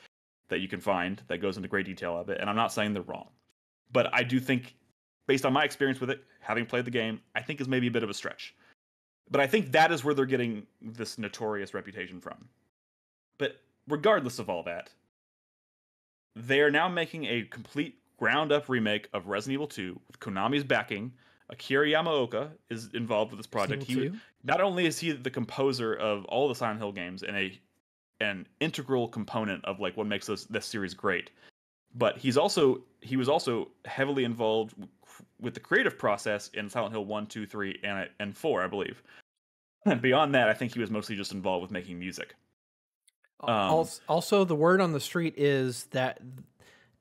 [SPEAKER 1] that you can find that goes into great detail of it. And I'm not saying they're wrong, but I do think, based on my experience with it, having played the game, I think is maybe a bit of a stretch. But I think that is where they're getting this notorious reputation from. But regardless of all that, they are now making a complete ground up remake of Resident Evil 2 with Konami's backing. Akira Yamaoka is involved with this project. He, not only is he the composer of all the Silent Hill games and a an integral component of like what makes this this series great, but he's also he was also heavily involved with the creative process in Silent Hill 1, 2, 3, and and 4, I believe. And beyond that, I think he was mostly just involved with making music. Um,
[SPEAKER 4] also, also, the word on the street is that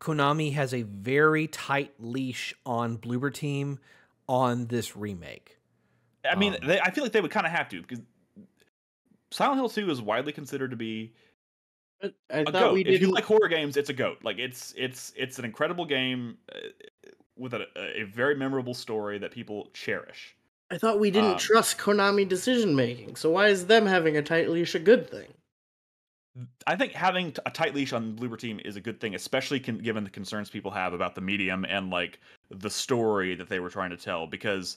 [SPEAKER 4] Konami has a very tight leash on Bloober Team on this remake.
[SPEAKER 1] I mean,
[SPEAKER 4] Um,
[SPEAKER 1] they, I feel like they would kind of have to because Silent Hill 2 is widely considered to be
[SPEAKER 3] But I
[SPEAKER 1] a goat.
[SPEAKER 3] we
[SPEAKER 1] If you like horror games, it's a goat. Like it's it's it's an incredible game uh, with a, a very memorable story that people cherish.
[SPEAKER 3] I thought we didn't
[SPEAKER 1] um,
[SPEAKER 3] trust Konami decision making. So why is them having a tight leash a good thing?
[SPEAKER 1] I think having a tight leash on the Bloober Team is a good thing, especially con- given the concerns people have about the medium and like the story that they were trying to tell. Because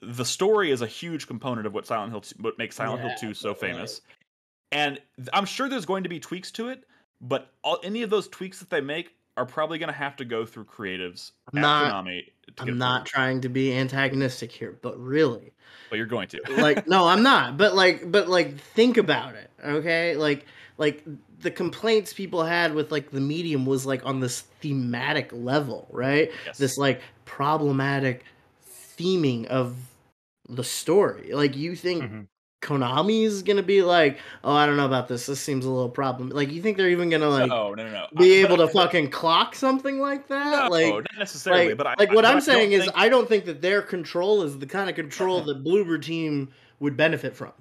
[SPEAKER 1] the story is a huge component of what Silent Hill, 2, what makes Silent
[SPEAKER 3] Yeah,
[SPEAKER 1] Hill 2 so famous. And I'm sure there's going to be tweaks to it, but all, any of those tweaks that they make are probably going to have to go through creatives
[SPEAKER 3] I'm not-. I'm not trying to be antagonistic here, but really,
[SPEAKER 1] but you're going to.
[SPEAKER 3] like no i'm not but like but like think about it okay like like the complaints people had with like the medium was like on this thematic level right
[SPEAKER 1] Yes.
[SPEAKER 3] this like problematic theming of the story like you think
[SPEAKER 2] Mhm.
[SPEAKER 3] Konami's gonna be like oh i don't know about this this seems a little problem like you think they're even gonna like
[SPEAKER 1] no, no, no, no.
[SPEAKER 3] be able to fucking clock something like that
[SPEAKER 1] No,
[SPEAKER 3] like
[SPEAKER 1] not necessarily.
[SPEAKER 3] like,
[SPEAKER 1] but I,
[SPEAKER 3] like what
[SPEAKER 1] I
[SPEAKER 3] I'm saying is,
[SPEAKER 1] think-
[SPEAKER 3] I don't think that their control is the kind of control that Bloober Team would benefit from.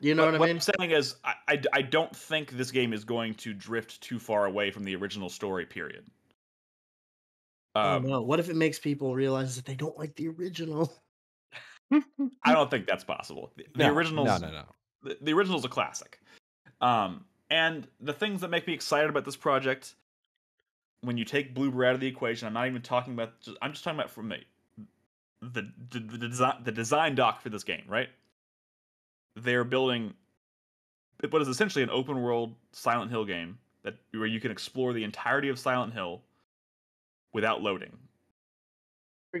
[SPEAKER 3] You know
[SPEAKER 1] But
[SPEAKER 3] what I mean?
[SPEAKER 1] I'm saying is, I, I, I don't think this game is going to drift too far away from the original story. Period.
[SPEAKER 3] oh
[SPEAKER 1] Um,
[SPEAKER 3] no! What if it makes people realize that they don't like the original?
[SPEAKER 1] I don't think that's possible. The, the
[SPEAKER 4] No,
[SPEAKER 1] original's
[SPEAKER 4] No, no, no.
[SPEAKER 1] the, the original's a classic. Um, and the things that make me excited about this project, when you take Bloober out of the equation, I'm not even talking about. Just, I'm just talking about from the the the, the design the design doc for this game, right? They're building what is essentially an open world Silent Hill game that where you can explore the entirety of Silent Hill without loading,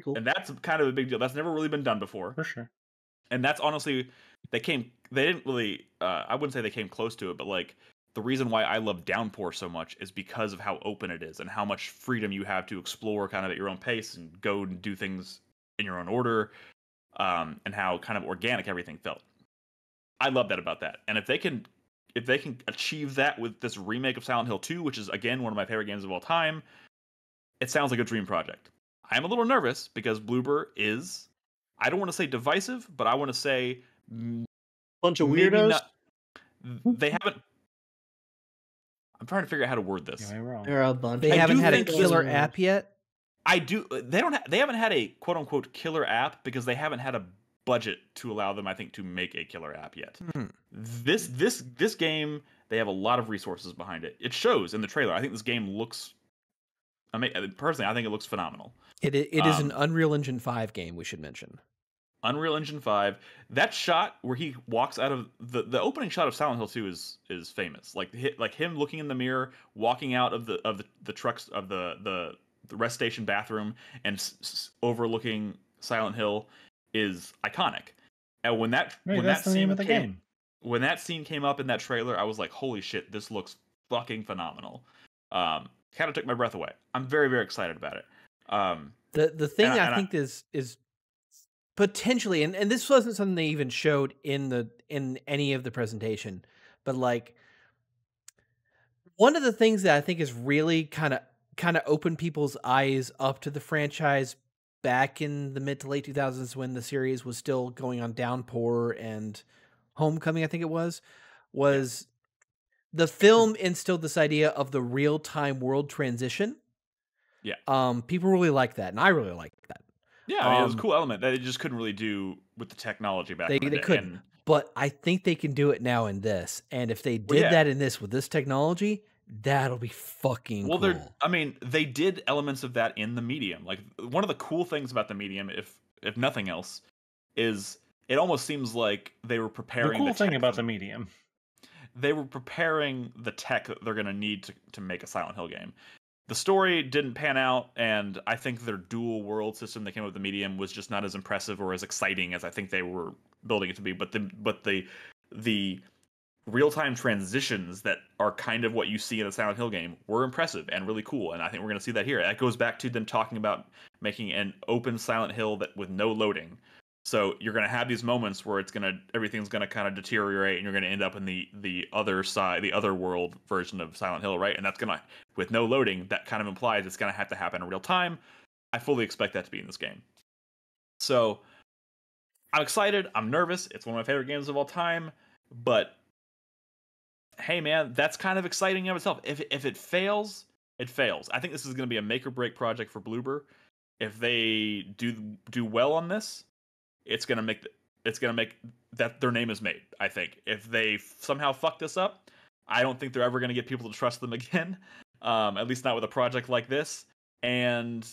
[SPEAKER 3] Pretty cool.
[SPEAKER 1] and that's kind of a big deal. That's never really been done before
[SPEAKER 2] For sure.
[SPEAKER 1] and that's honestly they came they didn't really uh, i wouldn't say they came close to it but like the reason why i love downpour so much is because of how open it is and how much freedom you have to explore kind of at your own pace and go and do things in your own order um, and how kind of organic everything felt i love that about that and if they can if they can achieve that with this remake of silent hill 2 which is again one of my favorite games of all time it sounds like a dream project i'm a little nervous because bloober is I don't want to say divisive, but I want to say
[SPEAKER 3] Bunch of
[SPEAKER 1] maybe
[SPEAKER 3] weirdos.
[SPEAKER 1] not- they haven't. I'm trying to figure out how to word this.
[SPEAKER 2] Am I wrong?
[SPEAKER 3] There are a bunch.
[SPEAKER 4] They
[SPEAKER 1] I
[SPEAKER 4] haven't had a killer app yet.
[SPEAKER 1] I do. They don't. Ha- they haven't had a quote unquote killer app because they haven't had a budget to allow them. I think to make a killer app yet.
[SPEAKER 4] Hmm.
[SPEAKER 1] This this this game they have a lot of resources behind it. It shows in the trailer. I think this game looks. I mean, personally, I think it looks phenomenal.
[SPEAKER 4] It it is an
[SPEAKER 1] Um,
[SPEAKER 4] Unreal Engine five game. We should mention.
[SPEAKER 1] Unreal Engine 5. That shot where he walks out of the the opening shot of Silent Hill 2 is is famous. Like like him looking in the mirror, walking out of the of the, the trucks of the the the rest station bathroom and s- s- overlooking Silent Hill is iconic. And when that
[SPEAKER 2] Right,
[SPEAKER 1] when that scene came,
[SPEAKER 2] game.
[SPEAKER 1] when that scene came up in that trailer, I was like, "Holy shit, this looks fucking phenomenal." Um, kind of took my breath away. I'm very very excited about it. Um,
[SPEAKER 4] The the thing
[SPEAKER 1] I-
[SPEAKER 4] I,
[SPEAKER 1] and I-
[SPEAKER 4] think is is potentially and, and this wasn't something they even showed in the in any of the presentation, but like one of the things that I think is really kind of kind of opened people's eyes up to the franchise back in the mid to late 2000s when the series was still going on Downpour and Homecoming, I think it was, was the film instilled this idea of the real time world transition.
[SPEAKER 1] Yeah.
[SPEAKER 4] Um, people really like that, and I really like that.
[SPEAKER 1] yeah, I mean, it was a
[SPEAKER 4] Um,
[SPEAKER 1] cool element that they just couldn't really do with the technology back.
[SPEAKER 4] They-
[SPEAKER 1] in the
[SPEAKER 4] they
[SPEAKER 1] day.
[SPEAKER 4] couldn't.
[SPEAKER 1] And-
[SPEAKER 4] But I think they can do it now in this. And if they did
[SPEAKER 1] Well, yeah.
[SPEAKER 4] that in this with this technology, that'll be fucking
[SPEAKER 1] well
[SPEAKER 4] cool.
[SPEAKER 1] they're i mean they did elements of that in the medium like one of the cool things about the medium if if nothing else is it almost seems like they were preparing.
[SPEAKER 2] The
[SPEAKER 1] preparing
[SPEAKER 2] cool thing about the medium.
[SPEAKER 1] they were preparing the tech that they're going to need to to make a silent hill game the story didn't pan out and i think their dual world system that came up with the medium was just not as impressive or as exciting as i think they were building it to be but the but the the real-time transitions that are kind of what you see in a Silent Hill game were impressive and really cool, and I think we're going to see that here. That goes back to them talking about making an open Silent Hill that with no loading. So you're going to have these moments where it's going to everything's going to kind of deteriorate, and you're going to end up in the the other side, the other world version of Silent Hill, right? And that's going to with no loading, that kind of implies it's going to have to happen in real time. I fully expect that to be in this game. So I'm excited. I'm nervous. It's one of my favorite games of all time, but hey man, that's kind of exciting in itself. If if it fails, it fails. I think this is going to be a make or break project for Bloober. If they do do well on this, it's going to make it's to make that their name is made. I think if they somehow fuck this up, I don't think they're ever going to get people to trust them again. Um, at least not with a project like this. And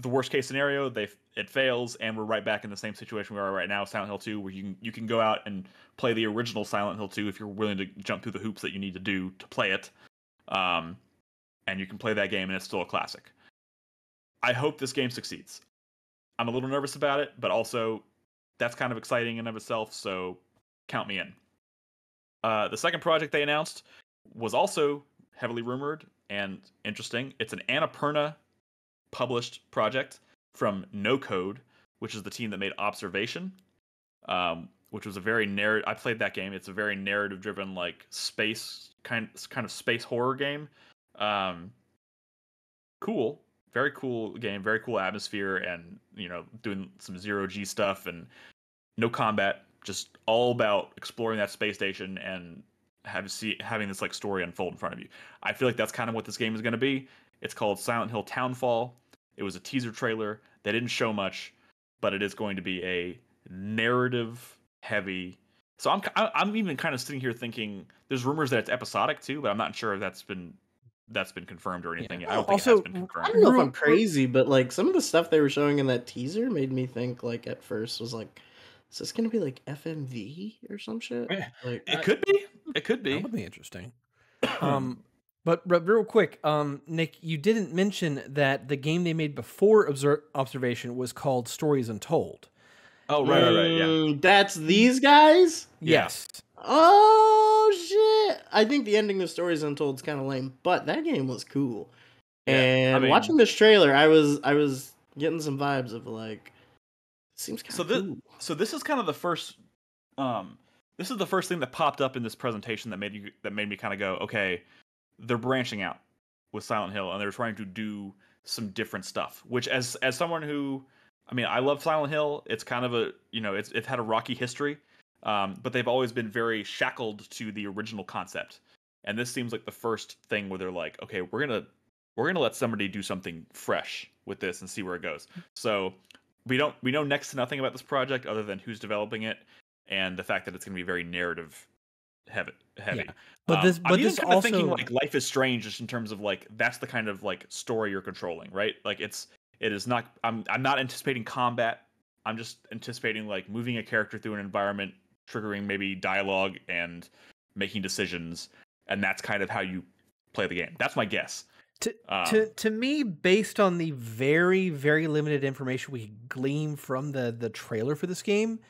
[SPEAKER 1] the worst case scenario, they it fails, and we're right back in the same situation we are right now, Silent Hill 2, where you can you can go out and play the original Silent Hill 2 if you're willing to jump through the hoops that you need to do to play it. Um, and you can play that game, and it's still a classic. I hope this game succeeds. I'm a little nervous about it, but also that's kind of exciting in of itself. So count me in. Uh, the second project they announced was also heavily rumored and interesting. It's an Annapurna published project from No Code, which is the team that made Observation, um, which was a very narrative. I played that game. It's a very narrative driven, like space kind kind of space horror game. Um, cool, very cool game, very cool atmosphere, and you know doing some zero G stuff and no combat, just all about exploring that space station and have see having this like story unfold in front of you. I feel like that's kind of what this game is going to be. It's called Silent Hill Townfall. It was a teaser trailer. They didn't show much, but it is going to be a narrative heavy. So I'm I'm even kind of sitting here thinking there's rumors that it's episodic too, but I'm not sure if that's been that's been confirmed or anything. yet. I don't think
[SPEAKER 4] Also,
[SPEAKER 1] it has been
[SPEAKER 3] I don't know if I'm crazy, but like some of the stuff they were showing in that teaser made me think like at first was like, is this gonna be like FMV or some shit?
[SPEAKER 2] Eh,
[SPEAKER 3] Like
[SPEAKER 1] It could be. It could be.
[SPEAKER 4] That would be interesting. Um, but, but real quick, um, Nick, you didn't mention that the game they made before obser- observation was called Stories Untold.
[SPEAKER 1] oh right, right, right. Yeah.
[SPEAKER 3] That's these guys?
[SPEAKER 1] Yeah.
[SPEAKER 3] Oh shit! I think the ending of Stories Untold is kind of lame, but that game was cool.
[SPEAKER 1] Yeah, I
[SPEAKER 3] and
[SPEAKER 1] mean-
[SPEAKER 3] watching this trailer, I was I was getting some vibes of like, seems kind
[SPEAKER 1] So
[SPEAKER 3] of
[SPEAKER 1] thi-
[SPEAKER 3] cool.
[SPEAKER 1] so this is kind of the first um this is the first thing that popped up in this presentation that made you that made me kind of go okay they're branching out with silent hill and they're trying to do some different stuff which as as someone who i mean i love silent hill it's kind of a you know it's it had a rocky history um, but they've always been very shackled to the original concept. And this seems like the first thing where they're like, okay, we're gonna we're gonna let somebody do something fresh with this and see where it goes. So we don't we know next to nothing about this project other than who's developing it and the fact that it's gonna be very narrative heavy. heavy.
[SPEAKER 4] Yeah. But
[SPEAKER 1] Um,
[SPEAKER 4] this,
[SPEAKER 1] I'm
[SPEAKER 4] but this
[SPEAKER 1] kind of
[SPEAKER 4] also,
[SPEAKER 1] thinking like Life is Strange, just in terms of like that's the kind of like story you're controlling, right? Like it's it is not. I'm I'm not anticipating combat. I'm just anticipating like moving a character through an environment, triggering maybe dialogue and making decisions, and that's kind of how you play the game. That's my guess.
[SPEAKER 4] To-
[SPEAKER 1] Um,
[SPEAKER 4] to to me, based on the very very limited information we glean from the the trailer for this game,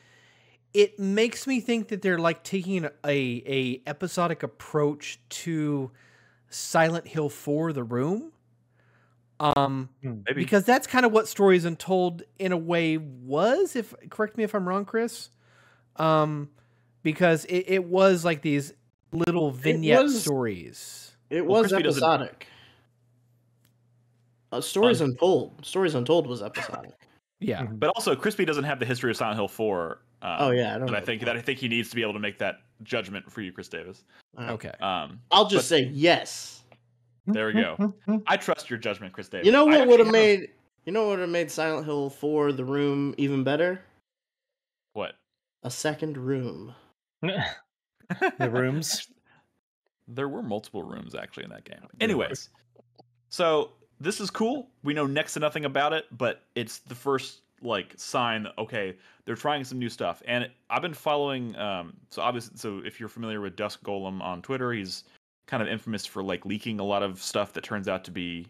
[SPEAKER 4] it makes me think that they're like taking a a episodic approach to Silent Hill 4 The Room. Um
[SPEAKER 1] maybe
[SPEAKER 4] because that's kind of what Stories Untold in a way was if correct me if I'm wrong Chris. Um because it, it was like these little vignette
[SPEAKER 3] was-
[SPEAKER 4] stories.
[SPEAKER 3] It
[SPEAKER 1] Well,
[SPEAKER 3] was
[SPEAKER 1] Krispy
[SPEAKER 3] episodic. Uh, Stories Untold. Stories Untold was episodic.
[SPEAKER 4] Yeah.
[SPEAKER 2] Mhm.
[SPEAKER 1] but also Krispy doesn't have the history of Silent Hill 4. Um,
[SPEAKER 3] oh yeah, I don't know.
[SPEAKER 1] I think that I think he needs to be able to make that judgment for you, Chris Davis.
[SPEAKER 3] Uh,
[SPEAKER 4] Okay.
[SPEAKER 1] Um,
[SPEAKER 3] I'll just
[SPEAKER 1] But-
[SPEAKER 3] say yes.
[SPEAKER 1] There we go. I trust your judgment, Chris Davis.
[SPEAKER 3] You know what would have made you know what would have made Silent Hill 4 The Room even better?
[SPEAKER 1] What?
[SPEAKER 3] A second room.
[SPEAKER 2] the rooms.
[SPEAKER 1] There were multiple rooms actually in that game. Anyways, so this is cool. We know next to nothing about it, but it's the first like sign. that, Okay, they're trying some new stuff, and I've been following. Um, so obviously, so if you're familiar with Dusk Golem on Twitter, he's kind of infamous for like leaking a lot of stuff that turns out to be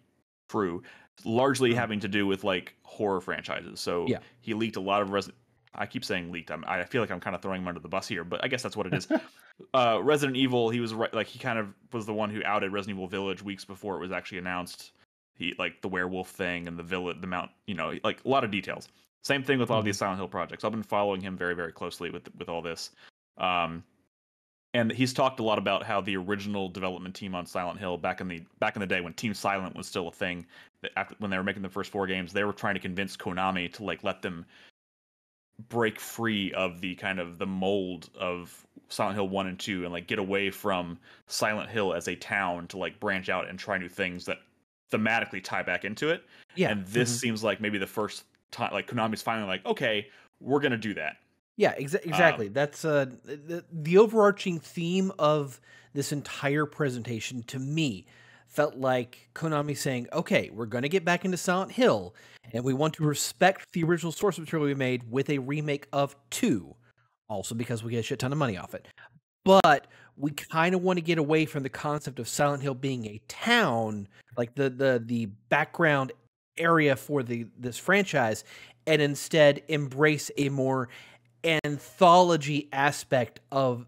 [SPEAKER 1] true, largely having to do with like horror franchises. So
[SPEAKER 4] Yeah.
[SPEAKER 1] he leaked a lot of Resident. I keep saying leaked. I'm, I feel like I'm kind of throwing him under the bus here, but I guess that's what it is. uh, Resident Evil, he was right, like he kind of was the one who outed Resident Evil Village weeks before it was actually announced. He like the werewolf thing and the village, the mount, you know, like a lot of details. Same thing with a lot of these Silent Hill projects. I've been following him very, very closely with with all this. Um, and he's talked a lot about how the original development team on Silent Hill back in the back in the day when Team Silent was still a thing, that after, when they were making the first four games, they were trying to convince Konami to like let them break free of the kind of the mold of Silent Hill 1 and 2 and like get away from Silent Hill as a town to like branch out and try new things that thematically tie back into it.
[SPEAKER 4] Yeah.
[SPEAKER 1] And this
[SPEAKER 4] mhm.
[SPEAKER 1] seems like maybe the first time like Konami's finally like, okay, we're going to do that.
[SPEAKER 4] Yeah, exa- exactly. That's uh, the, the overarching theme of this entire presentation to me felt like Konami saying, okay, we're going to get back into Silent Hill, and we want to respect the original source material we made with a remake of 2, also because we get a shit ton of money off it. But we kind of want to get away from the concept of Silent Hill being a town, like the the the background area for the this franchise, and instead embrace a more anthology aspect of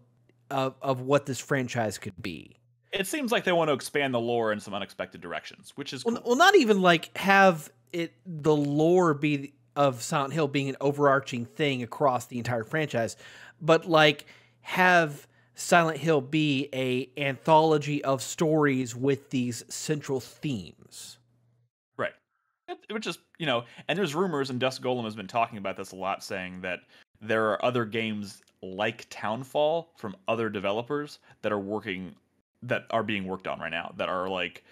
[SPEAKER 4] of of what this franchise could be.
[SPEAKER 1] It seems like they want to expand the lore in some unexpected directions, which is
[SPEAKER 4] Well,
[SPEAKER 1] cool.
[SPEAKER 4] well, not even like have it the lore be of Silent Hill being an overarching thing across the entire franchise, but like have Silent Hill be a anthology of stories with these central themes.
[SPEAKER 1] Right. It, it would just, you know, and there's rumors, and Dusk Golem has been talking about this a lot, saying that there are other games like Townfall from other developers that are working, that are being worked on right now, that are like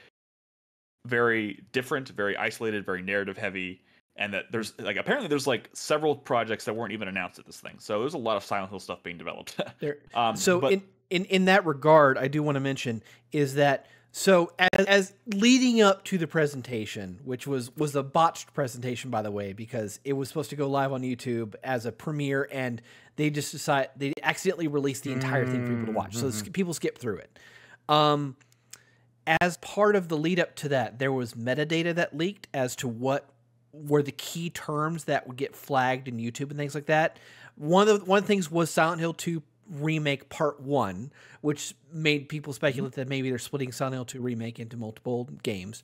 [SPEAKER 1] very different, very isolated, very narrative heavy, and that there's like apparently there's like several projects that weren't even announced at this thing. So there's a lot of Silent Hill stuff being developed.
[SPEAKER 4] There,
[SPEAKER 1] um,
[SPEAKER 4] so
[SPEAKER 1] but-
[SPEAKER 4] in, in in that regard, I do want to mention is that so as, as leading up to the presentation, which was was a botched presentation by the way, because it was supposed to go live on YouTube as a premiere, and they just decided they accidentally released the entire thing for people to watch, so sk- people skipped through it. Um, as part of the lead up to that, there was metadata that leaked as to what were the key terms that would get flagged in YouTube and things like that. One of the one of the things was Silent Hill 2 remake part 1, which made people speculate that maybe they're splitting Silent Hill 2 remake into multiple games.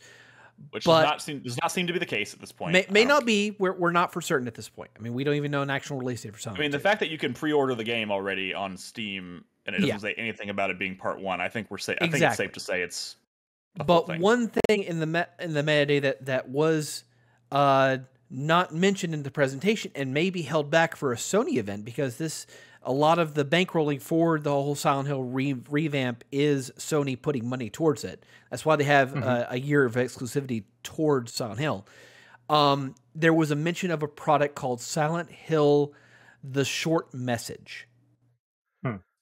[SPEAKER 1] which
[SPEAKER 4] but-
[SPEAKER 1] does not seem does not seem to be the case at this point.
[SPEAKER 4] May, may not be. We're, we're not for certain at this point. I mean, we don't even know an actual release date for
[SPEAKER 1] I
[SPEAKER 4] Silent
[SPEAKER 1] mean, the
[SPEAKER 4] Hill 2.
[SPEAKER 1] fact that you can pre-order the game already on Steam and it doesn't
[SPEAKER 4] Yeah.
[SPEAKER 1] say anything about it being part one, I think we're safe. I think it's safe to say it's.
[SPEAKER 4] But
[SPEAKER 1] thing.
[SPEAKER 4] one thing in the met in the metadata that that was uh, not mentioned in the presentation and maybe held back for a Sony event because this a lot of the bankrolling for the whole Silent Hill re- revamp is Sony putting money towards it. That's why they have
[SPEAKER 2] Mhm.
[SPEAKER 4] uh, a year of exclusivity towards Silent Hill. Um, there was a mention of a product called Silent Hill: The Short Message.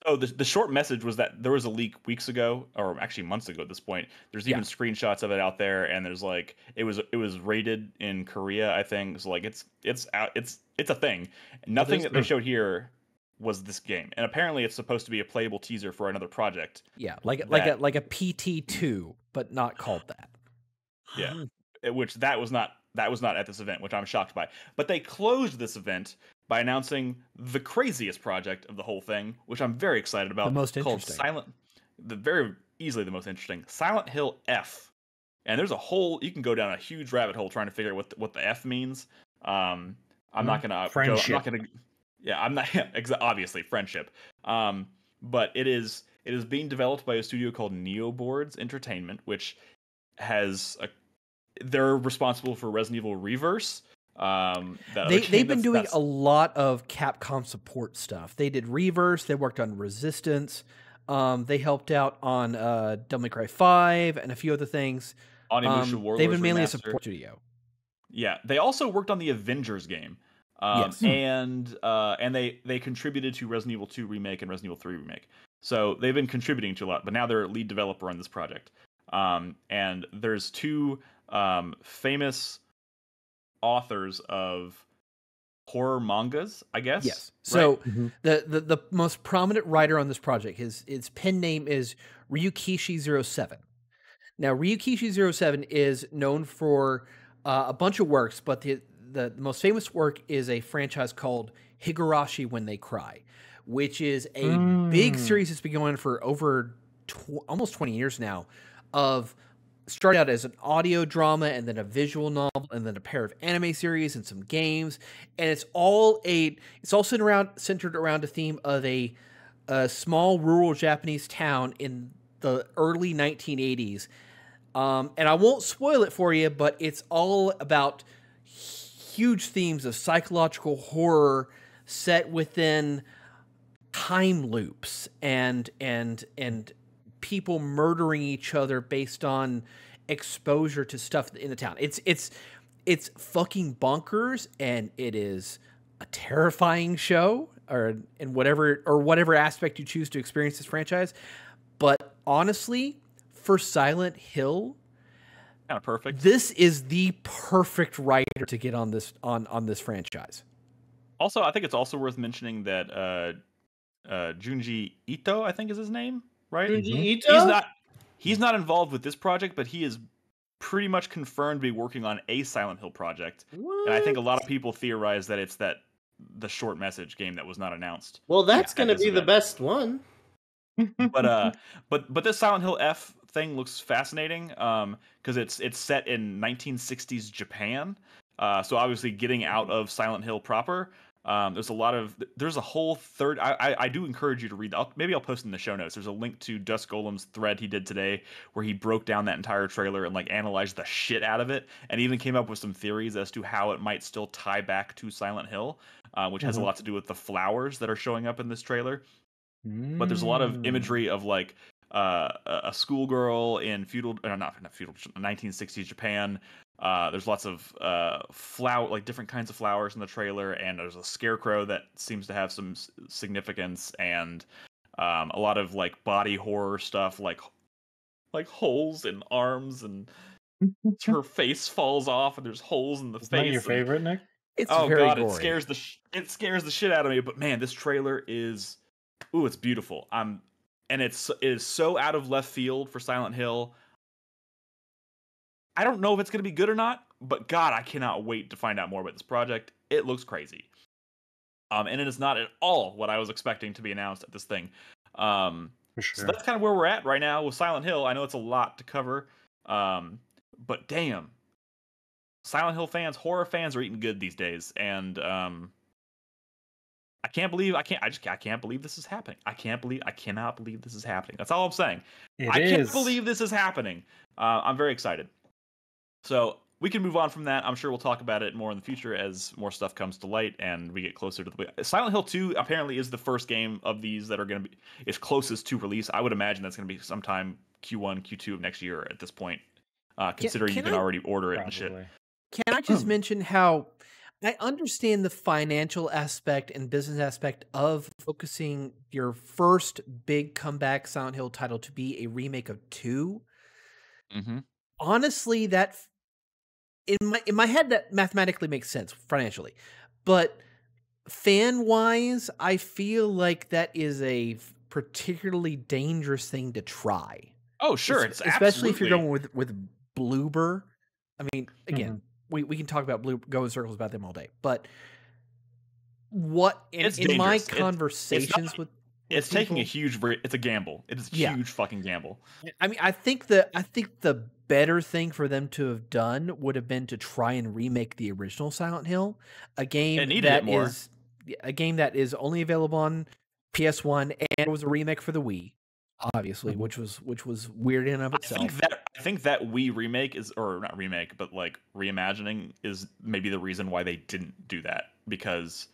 [SPEAKER 1] Oh, the, the short message was that there was a leak weeks ago, or actually months ago at this point. There's even
[SPEAKER 4] Yeah.
[SPEAKER 1] screenshots of it out there, and there's like it was it was rated in Korea, I think. So like it's it's out it's it's a thing. Nothing that they showed here was this game, and apparently it's supposed to be a playable teaser for another project.
[SPEAKER 4] Yeah, like like a like a PT two, but not called that.
[SPEAKER 1] Yeah, which that was not that was not at this event, which I'm shocked by. But they closed this event by announcing the craziest project of the whole thing, which I'm very excited about.
[SPEAKER 4] The most
[SPEAKER 1] called
[SPEAKER 4] interesting.
[SPEAKER 1] Silent, the very easily the most interesting Silent Hill F. And there's a whole you can go down a huge rabbit hole trying to figure out what the, what the F means. Um, I'm not gonna go, I'm not gonna. Yeah, I'm not obviously friendship. Um, but it is it is being developed by a studio called NeoBards Entertainment, which has a they're responsible for Resident Evil Re:Verse. Um,
[SPEAKER 4] they, they've been doing a lot of Capcom support stuff. They did Re:Verse. They worked on Resistance. Um, they helped out on uh, Devil May Cry Five and a few other things.
[SPEAKER 1] Onimusha
[SPEAKER 4] Um,
[SPEAKER 1] Warlords
[SPEAKER 4] they've been mainly a support studio.
[SPEAKER 1] Yeah, they also worked on the Avengers game. Um,
[SPEAKER 4] Yes.
[SPEAKER 1] and uh, and they they contributed to Resident Evil 2 remake and Resident Evil 3 remake. So they've been contributing to a lot, but now they're a lead developer on this project. Um, and there's two um, famous authors of horror mangas, I guess.
[SPEAKER 4] Yes.
[SPEAKER 1] right?
[SPEAKER 4] So
[SPEAKER 2] Mhm.
[SPEAKER 4] the, the the most prominent writer on this project, his his pen name is Ryukishi07. Now Ryukishi07 is known for uh, a bunch of works, but the, the the most famous work is a franchise called Higurashi When They Cry, which is a big
[SPEAKER 2] Mm.
[SPEAKER 4] series that's been going on for over tw- almost 20 years now of started out as an audio drama and then a visual novel and then a pair of anime series and some games and it's all a it's all centered around centered around a theme of a, a small rural Japanese town in the early 1980s. Um, and I won't spoil it for you, but it's all about huge themes of psychological horror set within time loops and and and people murdering each other based on exposure to stuff in the town. It's it's it's fucking bonkers and it is a terrifying show or in whatever or whatever aspect you choose to experience this franchise. But honestly, for Silent Hill,
[SPEAKER 1] kind of perfect.
[SPEAKER 4] this is the perfect writer to get on this on on this franchise.
[SPEAKER 1] Also, I think it's also worth mentioning that uh, uh, Junji Ito, I think is his name, right?
[SPEAKER 3] Junji
[SPEAKER 2] Mhm.
[SPEAKER 1] He's not he's not involved with this project, but he is pretty much confirmed to be working on a Silent Hill project. What? And I think a lot of people theorize that it's that the short message game that was not announced.
[SPEAKER 3] Well, that's
[SPEAKER 1] Yeah,
[SPEAKER 3] gonna
[SPEAKER 1] that is
[SPEAKER 3] be the best one.
[SPEAKER 1] But uh but but this Silent Hill F thing looks fascinating um because it's it's set in 1960s Japan. Uh so obviously getting out of Silent Hill proper um, there's a lot of there's a whole third. I, I, I do encourage you to read. I'll, maybe I'll post in the show notes. There's a link to Dusk Golem's thread he did today, where he broke down that entire trailer and like analyzed the shit out of it, and even came up with some theories as to how it might still tie back to Silent Hill, uh, which has a
[SPEAKER 2] Mhm.
[SPEAKER 1] lot to do with the flowers that are showing up in this trailer but there's a lot of
[SPEAKER 2] Mm.
[SPEAKER 1] imagery of like uh, a schoolgirl in feudal, uh, not not feudal, 1960s Japan. Uh, there's lots of uh, flower, like different kinds of flowers in the trailer, and there's a scarecrow that seems to have some s- significance, and um, a lot of like body horror stuff, like like holes in arms, and her face falls off, and there's holes in the
[SPEAKER 2] Is
[SPEAKER 1] face.
[SPEAKER 2] that your
[SPEAKER 1] and-
[SPEAKER 2] favorite, Nick?
[SPEAKER 4] It's
[SPEAKER 1] oh
[SPEAKER 4] very
[SPEAKER 1] god,
[SPEAKER 4] gory.
[SPEAKER 1] it scares the sh- it scares the shit out of me. But man, this trailer is, ooh, it's beautiful. I'm, and it's it is so out of left field for Silent Hill. I don't know if it's gonna be good or not, but God, I cannot wait to find out more about this project. It looks crazy, um, and it is not at all what I was expecting to be announced at this thing. Um,
[SPEAKER 2] For
[SPEAKER 1] so that's kind of where we're at right now with Silent Hill. I know it's a lot to cover, um, but damn, Silent Hill fans, horror fans are eating good these days, and um, I can't believe I can't I just I can't believe this is happening. I can't believe I cannot believe this is happening. That's all I'm saying.
[SPEAKER 2] It
[SPEAKER 1] I
[SPEAKER 2] is.
[SPEAKER 1] can't believe this is happening. Uh, I'm very excited. So we can move on from that. I'm sure we'll talk about it more in the future as more stuff comes to light and we get closer to the. Silent Hill 2 apparently is the first game of these that are going to be is closest to release. I would imagine that's going to be sometime Q1, Q2 of next year at this point, uh, considering
[SPEAKER 4] can
[SPEAKER 1] you can
[SPEAKER 4] I-
[SPEAKER 1] already order it and shit.
[SPEAKER 4] Can I just mention how I understand the financial aspect and business aspect of focusing your first big comeback Silent Hill title to be a remake of 2?
[SPEAKER 1] Mm-hmm.
[SPEAKER 4] honestly that in my in my head that mathematically makes sense financially but fan wise i feel like that is a particularly dangerous thing to try
[SPEAKER 1] Oh, sure.
[SPEAKER 4] Es-
[SPEAKER 1] It's
[SPEAKER 4] especially if you're going with with bloober i mean again mm-hmm. we, we can talk about blue go in circles about them all day but what in,
[SPEAKER 1] It's
[SPEAKER 4] in my
[SPEAKER 1] dangerous. It's-
[SPEAKER 4] conversations with
[SPEAKER 1] It's taking a huge. It's a gamble. It is a
[SPEAKER 4] Yeah.
[SPEAKER 1] huge fucking gamble.
[SPEAKER 4] I mean, I think the I think the better thing for them to have done would have been to try and remake the original Silent Hill, a game
[SPEAKER 1] more.
[SPEAKER 4] is a game that is only available on PS1 and it was a remake for the Wii, obviously,
[SPEAKER 2] Mhm.
[SPEAKER 4] which was which was weird in and of
[SPEAKER 1] I
[SPEAKER 4] itself.
[SPEAKER 1] think that I think that Wii remake is, or not remake, but like reimagining is maybe the reason why they didn't do that because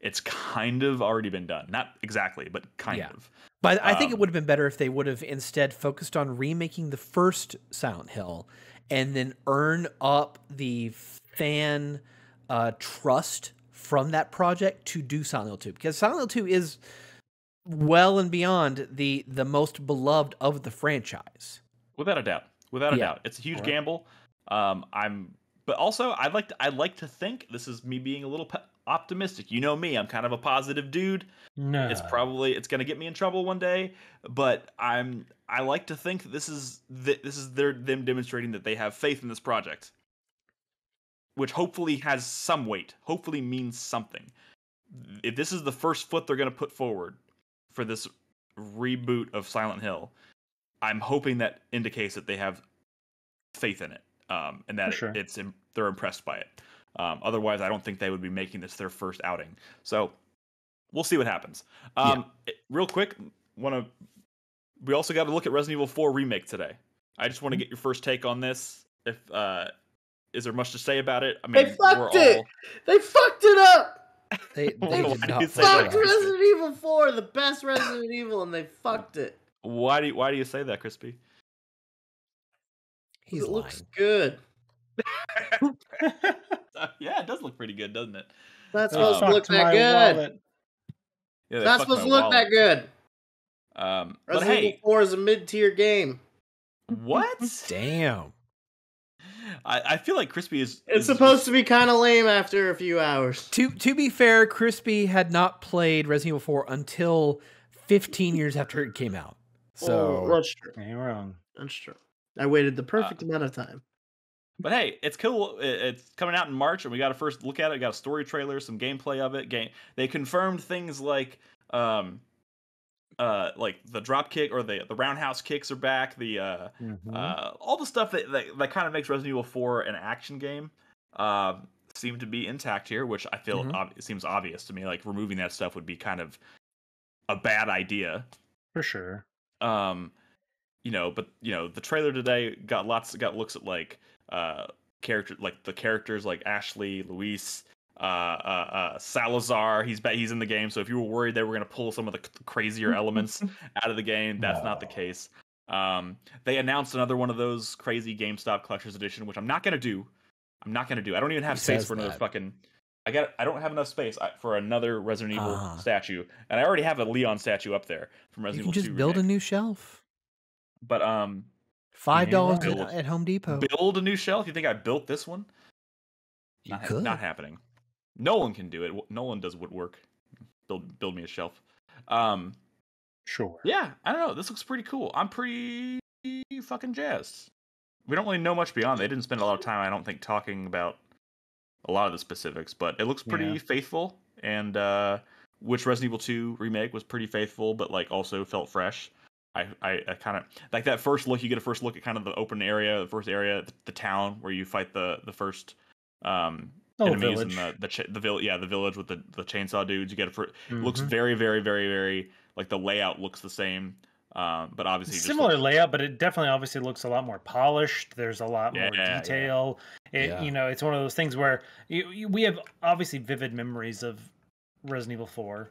[SPEAKER 1] it's kind of already been done. Not exactly, but kind
[SPEAKER 4] Yeah.
[SPEAKER 1] of.
[SPEAKER 4] But I think it
[SPEAKER 1] Um,
[SPEAKER 4] would have been better if they would have instead focused on remaking the first Silent Hill and then earn up the fan uh, trust from that project to do Silent Hill 2 because Silent Hill 2 is well and beyond the the most beloved of the franchise.
[SPEAKER 1] Without a doubt. Without a
[SPEAKER 4] Yeah.
[SPEAKER 1] doubt. It's a huge
[SPEAKER 2] Right.
[SPEAKER 1] gamble. Um, I'm, but also I'd like to. I'd like to think this is me being a little pe- optimistic. You know me. I'm kind of a positive dude.
[SPEAKER 2] No,
[SPEAKER 1] It's probably it's gonna get me in trouble one day, but I'm I like to think this is th- this is their them demonstrating that they have faith in this project, which hopefully has some weight. Hopefully means something. If this is the first foot they're gonna put forward for this reboot of Silent Hill, I'm hoping that indicates that they have faith in it, um, and that
[SPEAKER 2] sure.
[SPEAKER 1] it's they're impressed by it. Um, otherwise, I don't think they would be making this their first outing. So we'll see what happens. Um, it- real quick, want to. We also got to look at Resident Evil 4 remake today. I just want
[SPEAKER 2] Mm-hmm.
[SPEAKER 1] to get your first take on this. If uh, is there much to say about it? I mean,
[SPEAKER 3] They fucked
[SPEAKER 1] we're
[SPEAKER 3] it!
[SPEAKER 1] all-
[SPEAKER 3] They fucked it up.
[SPEAKER 4] They
[SPEAKER 1] Why
[SPEAKER 4] they
[SPEAKER 1] do
[SPEAKER 4] did
[SPEAKER 1] you
[SPEAKER 4] not
[SPEAKER 1] say
[SPEAKER 4] fuck
[SPEAKER 1] that?
[SPEAKER 3] Fucked. Resident Evil 4, the best Resident Evil, and they fucked it.
[SPEAKER 1] Why do you, why do you say that, Krispy?
[SPEAKER 4] He's
[SPEAKER 3] it looks good.
[SPEAKER 1] yeah, it does look pretty good, doesn't it?
[SPEAKER 3] That's
[SPEAKER 1] Oh.
[SPEAKER 3] supposed to look that good.
[SPEAKER 2] wallet.
[SPEAKER 1] Yeah,
[SPEAKER 3] That's supposed to look
[SPEAKER 1] wallet.
[SPEAKER 3] that good.
[SPEAKER 1] Um, but
[SPEAKER 3] Resident
[SPEAKER 1] hey,
[SPEAKER 3] Evil 4 is a mid-tier game.
[SPEAKER 1] what?
[SPEAKER 4] Damn.
[SPEAKER 1] I, I feel like Krispy is.
[SPEAKER 3] It's
[SPEAKER 1] is
[SPEAKER 3] supposed to be kind of lame after a few hours.
[SPEAKER 4] To to be fair, Krispy had not played Resident Evil 4 until 15 years after it came out. So
[SPEAKER 3] Oh, that's true.
[SPEAKER 2] Ain't wrong.
[SPEAKER 3] That's true. I waited the
[SPEAKER 1] Uh,
[SPEAKER 3] perfect amount of time.
[SPEAKER 1] But hey, it's cool. It's coming out in March, and we got a first look at it. Got a story trailer, some gameplay of it. Game. They confirmed things like, um, uh, like the drop kick or the the roundhouse kicks are back. The uh,
[SPEAKER 2] Mhm.
[SPEAKER 1] uh, all the stuff that that, that kind of makes Resident Evil 4 an action game, uh, seem to be intact here, which I feel
[SPEAKER 4] Mhm.
[SPEAKER 1] ob- it seems obvious to me. Like removing that stuff would be kind of a bad idea.
[SPEAKER 2] For sure.
[SPEAKER 1] um you know but you know the trailer today got lots got looks at like uh character like the characters like ashley luis uh uh, uh salazar he's ba- he's in the game so if you were worried they were going to pull some of the crazier elements out of the game that's not the case um they announced another one of those crazy gamestop collector's edition which i'm not going to do i'm not going to do i don't even have
[SPEAKER 4] Who
[SPEAKER 1] space for another
[SPEAKER 4] that?
[SPEAKER 1] fucking I got. I don't have enough space for another Resident Evil
[SPEAKER 4] Ah.
[SPEAKER 1] statue, and I already have a Leon statue up there from Resident you
[SPEAKER 4] can
[SPEAKER 1] Evil
[SPEAKER 4] just
[SPEAKER 1] 2
[SPEAKER 4] build a new shelf.
[SPEAKER 1] But um,
[SPEAKER 4] Five dollars at, at Home Depot.
[SPEAKER 1] build a new shelf. You think I built this one?
[SPEAKER 4] You
[SPEAKER 1] Not,
[SPEAKER 4] could.
[SPEAKER 1] not happening. Nolan can do it. No one does woodwork. Build build me a shelf. Um,
[SPEAKER 2] Sure.
[SPEAKER 1] yeah, I don't know. This looks pretty cool. I'm pretty fucking jazzed. We don't really know much beyond. They didn't spend a lot of time, I don't think, talking about a lot of the specifics, but it looks pretty
[SPEAKER 2] Yeah.
[SPEAKER 1] faithful. And uh, which Resident Evil 2 remake was pretty faithful, but like also felt fresh. I, I, I kind of like that first look. You get a first look at kind of the open area, the first area, the, the town where you fight the the first um,
[SPEAKER 2] Oh,
[SPEAKER 1] enemies
[SPEAKER 2] village.
[SPEAKER 1] and the the ch- the village. Yeah, the village with the the chainsaw dudes. You get a fir- looks
[SPEAKER 2] Mhm.
[SPEAKER 1] very very very very like the layout looks the same um but obviously just
[SPEAKER 2] similar
[SPEAKER 1] looks-
[SPEAKER 2] layout, but it definitely obviously looks a lot more polished. There's a lot more
[SPEAKER 1] Yeah, yeah.
[SPEAKER 2] detail. It,
[SPEAKER 4] Yeah.
[SPEAKER 2] You know, it's one of those things where you, you, we have obviously vivid memories of Resident Evil 4,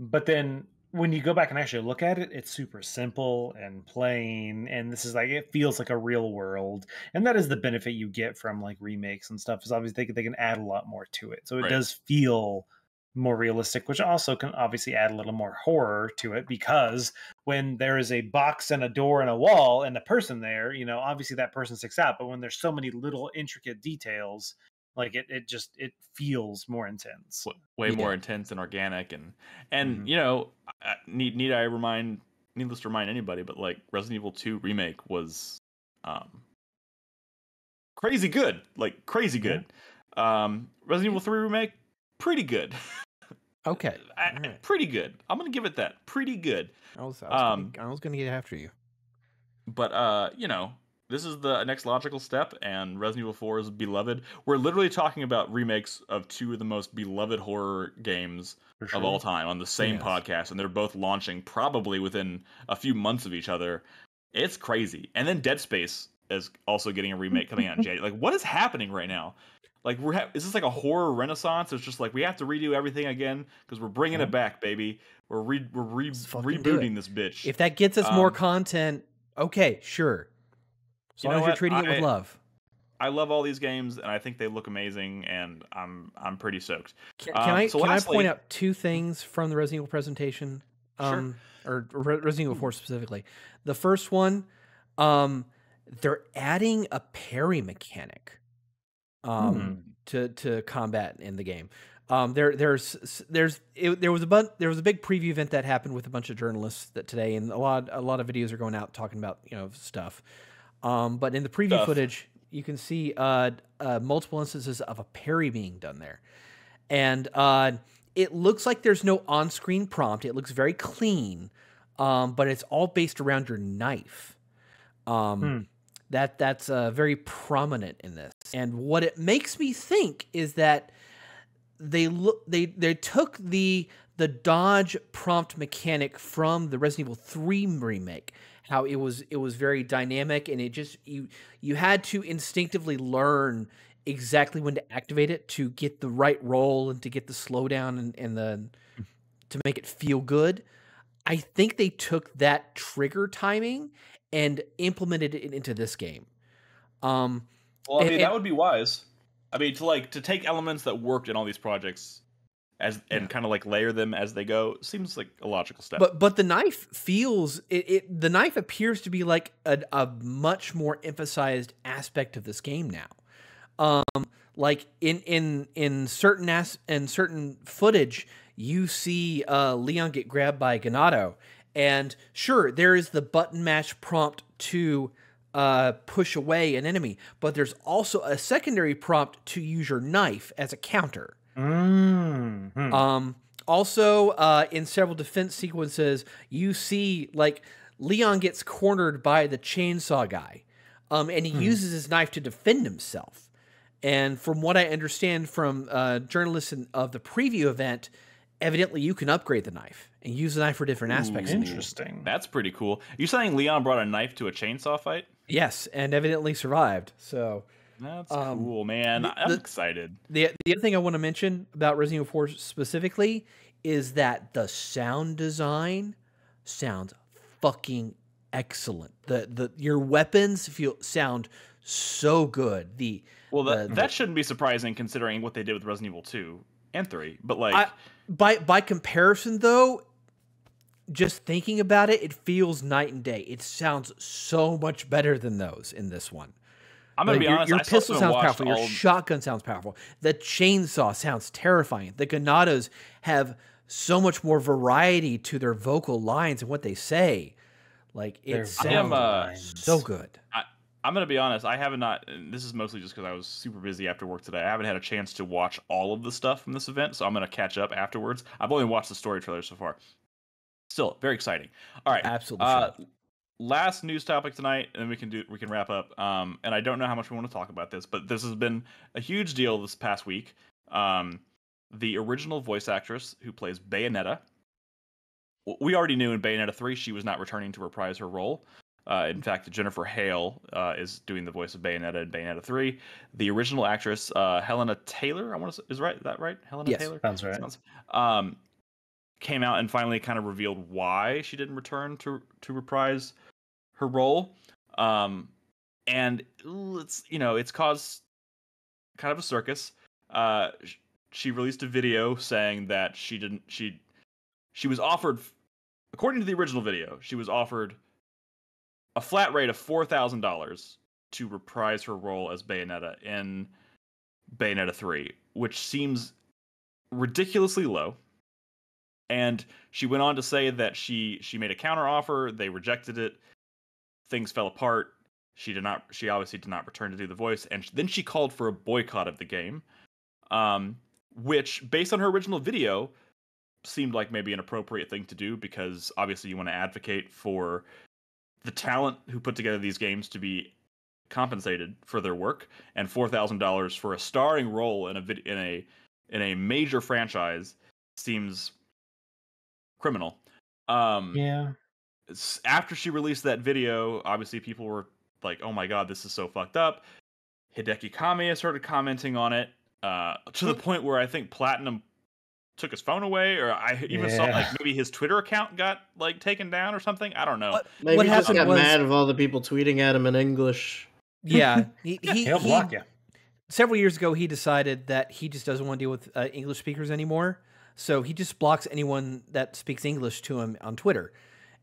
[SPEAKER 2] but then when you go back and actually look at it, it's super simple and plain, and this is like it feels like a real world, and that is the benefit you get from like remakes and stuff. Is obviously they can, they can add a lot more to it, so it
[SPEAKER 1] Right.
[SPEAKER 2] does feel more realistic, which also can obviously add a little more horror to it because when there is a box and a door and a wall and a person there, you know, obviously that person sticks out. But when there's so many little intricate details, like it, it just it feels more intense.
[SPEAKER 1] w- way more intense and organic and and
[SPEAKER 2] Mhm.
[SPEAKER 1] you know I- I- need need I remind needless to remind anybody but like Resident Evil 2 remake was um crazy good like crazy
[SPEAKER 2] Yeah.
[SPEAKER 1] good um Resident Evil 3 remake pretty good
[SPEAKER 4] Okay.
[SPEAKER 1] I-
[SPEAKER 4] Alright.
[SPEAKER 1] pretty good I'm going to give it that pretty good
[SPEAKER 4] I was, I was,
[SPEAKER 1] Um,
[SPEAKER 4] gonna, I was gonna get after you.
[SPEAKER 1] but uh you know this is the next logical step and resident evil 4 is beloved. We're literally talking about remakes of two of the most beloved horror games
[SPEAKER 2] For
[SPEAKER 1] of all time on the same
[SPEAKER 4] Yes.
[SPEAKER 1] podcast and they're both launching probably within a few months of each other. It's crazy. And then dead space is also getting a remake coming out in january. Like what is happening right now? Like we're ha- is this like a horror renaissance? It's just like we have to redo everything again because we're bringing
[SPEAKER 2] Yeah.
[SPEAKER 1] it back baby. We're re- we're re-
[SPEAKER 4] Let's fucking do it.
[SPEAKER 1] rebooting this bitch.
[SPEAKER 4] If that gets us more
[SPEAKER 1] Um,
[SPEAKER 4] content, okay, sure. As
[SPEAKER 1] you
[SPEAKER 4] long as you're
[SPEAKER 1] what?
[SPEAKER 4] treating it with love.
[SPEAKER 1] I love all these games, and I think they look amazing, and I'm I'm pretty stoked.
[SPEAKER 4] Can,
[SPEAKER 1] Um,
[SPEAKER 4] can I
[SPEAKER 1] so
[SPEAKER 4] can I point out two things from the Resident Evil presentation?
[SPEAKER 1] Sure.
[SPEAKER 4] Um, or Re- Resident Evil 4 specifically. The first one, um, they're adding a parry mechanic um,
[SPEAKER 2] Hmm.
[SPEAKER 4] to to combat in the game. Um, there there's there's it, there was a bun- there was a big preview event that happened with a bunch of journalists that today, and a lot a lot of videos are going out talking about you know stuff. Um, but in the preview footage, you can see uh, uh, multiple instances of a parry being done there, and uh, it looks like there's no on-screen prompt. It looks very clean, um, but it's all based around your knife. Um,
[SPEAKER 2] Hmm.
[SPEAKER 4] That that's uh, very prominent in this, and what it makes me think is that they look they they took the the dodge prompt mechanic from the Resident Evil 3 remake how it was it was very dynamic and it just you you had to instinctively learn exactly when to activate it to get the right roll and to get the slowdown and, and the to make it feel good. I think they took that trigger timing and implemented it into this game. Um
[SPEAKER 1] Well, I
[SPEAKER 4] And-
[SPEAKER 1] mean,
[SPEAKER 4] and-
[SPEAKER 1] that would be wise. I mean, to like to take elements that worked in all these projects, as and
[SPEAKER 4] Yeah.
[SPEAKER 1] kind of like layer them as they go, seems like a logical step.
[SPEAKER 4] But but the knife feels it, it the knife appears to be like a, a much more emphasized aspect of this game now. Um like in in in certain as in certain footage you see uh Leon get grabbed by Ganado and sure there is the button mash prompt to uh push away an enemy but there's also a secondary prompt to use your knife as a counter.
[SPEAKER 2] Mm, hmm.
[SPEAKER 4] Um, also, uh, in several defense sequences, you see like Leon gets cornered by the chainsaw guy, um, and he
[SPEAKER 2] Hmm.
[SPEAKER 4] uses his knife to defend himself. And from what I understand from uh, journalists in, of the preview event, evidently you can upgrade the knife and use the knife for different aspects. of the.
[SPEAKER 2] Interesting.
[SPEAKER 1] That's pretty cool. You saying Leon brought a knife to a chainsaw fight?
[SPEAKER 4] Yes, and evidently survived. So
[SPEAKER 1] That's
[SPEAKER 4] Um,
[SPEAKER 1] cool, man.
[SPEAKER 4] the-
[SPEAKER 1] I'm excited.
[SPEAKER 4] the the other thing I want to mention about Resident Evil 4 specifically is that the sound design sounds fucking excellent. The the your weapons feel sound so good. The
[SPEAKER 1] Well, that
[SPEAKER 4] the-
[SPEAKER 1] that shouldn't be surprising considering what they did with Resident Evil 2 and 3. But like,
[SPEAKER 4] I, by by comparison though, just thinking about it, it feels night and day. It sounds so much better than those in this one.
[SPEAKER 1] I'm gonna
[SPEAKER 4] Like,
[SPEAKER 1] be
[SPEAKER 4] your,
[SPEAKER 1] honest.
[SPEAKER 4] your
[SPEAKER 1] I
[SPEAKER 4] pistol sounds powerful. Your shotgun sounds powerful. The chainsaw sounds terrifying. The Ganados have so much more variety to their vocal lines and what they say. Like
[SPEAKER 2] Their
[SPEAKER 4] it
[SPEAKER 1] I
[SPEAKER 4] sounds
[SPEAKER 1] uh,
[SPEAKER 4] so good.
[SPEAKER 1] I'm gonna be honest. I haven't not. and This is mostly just because I was super busy after work today. I haven't had a chance to watch all of the stuff from this event, so I'm gonna catch up afterwards. I've only watched the story trailer so far. Still very exciting. All right,
[SPEAKER 4] Absolutely.
[SPEAKER 1] uh,
[SPEAKER 4] should.
[SPEAKER 1] Last news topic tonight, and then we can do we can wrap up. Um, and I don't know how much we want to talk about this, but this has been a huge deal this past week. Um, the original voice actress who plays Bayonetta. We already knew in Bayonetta three she was not returning to reprise her role. Uh, in fact, Jennifer Hale uh, is doing the voice of Bayonetta in Bayonetta 3. The original actress, uh, Helena Taylor, I want to is right is that right? Helena
[SPEAKER 4] Yes.
[SPEAKER 1] Taylor
[SPEAKER 2] Sounds right.
[SPEAKER 1] Sounds- um, came out and finally kind of revealed why she didn't return to to reprise her role. Um, and it's you know it's caused kind of a circus. Uh, she released a video saying that she didn't she she was offered according to the original video she was offered a flat rate of four thousand dollars to reprise her role as Bayonetta in Bayonetta three, which seems ridiculously low. And she went on to say that she she made a counter offer, they rejected it, things fell apart. She did not. She obviously did not return to do the voice, and then she called for a boycott of the game, um, which, based on her original video, seemed like maybe an appropriate thing to do because obviously you want to advocate for the talent who put together these games to be compensated for their work, and four thousand dollars for a starring role in a vid- in a in a major franchise seems criminal. Um,
[SPEAKER 2] Yeah.
[SPEAKER 1] S- after she released that video, obviously people were like, "Oh my god, this is so fucked up." Hideki Kamiya started commenting on it uh, to the point where I think Platinum took his phone away, or I even saw like maybe his Twitter account got like taken down or something. I don't know.
[SPEAKER 4] What-
[SPEAKER 3] Maybe
[SPEAKER 4] What
[SPEAKER 3] he just got
[SPEAKER 4] was-
[SPEAKER 3] mad of all the people tweeting at him in English.
[SPEAKER 4] Yeah, he, he,
[SPEAKER 2] He'll
[SPEAKER 4] he-
[SPEAKER 2] block you.
[SPEAKER 4] several years ago he decided that he just doesn't want to deal with uh, English speakers anymore. So he just blocks anyone that speaks English to him on Twitter.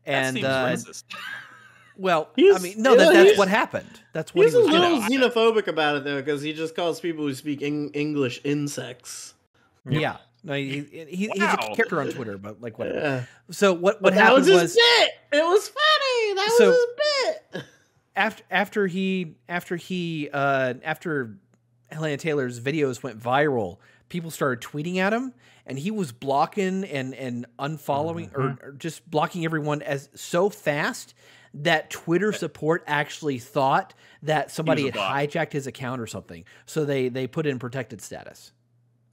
[SPEAKER 1] That
[SPEAKER 4] And
[SPEAKER 1] seems
[SPEAKER 4] uh,
[SPEAKER 1] racist.
[SPEAKER 4] well, I mean, no,
[SPEAKER 3] yeah,
[SPEAKER 4] that, that's what happened. That's what
[SPEAKER 3] He's
[SPEAKER 4] he
[SPEAKER 3] a
[SPEAKER 4] was doing.
[SPEAKER 3] little
[SPEAKER 1] I-
[SPEAKER 3] xenophobic about it though, because he just calls people who speak Eng- English insects.
[SPEAKER 4] Yeah, no, he, he, he- he's a character on Twitter, but like whatever.
[SPEAKER 3] Yeah.
[SPEAKER 4] So what
[SPEAKER 3] But
[SPEAKER 4] what
[SPEAKER 3] that
[SPEAKER 4] happened
[SPEAKER 3] was his
[SPEAKER 4] was
[SPEAKER 3] bit. It was funny. That
[SPEAKER 4] So-
[SPEAKER 3] was his bit.
[SPEAKER 4] after after he after he uh after Helena Taylor's videos went viral, people started tweeting at him and he was blocking and and unfollowing or, or just blocking everyone as so fast that Twitter support actually thought that somebody had
[SPEAKER 1] bot.
[SPEAKER 4] hijacked his account or something. So they they put in protected status.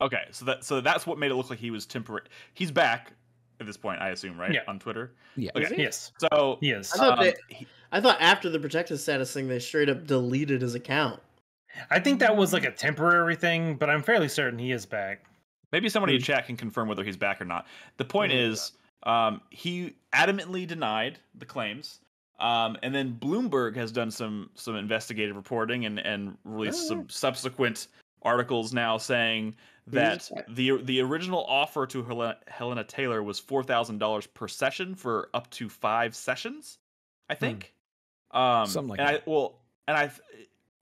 [SPEAKER 1] Okay, so that so that's what made it look like he was temporary. He's back at this point, I assume, right?
[SPEAKER 2] Yeah.
[SPEAKER 1] On Twitter.
[SPEAKER 4] Yeah.
[SPEAKER 1] Okay.
[SPEAKER 3] Is he?
[SPEAKER 2] Yes.
[SPEAKER 1] So
[SPEAKER 2] He is.
[SPEAKER 3] I thought
[SPEAKER 1] um,
[SPEAKER 3] they-
[SPEAKER 1] he-
[SPEAKER 3] I thought after the protected status thing, they straight up deleted his account.
[SPEAKER 2] I think that was like a temporary thing, but I'm fairly certain he is back.
[SPEAKER 1] Maybe somebody in
[SPEAKER 2] Hmm.
[SPEAKER 1] chat can confirm whether he's back or not. The point is, um, he adamantly denied the claims, um, and then Bloomberg has done some some investigative reporting and and released some subsequent articles now saying that the the original offer to Helena, Helena Taylor was four thousand dollars per session for up to five sessions, I think. Um,
[SPEAKER 4] Something like
[SPEAKER 1] and
[SPEAKER 4] that.
[SPEAKER 1] I well, and I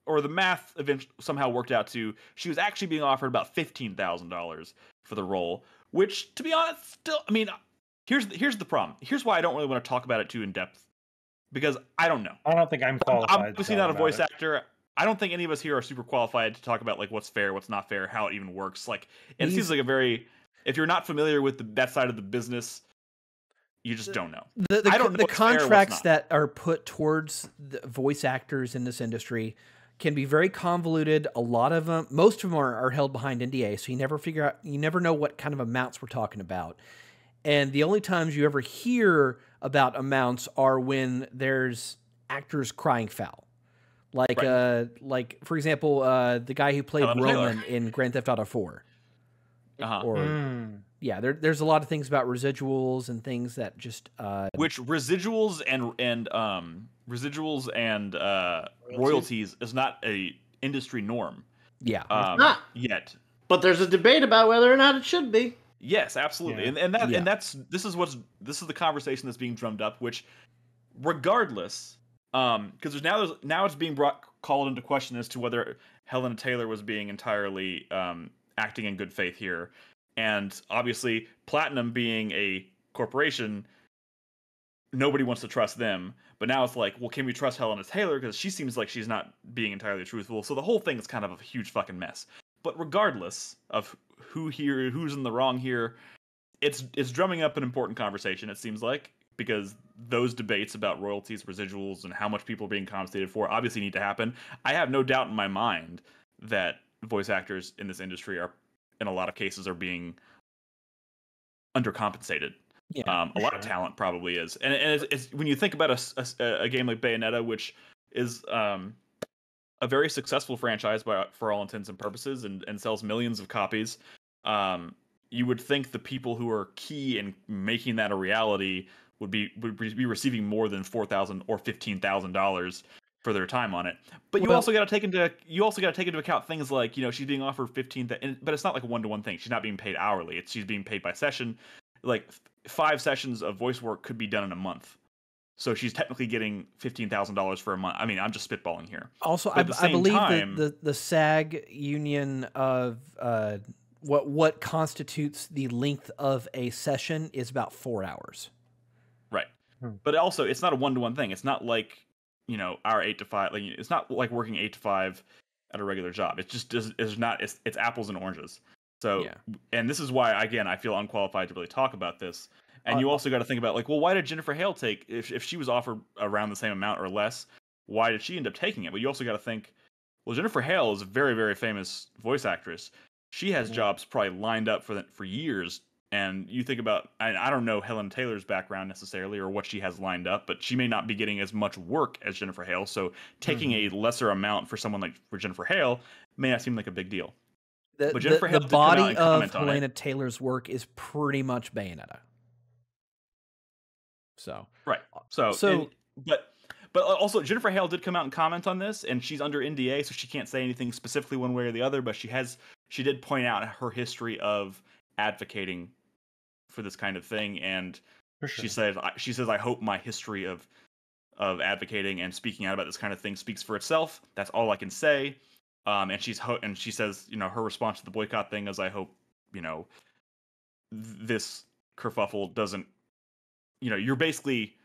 [SPEAKER 1] or the math eventually somehow worked out to she was actually being offered about fifteen thousand dollars for the role, which to be honest, still I mean, here's the, here's the problem. Here's why I don't really want to talk about it too in depth because I don't know.
[SPEAKER 2] I don't think I'm
[SPEAKER 1] I'm obviously not a voice
[SPEAKER 2] it.
[SPEAKER 1] actor. I don't think any of us here are super qualified to talk about like what's fair, what's not fair, how it even works. Like it
[SPEAKER 4] He's-
[SPEAKER 1] seems like a very if you're not familiar with the, that side of the business, you just don't know.
[SPEAKER 4] The, the,
[SPEAKER 1] I don't know
[SPEAKER 4] the
[SPEAKER 1] what's fair,
[SPEAKER 4] contracts that are put towards the voice actors in this industry can be very convoluted. A lot of them, most of them are, are held behind NDA, so you never figure out, you never know what kind of amounts we're talking about. And the only times you ever hear about amounts are when there's actors crying foul. Like,
[SPEAKER 1] Right.
[SPEAKER 4] uh, like for example, uh, the guy who played
[SPEAKER 1] Helena Taylor.
[SPEAKER 4] Roman in Grand Theft Auto 4.
[SPEAKER 1] Uh-huh.
[SPEAKER 4] Or
[SPEAKER 2] Mm.
[SPEAKER 4] yeah, there, there's a lot of things about residuals and things that just uh,
[SPEAKER 1] Which residuals and and um residuals and uh
[SPEAKER 3] Royalties?
[SPEAKER 1] royalties is not a industry norm
[SPEAKER 4] yeah.
[SPEAKER 1] um,
[SPEAKER 3] not.
[SPEAKER 1] yet.
[SPEAKER 3] But there's a debate about whether or not it should be.
[SPEAKER 1] Yes, absolutely.
[SPEAKER 2] Yeah.
[SPEAKER 1] And and that
[SPEAKER 4] Yeah.
[SPEAKER 1] and that's this is what's this is the conversation that's being drummed up, which regardless, um, because there's now there's now it's being brought called into question as to whether Helena Taylor was being entirely um acting in good faith here. And obviously Platinum being a corporation, nobody wants to trust them. But now it's like, well, can we trust Helena Taylor? Because she seems like she's not being entirely truthful. So the whole thing is kind of a huge fucking mess. But regardless of who here, who's in the wrong here, it's it's drumming up an important conversation. It seems like because those debates about royalties, residuals, and how much people are being compensated for obviously need to happen. I have no doubt in my mind that voice actors in this industry are, in a lot of cases, are being undercompensated.
[SPEAKER 4] Yeah,
[SPEAKER 1] um, a lot of talent probably is, and, and it's, it's when you think about a a game like Bayonetta, which is um, a very successful franchise by for all intents and purposes, and, and sells millions of copies. Um, you would think the people who are key in making that a reality would be would be receiving more than four thousand or fifteen thousand dollars for their time on it. But you also got to take into you also got to take into account things like you know she's being offered fifteen, but it's not like a one to one thing. She's not being paid hourly. It's she's being paid by session. Like f- five sessions of voice work could be done in a month. So she's technically getting fifteen thousand dollars for a month. I mean, I'm just spitballing here.
[SPEAKER 4] Also, I, I believe
[SPEAKER 1] time-
[SPEAKER 4] that the the SAG union of uh, what what constitutes the length of a session is about four hours.
[SPEAKER 1] Right.
[SPEAKER 2] Hmm.
[SPEAKER 1] But also, it's not a one to one thing. It's not like you know our eight to five. Like it's not like working eight to five at a regular job. It's just. It's not. It's it's apples and oranges. So
[SPEAKER 4] Yeah.
[SPEAKER 1] and this is why again I feel unqualified to really talk about this. And you
[SPEAKER 4] Uh,
[SPEAKER 1] also got to think about like, well, why did Jennifer Hale take if if she was offered around the same amount or less? Why did she end up taking it? But you also got to think, well, Jennifer Hale is a very very famous voice actress. She has
[SPEAKER 2] Mhm.
[SPEAKER 1] jobs probably lined up for the, for years. And you think about, I, I don't know Helen Taylor's background necessarily or what she has lined up, but she may not be getting as much work as Jennifer Hale. So taking a lesser amount for someone like for Jennifer Hale may not seem like a big deal.
[SPEAKER 4] The,
[SPEAKER 1] But Jennifer
[SPEAKER 4] the, the
[SPEAKER 1] did come out
[SPEAKER 4] body of
[SPEAKER 1] comment it.
[SPEAKER 4] Helena Taylor's work is pretty much Bayonetta. So
[SPEAKER 1] Right. Uh, so,
[SPEAKER 4] So-
[SPEAKER 1] and- but but also Jennifer Hale did come out and comment on this, and she's under NDA, so she can't say anything specifically one way or the other. But she has she did point out her history of advocating for this kind of thing, and
[SPEAKER 2] sure.
[SPEAKER 1] she says she says I hope my history of of advocating and speaking out about this kind of thing speaks for itself. That's all I can say. Um, and she's ho- and she says you know her response to the boycott thing is I hope you know this kerfuffle doesn't you know you're basically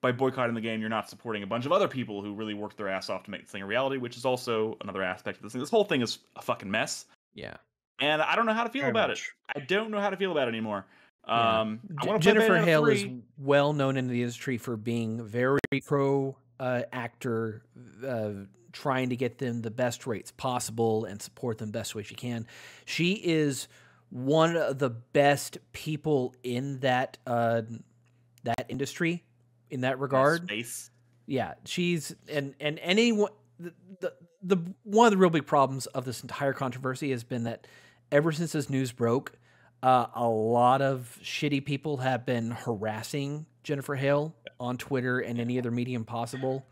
[SPEAKER 1] by boycotting the game you're not supporting a bunch of other people who really worked their ass off to make this thing a reality which is also another aspect of this thing. This whole thing is a fucking mess.
[SPEAKER 4] Yeah,
[SPEAKER 1] and i don't know how to feel
[SPEAKER 2] Very
[SPEAKER 1] about
[SPEAKER 2] much.
[SPEAKER 1] it i don't know how to feel about it anymore.
[SPEAKER 4] Yeah.
[SPEAKER 1] um I
[SPEAKER 4] J- Jennifer Hale is well known in the industry for being very pro uh, actor, uh, trying to get them the best rates possible and support them best way she can. She is one of the best people in that uh, that industry in that regard.
[SPEAKER 1] space
[SPEAKER 4] Yeah, she's and and anyone the, the the one of the real big problems of this entire controversy has been that ever since this news broke, uh, a lot of shitty people have been harassing Jennifer Hale on Twitter and any other medium possible,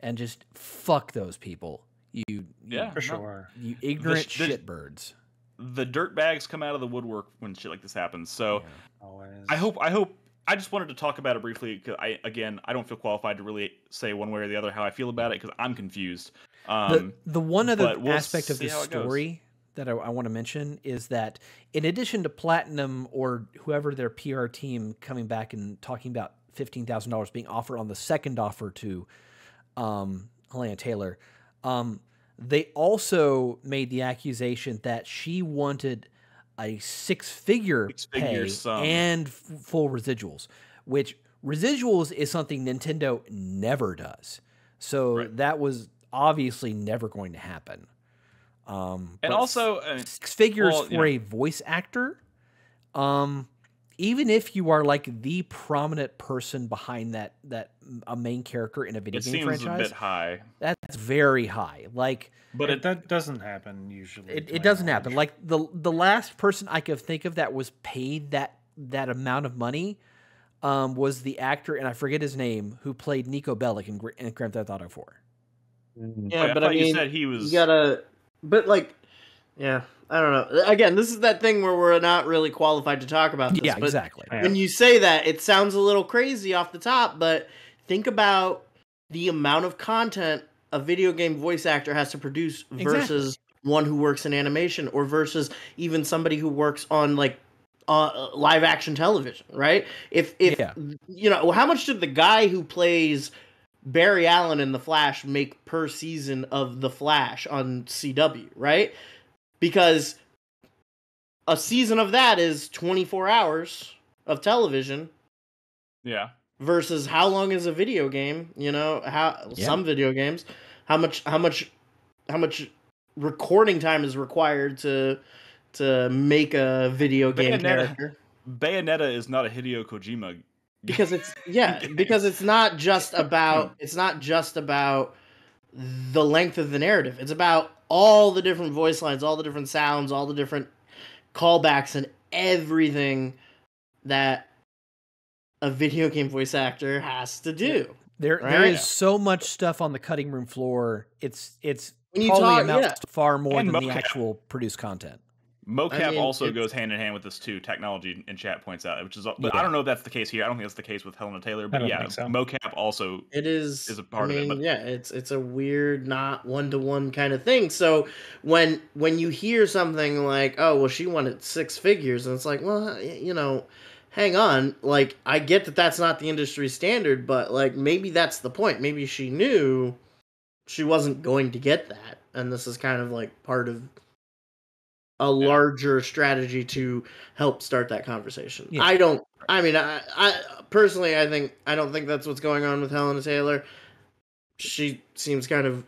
[SPEAKER 4] and just fuck those people. You, you
[SPEAKER 1] Yeah.
[SPEAKER 2] For sure.
[SPEAKER 4] you ignorant
[SPEAKER 1] the-
[SPEAKER 4] shitbirds.
[SPEAKER 1] the dirt bags come out of the woodwork when shit like this happens so
[SPEAKER 2] Always.
[SPEAKER 1] I hope I hope I just wanted to talk about it briefly because I again I don't feel qualified to really say one way or the other how I feel about it because I'm confused. Um,
[SPEAKER 4] the, the one other
[SPEAKER 1] we'll
[SPEAKER 4] aspect of
[SPEAKER 1] see
[SPEAKER 4] this
[SPEAKER 1] how it goes.
[SPEAKER 4] story that I, I want to mention is that in addition to Platinum or whoever their PR team coming back and talking about fifteen thousand dollars being offered on the second offer to um, Helena Taylor, um, they also made the accusation that she wanted a six-figure pay
[SPEAKER 1] sum.
[SPEAKER 4] and f- full residuals, which residuals is something Nintendo never does. So
[SPEAKER 1] Right.
[SPEAKER 4] that was obviously never going to happen. Um,
[SPEAKER 1] and also uh,
[SPEAKER 4] six figures
[SPEAKER 1] well,
[SPEAKER 4] for
[SPEAKER 1] know-
[SPEAKER 4] a voice actor. Um, even if you are like the prominent person behind that that a main character in a video
[SPEAKER 1] it
[SPEAKER 4] game
[SPEAKER 1] seems a
[SPEAKER 4] franchise,
[SPEAKER 1] bit high,
[SPEAKER 4] that's very high. Like
[SPEAKER 1] but
[SPEAKER 2] It-
[SPEAKER 1] it,
[SPEAKER 2] that doesn't happen usually.
[SPEAKER 4] it, it doesn't happen. Like the the last person I could think of that was paid that that amount of money um, was the actor, and I forget his name, who played Niko Bellic in, in Grand Theft Auto Four.
[SPEAKER 2] Mm.
[SPEAKER 3] Yeah, but I
[SPEAKER 1] thought you
[SPEAKER 3] mean,
[SPEAKER 1] said he was
[SPEAKER 3] you gotta, but like, yeah, I don't know. Again, this is that thing where we're not really qualified to talk about this.
[SPEAKER 4] Yeah,
[SPEAKER 3] but
[SPEAKER 4] exactly.
[SPEAKER 3] When you say that, it sounds a little crazy off the top, but think about the amount of content a video game voice actor has to produce versus one who works in animation or versus even somebody who works on like uh, live action television, right? If if
[SPEAKER 4] Yeah.
[SPEAKER 3] you know, how much did the guy who plays Barry Allen in The Flash make per season of The Flash on CW, right? Because a season of that is 24 hours of television
[SPEAKER 1] yeah.
[SPEAKER 3] versus how long is a video game, you know, how
[SPEAKER 4] Yeah.
[SPEAKER 3] some video games, how much how much how much recording time is required to to make a video game
[SPEAKER 1] Bayonetta-
[SPEAKER 3] character.
[SPEAKER 1] Bayonetta is not a Hideo Kojima.
[SPEAKER 3] because it's yeah because it's not just about it's not just about the length of the narrative it's about all the different voice lines all the different sounds all the different callbacks and everything that a video game voice actor has to do
[SPEAKER 4] There, there
[SPEAKER 3] Right.
[SPEAKER 4] is so much stuff on the cutting room floor. It's it's
[SPEAKER 3] When you
[SPEAKER 4] probably
[SPEAKER 3] talk-
[SPEAKER 4] amounts
[SPEAKER 3] yeah.
[SPEAKER 4] far more
[SPEAKER 1] And
[SPEAKER 4] than the
[SPEAKER 1] mocap.
[SPEAKER 4] actual produced content.
[SPEAKER 1] Mocap
[SPEAKER 3] I mean,
[SPEAKER 1] also goes hand in hand with this too. Technology in chat points out, which is, but
[SPEAKER 4] Yeah.
[SPEAKER 1] I don't know if that's the case here. I don't think that's the case with Helena Taylor. But yeah,
[SPEAKER 2] so.
[SPEAKER 1] mocap also.
[SPEAKER 3] it is
[SPEAKER 1] Is a part
[SPEAKER 3] I
[SPEAKER 1] of it, but-
[SPEAKER 3] yeah it's it's a weird not one-to-one kind of thing so when when you hear something like oh well she wanted six figures and it's like well you know hang on like i get that that's not the industry standard but like maybe that's the point maybe she knew she wasn't going to get that and this is kind of like part of a larger strategy to help start that conversation.
[SPEAKER 4] Yeah.
[SPEAKER 3] i don't i mean I, I personally i think i don't think that's what's going on with helena taylor. She seems kind of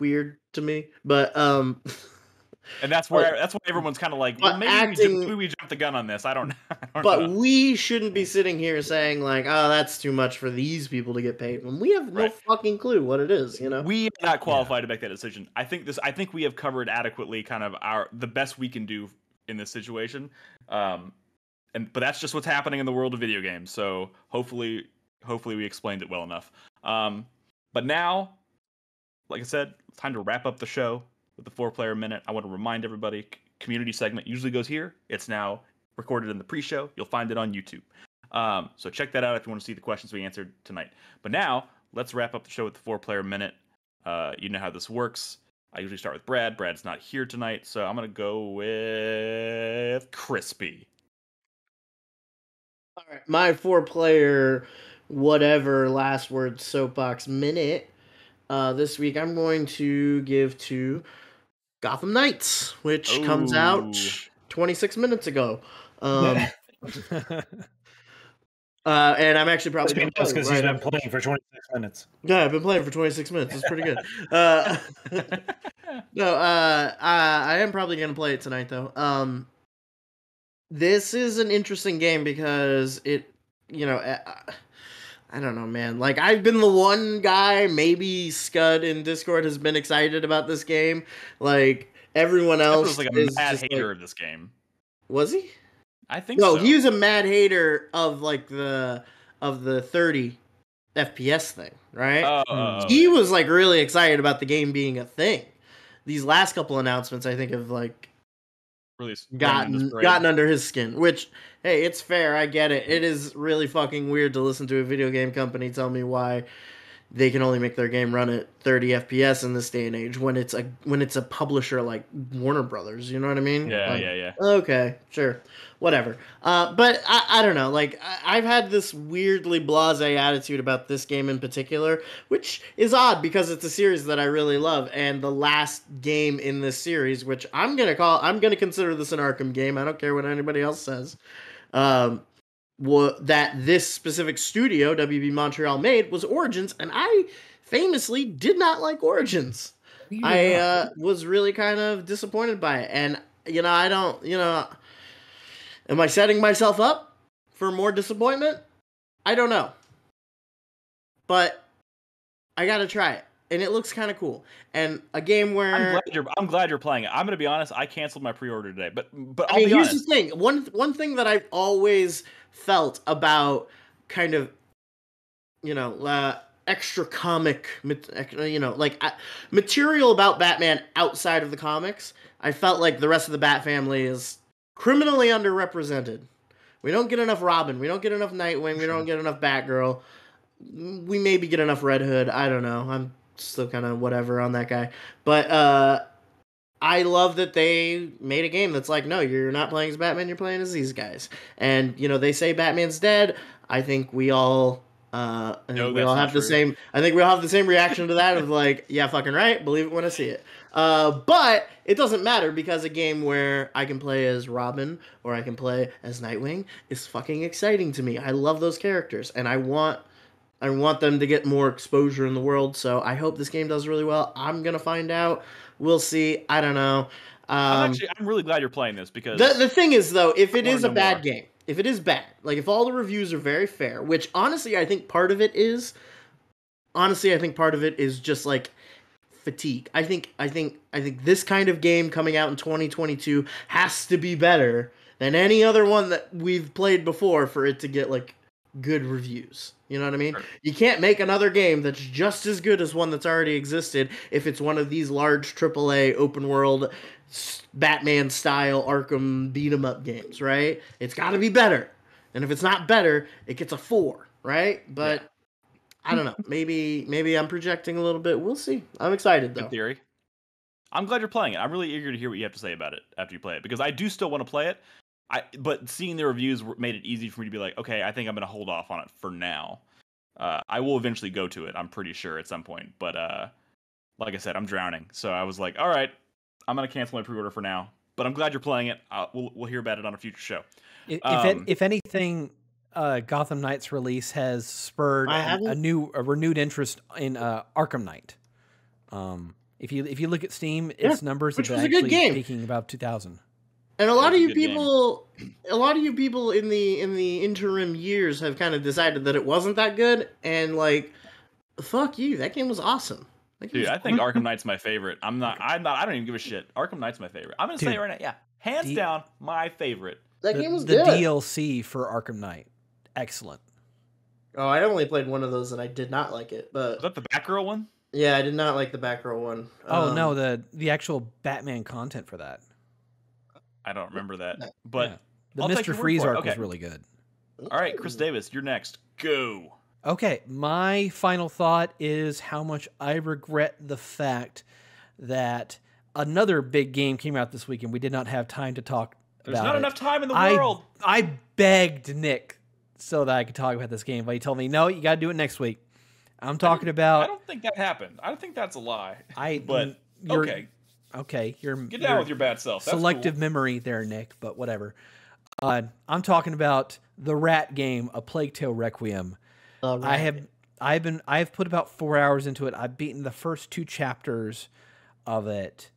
[SPEAKER 3] weird to me but um
[SPEAKER 1] And that's where that's why everyone's kind of like, well,
[SPEAKER 3] but
[SPEAKER 1] maybe, we
[SPEAKER 3] acting-
[SPEAKER 1] jumped, maybe we jumped the gun on this. I don't. I don't
[SPEAKER 3] but
[SPEAKER 1] know.
[SPEAKER 3] we shouldn't be sitting here saying like oh that's too much for these people to get paid when we have no
[SPEAKER 1] Right.
[SPEAKER 3] fucking clue what it is you know
[SPEAKER 1] we are not qualified to make that decision. I think this. I think we have covered adequately, kind of our the best we can do in this situation. Um, and but that's just what's happening in the world of video games. So hopefully, hopefully we explained it well enough. Um, but now, like I said, time to wrap up the show with the four player minute. I want to remind everybody, community segment usually goes here. It's now recorded in the pre-show. You'll find it on YouTube. Um, so check that out if you want to see the questions we answered tonight. But now let's wrap up the show with the four player minute. Uh, you know how this works. I usually start with Brad. Brad's not here tonight, so I'm gonna go with Krispy.
[SPEAKER 3] All right, my four player, whatever last word soapbox minute. Uh, this week I'm going to give to Gotham Knights, which comes out 26 minutes ago. Um, uh, and I'm actually probably gonna
[SPEAKER 2] because
[SPEAKER 3] right
[SPEAKER 2] he's been
[SPEAKER 3] after-
[SPEAKER 2] playing for 26 minutes.
[SPEAKER 3] Yeah, I've been playing for 26 minutes. It's pretty good. Uh, no, uh, I, I am probably gonna play it tonight though. Um, this is an interesting game because it, you know, I, I don't know, man. Like I've been the one guy, maybe Scud in Discord has been excited about this game. Like everyone else
[SPEAKER 1] was like a
[SPEAKER 3] is
[SPEAKER 1] mad hater
[SPEAKER 3] like-
[SPEAKER 1] of this game.
[SPEAKER 3] was he?
[SPEAKER 1] I think
[SPEAKER 3] No,
[SPEAKER 1] so.
[SPEAKER 3] he was a mad hater of like the of the 30 FPS thing, right?
[SPEAKER 1] Oh,
[SPEAKER 2] Hmm.
[SPEAKER 1] oh, oh,
[SPEAKER 3] he was like really excited about the game being a thing. These last couple announcements, I think, have like
[SPEAKER 1] really s- running in
[SPEAKER 3] gotten gotten under his skin. Which, hey, it's fair. I get it. It is really fucking weird to listen to a video game company tell me why they can only make their game run at 30 FPS in this day and age when it's a when it's a publisher like Warner Brothers. You know what I mean?
[SPEAKER 1] Yeah,
[SPEAKER 3] Like,
[SPEAKER 1] yeah, yeah.
[SPEAKER 3] Okay, sure, whatever. Uh, but I, I don't know. Like I, I've had this weirdly blasé attitude about this game in particular, which is odd because it's a series that I really love, and the last game in this series, which I'm gonna call, I'm gonna consider this an Arkham game. I don't care what anybody else says. Um, that this specific studio, WB Montreal, made was Origins, and I famously did not like Origins. I uh, was really kind of disappointed by it, and you know, I don't, you know, am I setting myself up for more disappointment? I don't know, but I gotta try it, and it looks kind of cool, and a game where
[SPEAKER 1] I'm glad you're. I'm glad you're playing it. I'm gonna be honest. I canceled my pre-order today, but but
[SPEAKER 3] I
[SPEAKER 1] I'll
[SPEAKER 3] mean,
[SPEAKER 1] be
[SPEAKER 3] here's
[SPEAKER 1] honest.
[SPEAKER 3] the thing. One one thing that I've always felt about kind of, you know, uh, extra comic, you know, like uh, material about Batman outside of the comics. I felt like the rest of the Bat family is criminally underrepresented. We don't get enough Robin. We don't get enough Nightwing. We don't get enough Batgirl. We maybe get enough Red Hood. I don't know. I'm still kind of whatever on that guy. But uh I love that they made a game that's like, no, you're not playing as Batman, you're playing as these guys. And you know, they say Batman's dead. I think we all uh I
[SPEAKER 1] No,
[SPEAKER 3] think we all have the
[SPEAKER 1] true.
[SPEAKER 3] same I think we all have the same reaction to that of like, yeah, fucking right, believe it when I see it. Uh but it doesn't matter because a game where I can play as Robin or I can play as Nightwing is fucking exciting to me. I love those characters and I want I want them to get more exposure in the world, so I hope this game does really well. I'm gonna find out. We'll see. I don't know.
[SPEAKER 1] I'm
[SPEAKER 3] Um,
[SPEAKER 1] actually. I'm really glad you're playing this because
[SPEAKER 3] the the thing is though, if it is a bad
[SPEAKER 1] more.
[SPEAKER 3] game, if it is bad, like if all the reviews are very fair, which honestly I think part of it is honestly I think part of it is just like fatigue. I think I think I think this kind of game coming out in 2022 has to be better than any other one that we've played before for it to get like good reviews. You know what I mean?
[SPEAKER 1] Sure.
[SPEAKER 3] You can't make another game that's just as good as one that's already existed if it's one of these large AAA open world Batman style Arkham beat 'em up games, right? It's got to be better. And if it's not better, it gets a 4, right? But I don't know. Maybe maybe I'm projecting a little bit. We'll see. I'm excited though.
[SPEAKER 1] Good theory. I'm glad you're playing it. I'm really eager to hear what you have to say about it after you play it because I do still want to play it. I but seeing the reviews made it easy for me to be like, okay, I think I'm gonna hold off on it for now. Uh, I will eventually go to it. I'm pretty sure at some point, but uh, like I said, I'm drowning. So I was like, all right, I'm gonna cancel my pre-order for now. But I'm glad you're playing it. Uh, we'll we'll hear about it on a future show.
[SPEAKER 4] If if, it,
[SPEAKER 1] Um,
[SPEAKER 4] if anything, uh, Gotham Knights release has spurred
[SPEAKER 3] I
[SPEAKER 4] a, a
[SPEAKER 3] haven't-
[SPEAKER 4] new, a renewed interest in uh, Arkham Knight. Um, if you if you look at Steam,
[SPEAKER 3] Yeah,
[SPEAKER 4] its numbers
[SPEAKER 3] which
[SPEAKER 4] have
[SPEAKER 3] was a
[SPEAKER 4] been
[SPEAKER 3] good
[SPEAKER 4] actually
[SPEAKER 3] game.
[SPEAKER 4] peaking about two thousand.
[SPEAKER 3] And a lot of you
[SPEAKER 1] good game.
[SPEAKER 3] people, a lot of you people in the in the interim years have kind of decided that it wasn't that good, and like, fuck you, that game was awesome. That game
[SPEAKER 1] Dude,
[SPEAKER 3] was
[SPEAKER 1] I think. Arkham Knight's my favorite. I'm not. I'm not. I don't even give a shit. Arkham Knight's my favorite. I'm gonna say it right now. Yeah, hands
[SPEAKER 4] The-
[SPEAKER 1] down, my favorite.
[SPEAKER 3] that
[SPEAKER 4] the,
[SPEAKER 3] game was
[SPEAKER 4] the
[SPEAKER 3] good.
[SPEAKER 4] DLC for Arkham Knight, excellent.
[SPEAKER 3] Oh, I only played one of those, and I did not like it.
[SPEAKER 1] Was
[SPEAKER 3] But
[SPEAKER 1] that the Batgirl one?
[SPEAKER 3] yeah, I did not like the back row one.
[SPEAKER 4] Oh no,
[SPEAKER 3] Um,
[SPEAKER 4] the the actual Batman content for that.
[SPEAKER 1] I don't remember that. But
[SPEAKER 4] Yeah. The
[SPEAKER 1] I'll
[SPEAKER 4] Mister
[SPEAKER 1] your word
[SPEAKER 4] Freeze
[SPEAKER 1] for it.
[SPEAKER 4] arc was really good.
[SPEAKER 1] all right, Chris Davis, you're next. Go.
[SPEAKER 4] Okay, my final thought is how much I regret the fact that another big game came out this week and we did not have time to talk
[SPEAKER 1] There's
[SPEAKER 4] about
[SPEAKER 1] not
[SPEAKER 4] it.
[SPEAKER 1] enough time in the
[SPEAKER 4] I,
[SPEAKER 1] world.
[SPEAKER 4] I begged Nick so that I could talk about this game, but he told me, "No, you got to do it next week." I'm talking
[SPEAKER 1] I
[SPEAKER 4] about I
[SPEAKER 1] don't think that happened. I don't think that's a lie.
[SPEAKER 4] I.
[SPEAKER 1] but,
[SPEAKER 4] you're,
[SPEAKER 1] okay,
[SPEAKER 4] okay, you're
[SPEAKER 1] get down with your bad self. That's
[SPEAKER 4] selective
[SPEAKER 1] cool.
[SPEAKER 4] memory there, Nick. But whatever. Uh, I'm talking about the Rat game, A Plague Tale Requiem.
[SPEAKER 3] the
[SPEAKER 4] I have I've been I've put about four hours into it. I've beaten the first two chapters of it.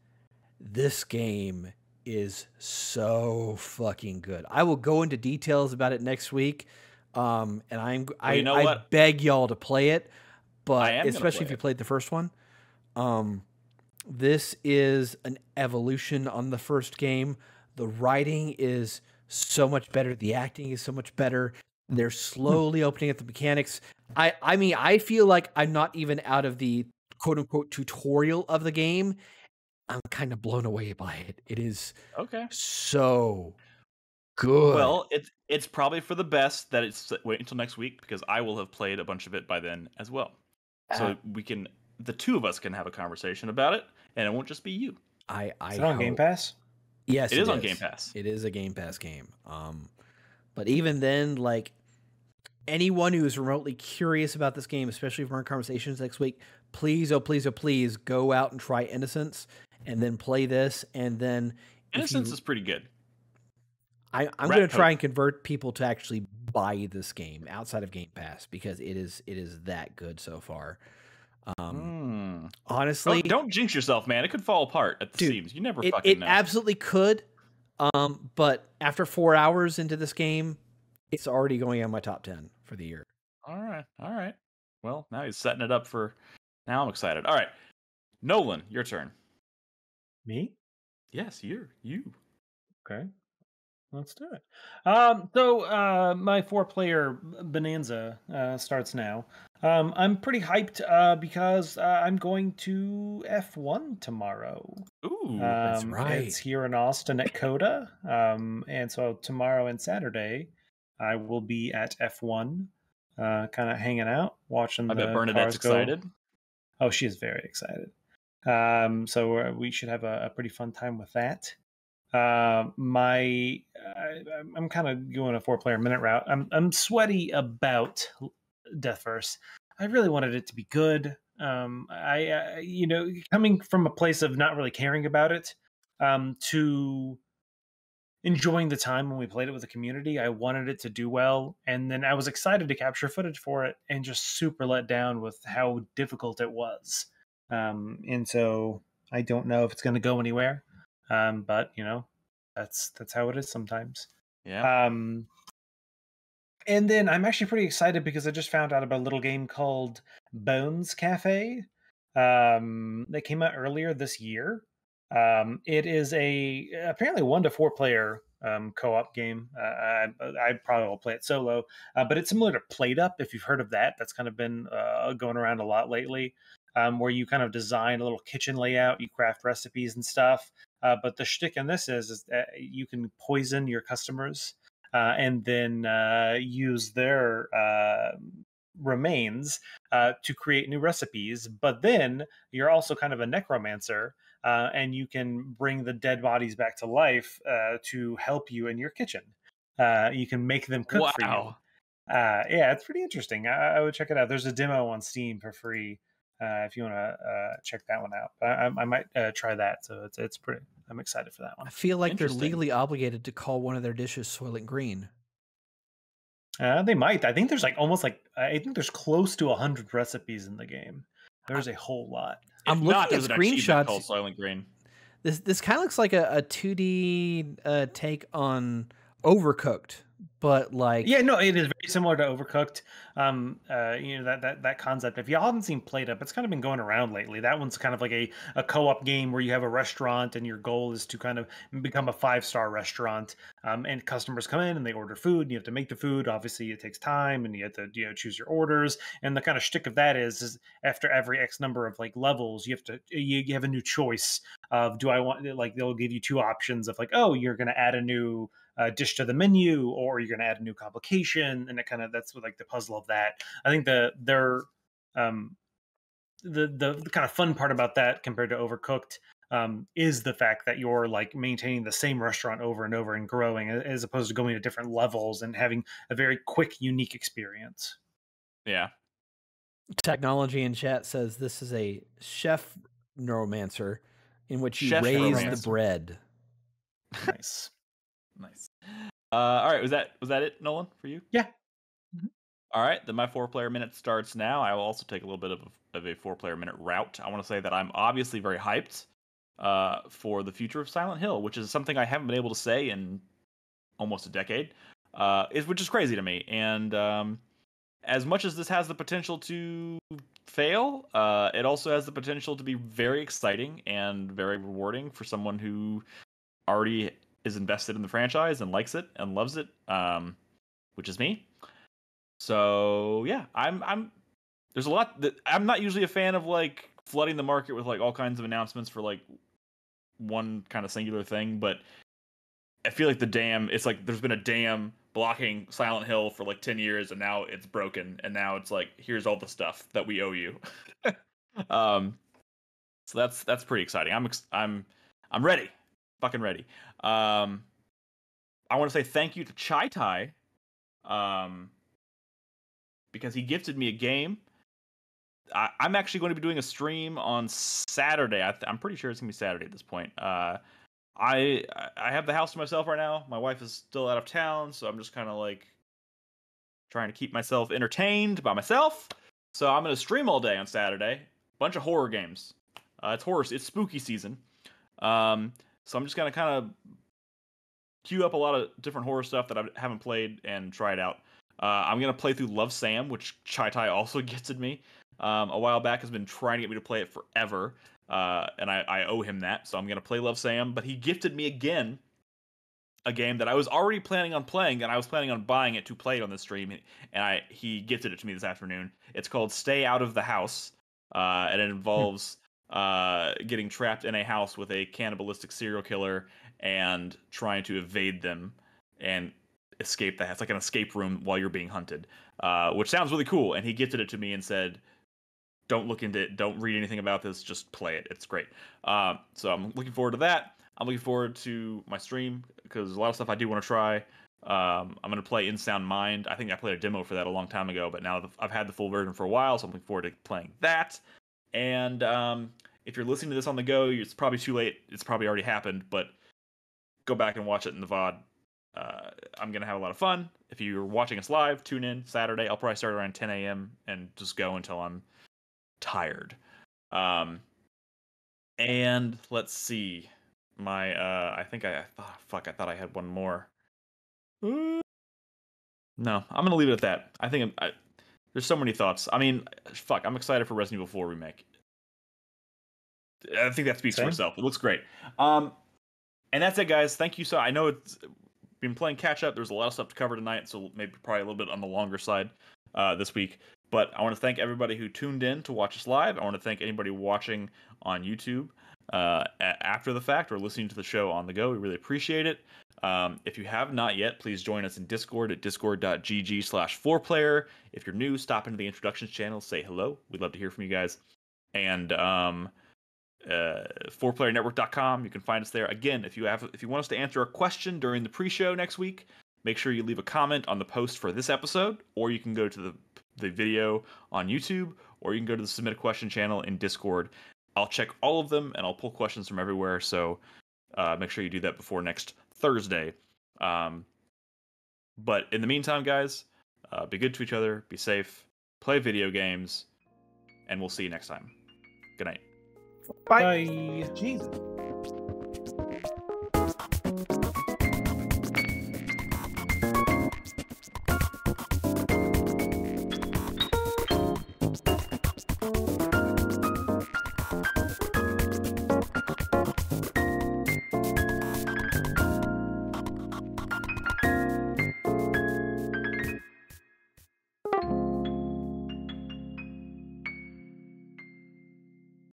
[SPEAKER 4] This game is so fucking good. I will go into details about it next week. Um, and I'm I,
[SPEAKER 1] you know
[SPEAKER 4] I
[SPEAKER 1] what?
[SPEAKER 4] beg y'all to play it, but
[SPEAKER 1] I am gonna
[SPEAKER 4] especially
[SPEAKER 1] play
[SPEAKER 4] if you
[SPEAKER 1] it.
[SPEAKER 4] played the first one. Um, this is an evolution on the first game. The writing is so much better. The acting is so much better. They're slowly opening up the mechanics. I I mean, I feel like I'm not even out of the quote unquote tutorial of the game. I'm kind of blown away by it. It is
[SPEAKER 1] Okay.
[SPEAKER 4] so good.
[SPEAKER 1] Well, it's it's probably for the best that it's wait until next week because I will have played a bunch of it by then as well. So
[SPEAKER 2] Uh,
[SPEAKER 1] we can the two of us can have a conversation about it, and it won't just be you.
[SPEAKER 4] I I
[SPEAKER 2] Is it on Game Pass?
[SPEAKER 4] Yes,
[SPEAKER 1] It is on Game Pass.
[SPEAKER 4] It is a Game Pass game. Um, but even then, like anyone who is remotely curious about this game, especially from our conversations next week, please, oh please, oh please, go out and try Innocence, and then play this, and then
[SPEAKER 1] Innocence
[SPEAKER 4] you-
[SPEAKER 1] is pretty good.
[SPEAKER 4] I, I'm going to try and convert people to actually buy this game outside of Game Pass because it is it is that good so far. Um,
[SPEAKER 1] Hmm.
[SPEAKER 4] honestly,
[SPEAKER 1] Don't, don't jinx yourself, man. It could fall apart at the
[SPEAKER 4] Dude,
[SPEAKER 1] seams. You never
[SPEAKER 4] it,
[SPEAKER 1] fucking
[SPEAKER 4] it
[SPEAKER 1] know.
[SPEAKER 4] absolutely could um but after four hours into this game it's already going on my top 10 for the year
[SPEAKER 1] all right, all right. Well, now he's setting it up for. Now I'm excited. All right, Nolan, your turn.
[SPEAKER 2] Me?
[SPEAKER 1] Yes, you're you.
[SPEAKER 2] Okay. Let's do it. Um, so uh, my four-player bonanza uh, starts now. Um, I'm pretty hyped uh, because uh, I'm going to F1 tomorrow.
[SPEAKER 1] Ooh,
[SPEAKER 4] that's
[SPEAKER 2] Um,
[SPEAKER 4] right.
[SPEAKER 2] It's here in Austin at COTA. Um, and so tomorrow and Saturday, I will be at F1, uh, kind of hanging out, watching
[SPEAKER 1] I
[SPEAKER 2] the
[SPEAKER 1] bet Bernadette's
[SPEAKER 2] cars go.
[SPEAKER 1] excited.
[SPEAKER 2] Oh, she is very excited. Um, so uh, we should have a, a pretty fun time with that. Uh, my, I, I'm- I'm kind of going a four-player minute route. I'm I'm sweaty about Death Deathverse. I really wanted it to be good. Um, I, uh, you know, coming from a place of not really caring about it, um, to enjoying the time when we played it with the community. I wanted it to do well, and then I was excited to capture footage for it, and just super let down with how difficult it was. Um, and so I don't know if it's going to go anywhere, um, but you know, that's that's how it is sometimes.
[SPEAKER 1] Yeah.
[SPEAKER 2] Um, And then I'm actually pretty excited because I just found out about a little game called Bones Cafe. Um, that came out earlier this year. Um, it is a apparently one to four player um, co-op game. Uh, I, I probably will play it solo, uh, but it's similar to PlateUp if you've heard of that. That's kind of been uh, going around a lot lately, um, where you kind of design a little kitchen layout, you craft recipes and stuff. Uh, but the shtick in this is, is that you can poison your customers uh, and then uh, use their remains to create new recipes. But then you're also kind of a necromancer uh, and you can bring the dead bodies back to life uh, to help you in your kitchen. Uh, you can make them cook
[SPEAKER 1] wow.
[SPEAKER 2] for you. Uh, yeah, it's pretty interesting. I, I, would check it out. There's a demo on Steam for free uh, if you want to uh, check that one out. I, I might try that. So it's it's pretty. I'm excited for that one.
[SPEAKER 4] I feel like they're legally obligated to call one of their dishes Soylent Green.
[SPEAKER 2] Uh, they might. I think there's like almost like I think there's close to hundred recipes in the game. There's a whole lot.
[SPEAKER 4] I'm looking not, at screenshots.
[SPEAKER 1] Called Soylent Green.
[SPEAKER 4] This this kind of looks like a, a 2D uh, take on Overcooked, but like
[SPEAKER 2] yeah, no, it is very similar to Overcooked. Um, uh, you know that that that concept. If you haven't seen PlateUp, it's kind of been going around lately. That one's kind of like a a co-op game where you have a restaurant and your goal is to kind of become a five star restaurant. Um, and customers come in and they order food, and you have to make the food. Obviously, it takes time, and you have to you know choose your orders. And the kind of shtick of that is is after every X number of like levels, you have to you, you have a new choice of do I want like they'll give you two options of like oh you're going to add a new uh, dish to the menu or you're going to add a new complication and it kind of that's what, like the puzzle of that. I think the their um the, the the kind of fun part about that compared to overcooked um, is the fact that you're like maintaining the same restaurant over and over and growing as opposed to going to different levels and having a very quick unique experience.
[SPEAKER 1] Yeah.
[SPEAKER 4] Technology in chat says this is a chef neuromancer in which you chef raise the bread.
[SPEAKER 2] Nice
[SPEAKER 1] Nice. Uh, all right, was that was that it, Nolan, for you?
[SPEAKER 2] Yeah.
[SPEAKER 1] Mm-hmm. All right, then my four player minute starts now. I will also take a little bit of, of a four player minute route. I want to say that I'm obviously very hyped uh, for the future of Silent Hill, which is something I haven't been able to say in almost a decade, uh, is, which is crazy to me. And um, as much as this has the potential to fail, uh, it also has the potential to be very exciting and very rewarding for someone who already is invested in the franchise and likes it and loves it, um, which is me. So yeah, I'm I'm there's a lot that I'm not usually a fan of like flooding the market with like all kinds of announcements for like one kind of singular thing, but I feel like the dam it's like there's been a dam blocking Silent Hill for like 10 years and now it's broken and now it's like here's all the stuff that we owe you. um so that's that's pretty exciting. I'm I'm I'm ready fucking ready. Um, I want to say thank you to Chai Tai, um, because he gifted me a game. I, am actually going to be doing a stream on Saturday. I am pretty sure it's gonna be Saturday at this point. Uh, I I have the house to myself right now. My wife is still out of town, so I'm just kind of like trying to keep myself entertained by myself. So I'm gonna stream all day on Saturday. Bunch of horror games. Uh, it's horror. It's spooky season. Um, so I'm just gonna kind of queue up a lot of different horror stuff that I haven't played and try it out. Uh, I'm gonna play through Love Sam, which Chai Tai also gifted me um, a while back. Has been trying to get me to play it forever, uh, and I, I owe him that. So I'm gonna play Love Sam. But he gifted me again a game that I was already planning on playing, and I was planning on buying it to play it on the stream. And I he gifted it to me this afternoon. It's called Stay Out of the House, uh, and it hmm. involves uh, getting trapped in a house with a cannibalistic serial killer and trying to evade them and escape the house, like an escape room while you're being hunted, uh, which sounds really cool. And he gifted it to me and said, "Don't look into it. Don't read anything about this. Just play it. It's great." Uh, so I'm looking forward to that. I'm looking forward to my stream because a lot of stuff I do want to try. Um, I'm going to play In Sound Mind. I think I played a demo for that a long time ago, but now I've had the full version for a while, so I'm looking forward to playing that. And um, if you're listening to this on the go, it's probably too late. It's probably already happened, but go back and watch it in the VOD. Uh, I'm gonna have a lot of fun. If you're watching us live, tune in Saturday. I'll probably start around 10 a.m. and just go until I'm tired. Um, and let's see, my uh, I think I, I thought fuck, I thought I had one more. No, I'm gonna leave it at that. I think I, there's so many thoughts. I mean, fuck, I'm excited for Resident Evil 4 remake. I think that speaks
[SPEAKER 2] Same.
[SPEAKER 1] for itself. It looks great. Um, and that's it, guys. Thank you so. I know it's been playing catch up. There's a lot of stuff to cover tonight, so maybe probably a little bit on the longer side uh, this week. But I want to thank everybody who tuned in to watch us live. I want to thank anybody watching on YouTube uh, after the fact or listening to the show on the go. We really appreciate it. Um, if you have not yet, please join us in Discord at discord.gg slash four player. If you're new, stop into the introductions channel, say hello. We'd love to hear from you guys. And um, uh, fourplayernetwork.com, you can find us there. Again, if you have if you want us to answer a question during the pre-show next week, make sure you leave a comment on the post for this episode, or you can go to the the video on YouTube, or you can go to the submit a question channel in Discord. I'll check all of them and I'll pull questions from everywhere. So uh, make sure you do that before next Thursday. Um, but in the meantime, guys, uh, be good to each other, be safe, play video games, and we'll see you next time. Good night.
[SPEAKER 2] Bye.
[SPEAKER 4] Jesus.